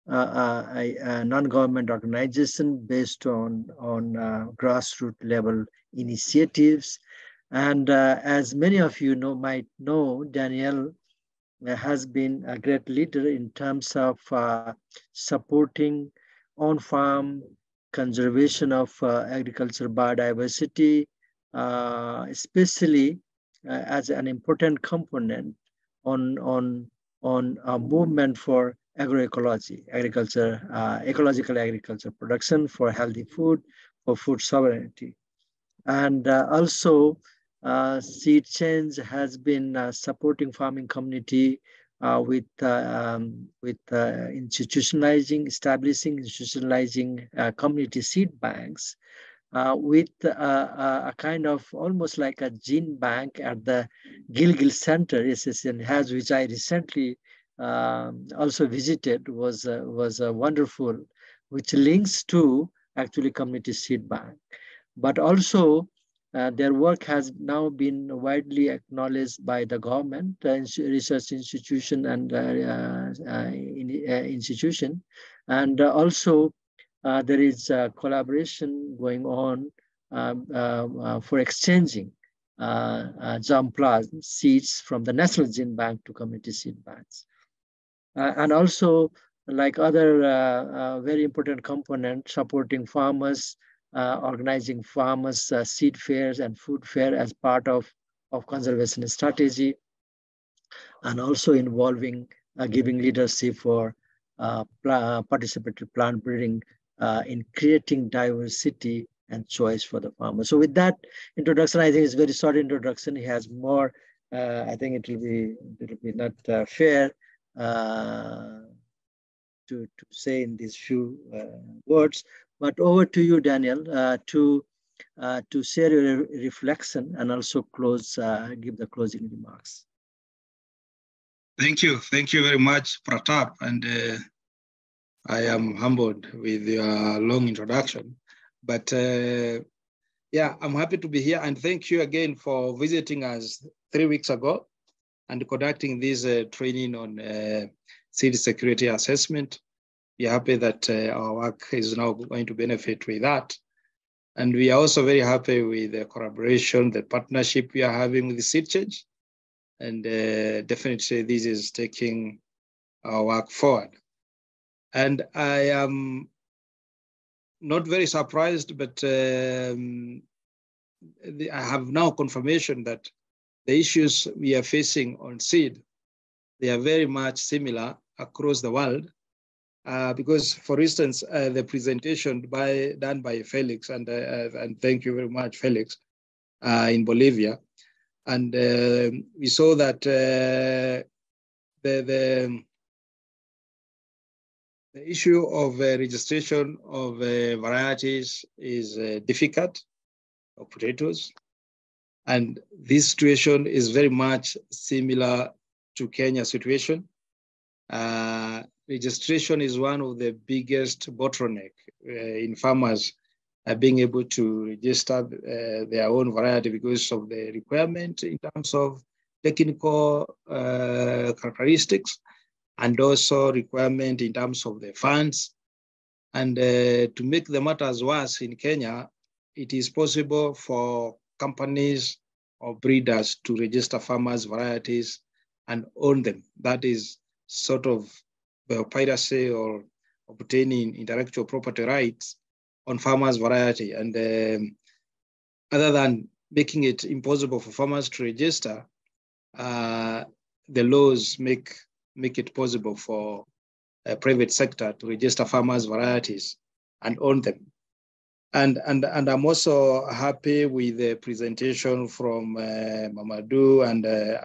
a, a, a non-government organization based on, on grassroots level initiatives. And as many of you know, might know, Daniel has been a great leader in terms of uh, supporting on-farm conservation of uh, agricultural biodiversity, uh, especially uh, as an important component on, on, on a movement for agroecology, agriculture, uh, ecological agriculture production for healthy food, for food sovereignty. And uh, also, uh, Seed Change has been uh, supporting farming community uh, with um, with institutionalizing, establishing, institutionalizing community seed banks uh, with uh, a kind of almost like a gene bank at the Gilgil Center SSN has, which I recently um, also visited, was uh, was wonderful, which links to actually community seed bank. But also, uh, their work has now been widely acknowledged by the government, uh, research institution, and uh, in, institution, and also uh, there is collaboration going on um, um, uh, for exchanging uh, uh germplasm seeds from the National Gene Bank to community seed banks. Uh, and also, like other uh, very important component, supporting farmers, organizing farmers seed fairs and food fair as part of, of conservation strategy, and also involving giving leadership for uh, participatory plant breeding uh, in creating diversity and choice for the farmer. So with that introduction, I think it's very short introduction. He has more, uh, I think it will be, it will be not uh, fair uh, to, to say in these few uh, words, but over to you, Daniel, uh, to, to share your reflection and also close, give the closing remarks. Thank you. Thank you very much, Pratap. And I am humbled with your long introduction. But uh, yeah, I'm happy to be here and thank you again for visiting us three weeks ago and conducting this uh, training on uh, seed security assessment. We're happy that uh, our work is now going to benefit with that. And we are also very happy with the collaboration, the partnership we are having with the Seed Change. And uh, definitely this is taking our work forward. And I am not very surprised, but um, I have now confirmation that the issues we are facing on seed, they are very much similar across the world. Uh, because, for instance, uh, the presentation by done by Felix, and uh, and thank you very much, Felix, uh, in Bolivia, and uh, we saw that uh, the the the issue of uh, registration of uh, varieties is uh, difficult of potatoes. And this situation is very much similar to Kenya situation. Uh, registration is one of the biggest bottleneck uh, in farmers uh, being able to register their own variety because of the requirement in terms of technical characteristics and also requirement in terms of the funds. And uh, to make the matters worse in Kenya, it is possible for companies or breeders to register farmers' varieties and own them. That is sort of piracy or obtaining intellectual property rights on farmers' variety. And um, other than making it impossible for farmers to register, uh, the laws make make it possible for a private sector to register farmers' varieties and own them. And, and, and I'm also happy with the presentation from uh, Mamadou and uh,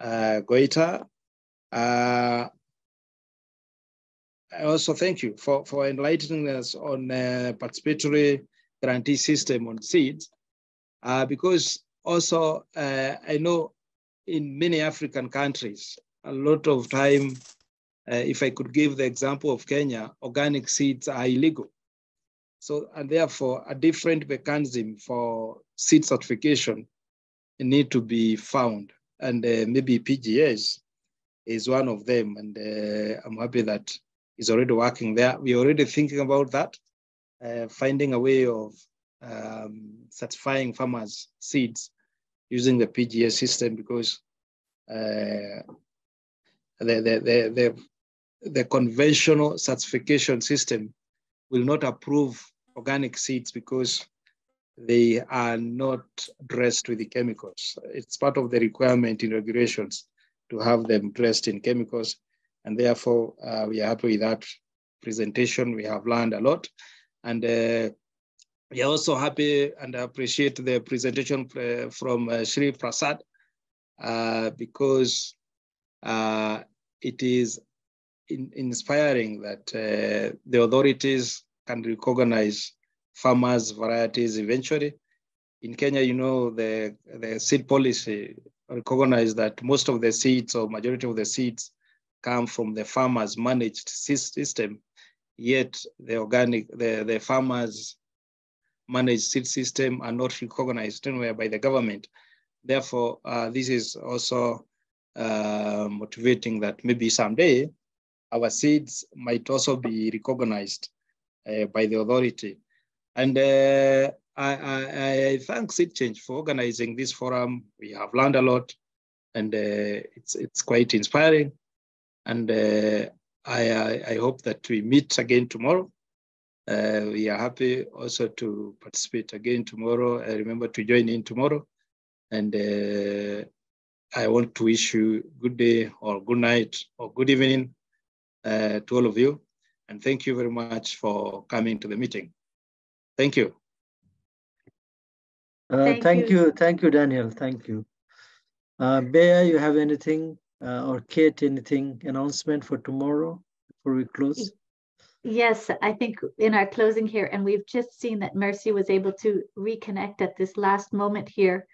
uh, Goita. Uh, I also thank you for, for enlightening us on uh, participatory guarantee system on seeds, uh, because also uh, I know in many African countries, a lot of time, uh, if I could give the example of Kenya, organic seeds are illegal. So, and therefore a different mechanism for seed certification need to be found. And uh, maybe PGS is one of them. And uh, I'm happy that it's already working there. We're already thinking about that, uh, finding a way of um, certifying farmers' seeds using the PGS system because uh, the, the, the, the, the conventional certification system will not approve organic seeds because they are not dressed with the chemicals. It's part of the requirement in regulations to have them dressed in chemicals. And therefore, uh, we are happy with that presentation. We have learned a lot. And uh, we are also happy and appreciate the presentation uh, from uh, Shri Prasad uh, because it is in, inspiring that uh, the authorities can recognize farmers' varieties eventually. In Kenya, you know, the, the seed policy recognize that most of the seeds or majority of the seeds come from the farmers' managed system, yet the organic, the, the farmers' managed seed system are not recognized anywhere by the government. Therefore, uh, this is also uh, motivating that maybe someday our seeds might also be recognized uh, by the authority. And uh, I, I, I, thank Seed Change for organizing this forum. We have learned a lot and uh, it's, it's quite inspiring. And uh, I, I, I, hope that we meet again tomorrow. Uh, we are happy also to participate again tomorrow. I remember to join in tomorrow. And uh, I want to wish you good day or good night or good evening uh, to all of you. And thank you very much for coming to the meeting. Thank you. Uh, thank, thank you. you. Thank you, Daniel. Thank you. Uh, Bea, you have anything uh, or Kate, anything announcement for tomorrow before we close? Yes, I think in our closing here, and we've just seen that Mercy was able to reconnect at this last moment here.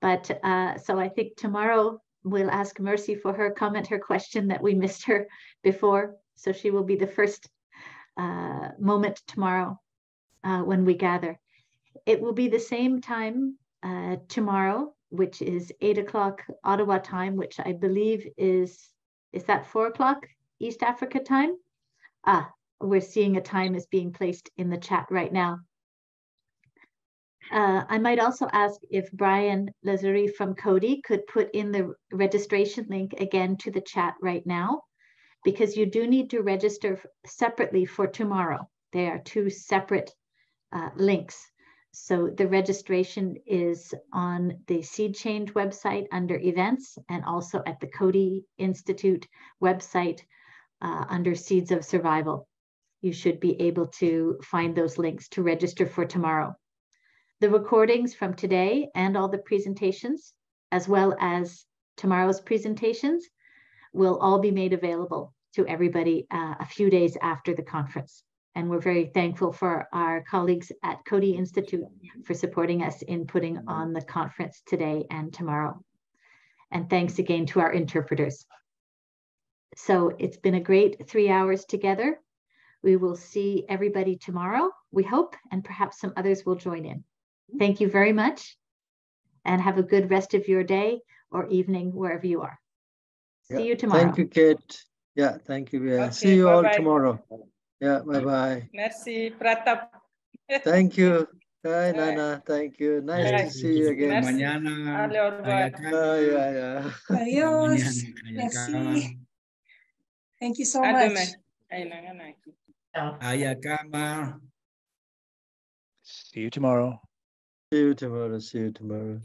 But uh, so I think tomorrow we'll ask Mercy for her comment, her question that we missed her before. So she will be the first uh, moment tomorrow uh, when we gather. It will be the same time uh, tomorrow, which is eight o'clock Ottawa time, which I believe is, is that four o'clock East Africa time? Ah, we're seeing a time is being placed in the chat right now. Uh, I might also ask if Brian Lazari from Coady could put in the registration link again to the chat right now, because you do need to register separately for tomorrow. They are two separate uh, links. So the registration is on the Seed Change website under events and also at the Coady Institute website uh, under Seeds of Survival. You should be able to find those links to register for tomorrow. The recordings from today and all the presentations, as well as tomorrow's presentations, will all be made available to everybody uh, a few days after the conference. And we're very thankful for our colleagues at Coady Institute for supporting us in putting on the conference today and tomorrow. And thanks again to our interpreters. So it's been a great three hours together. We will see everybody tomorrow, we hope, and perhaps some others will join in. Thank you very much and have a good rest of your day or evening wherever you are. Yeah. See you tomorrow. Thank you, Kate. Yeah, thank you. Yeah. Okay, See you bye all -bye. tomorrow. Yeah, bye-bye. Merci, Pratap. Thank you. [laughs] Hi, Nana. Thank you. Nice Bye. to see you again. Merci. Mañana. Dale, au revoir. Ah, yeah, yeah. Adios. Merci. Thank you so much. Ayakama. See you tomorrow. See you tomorrow. See you tomorrow.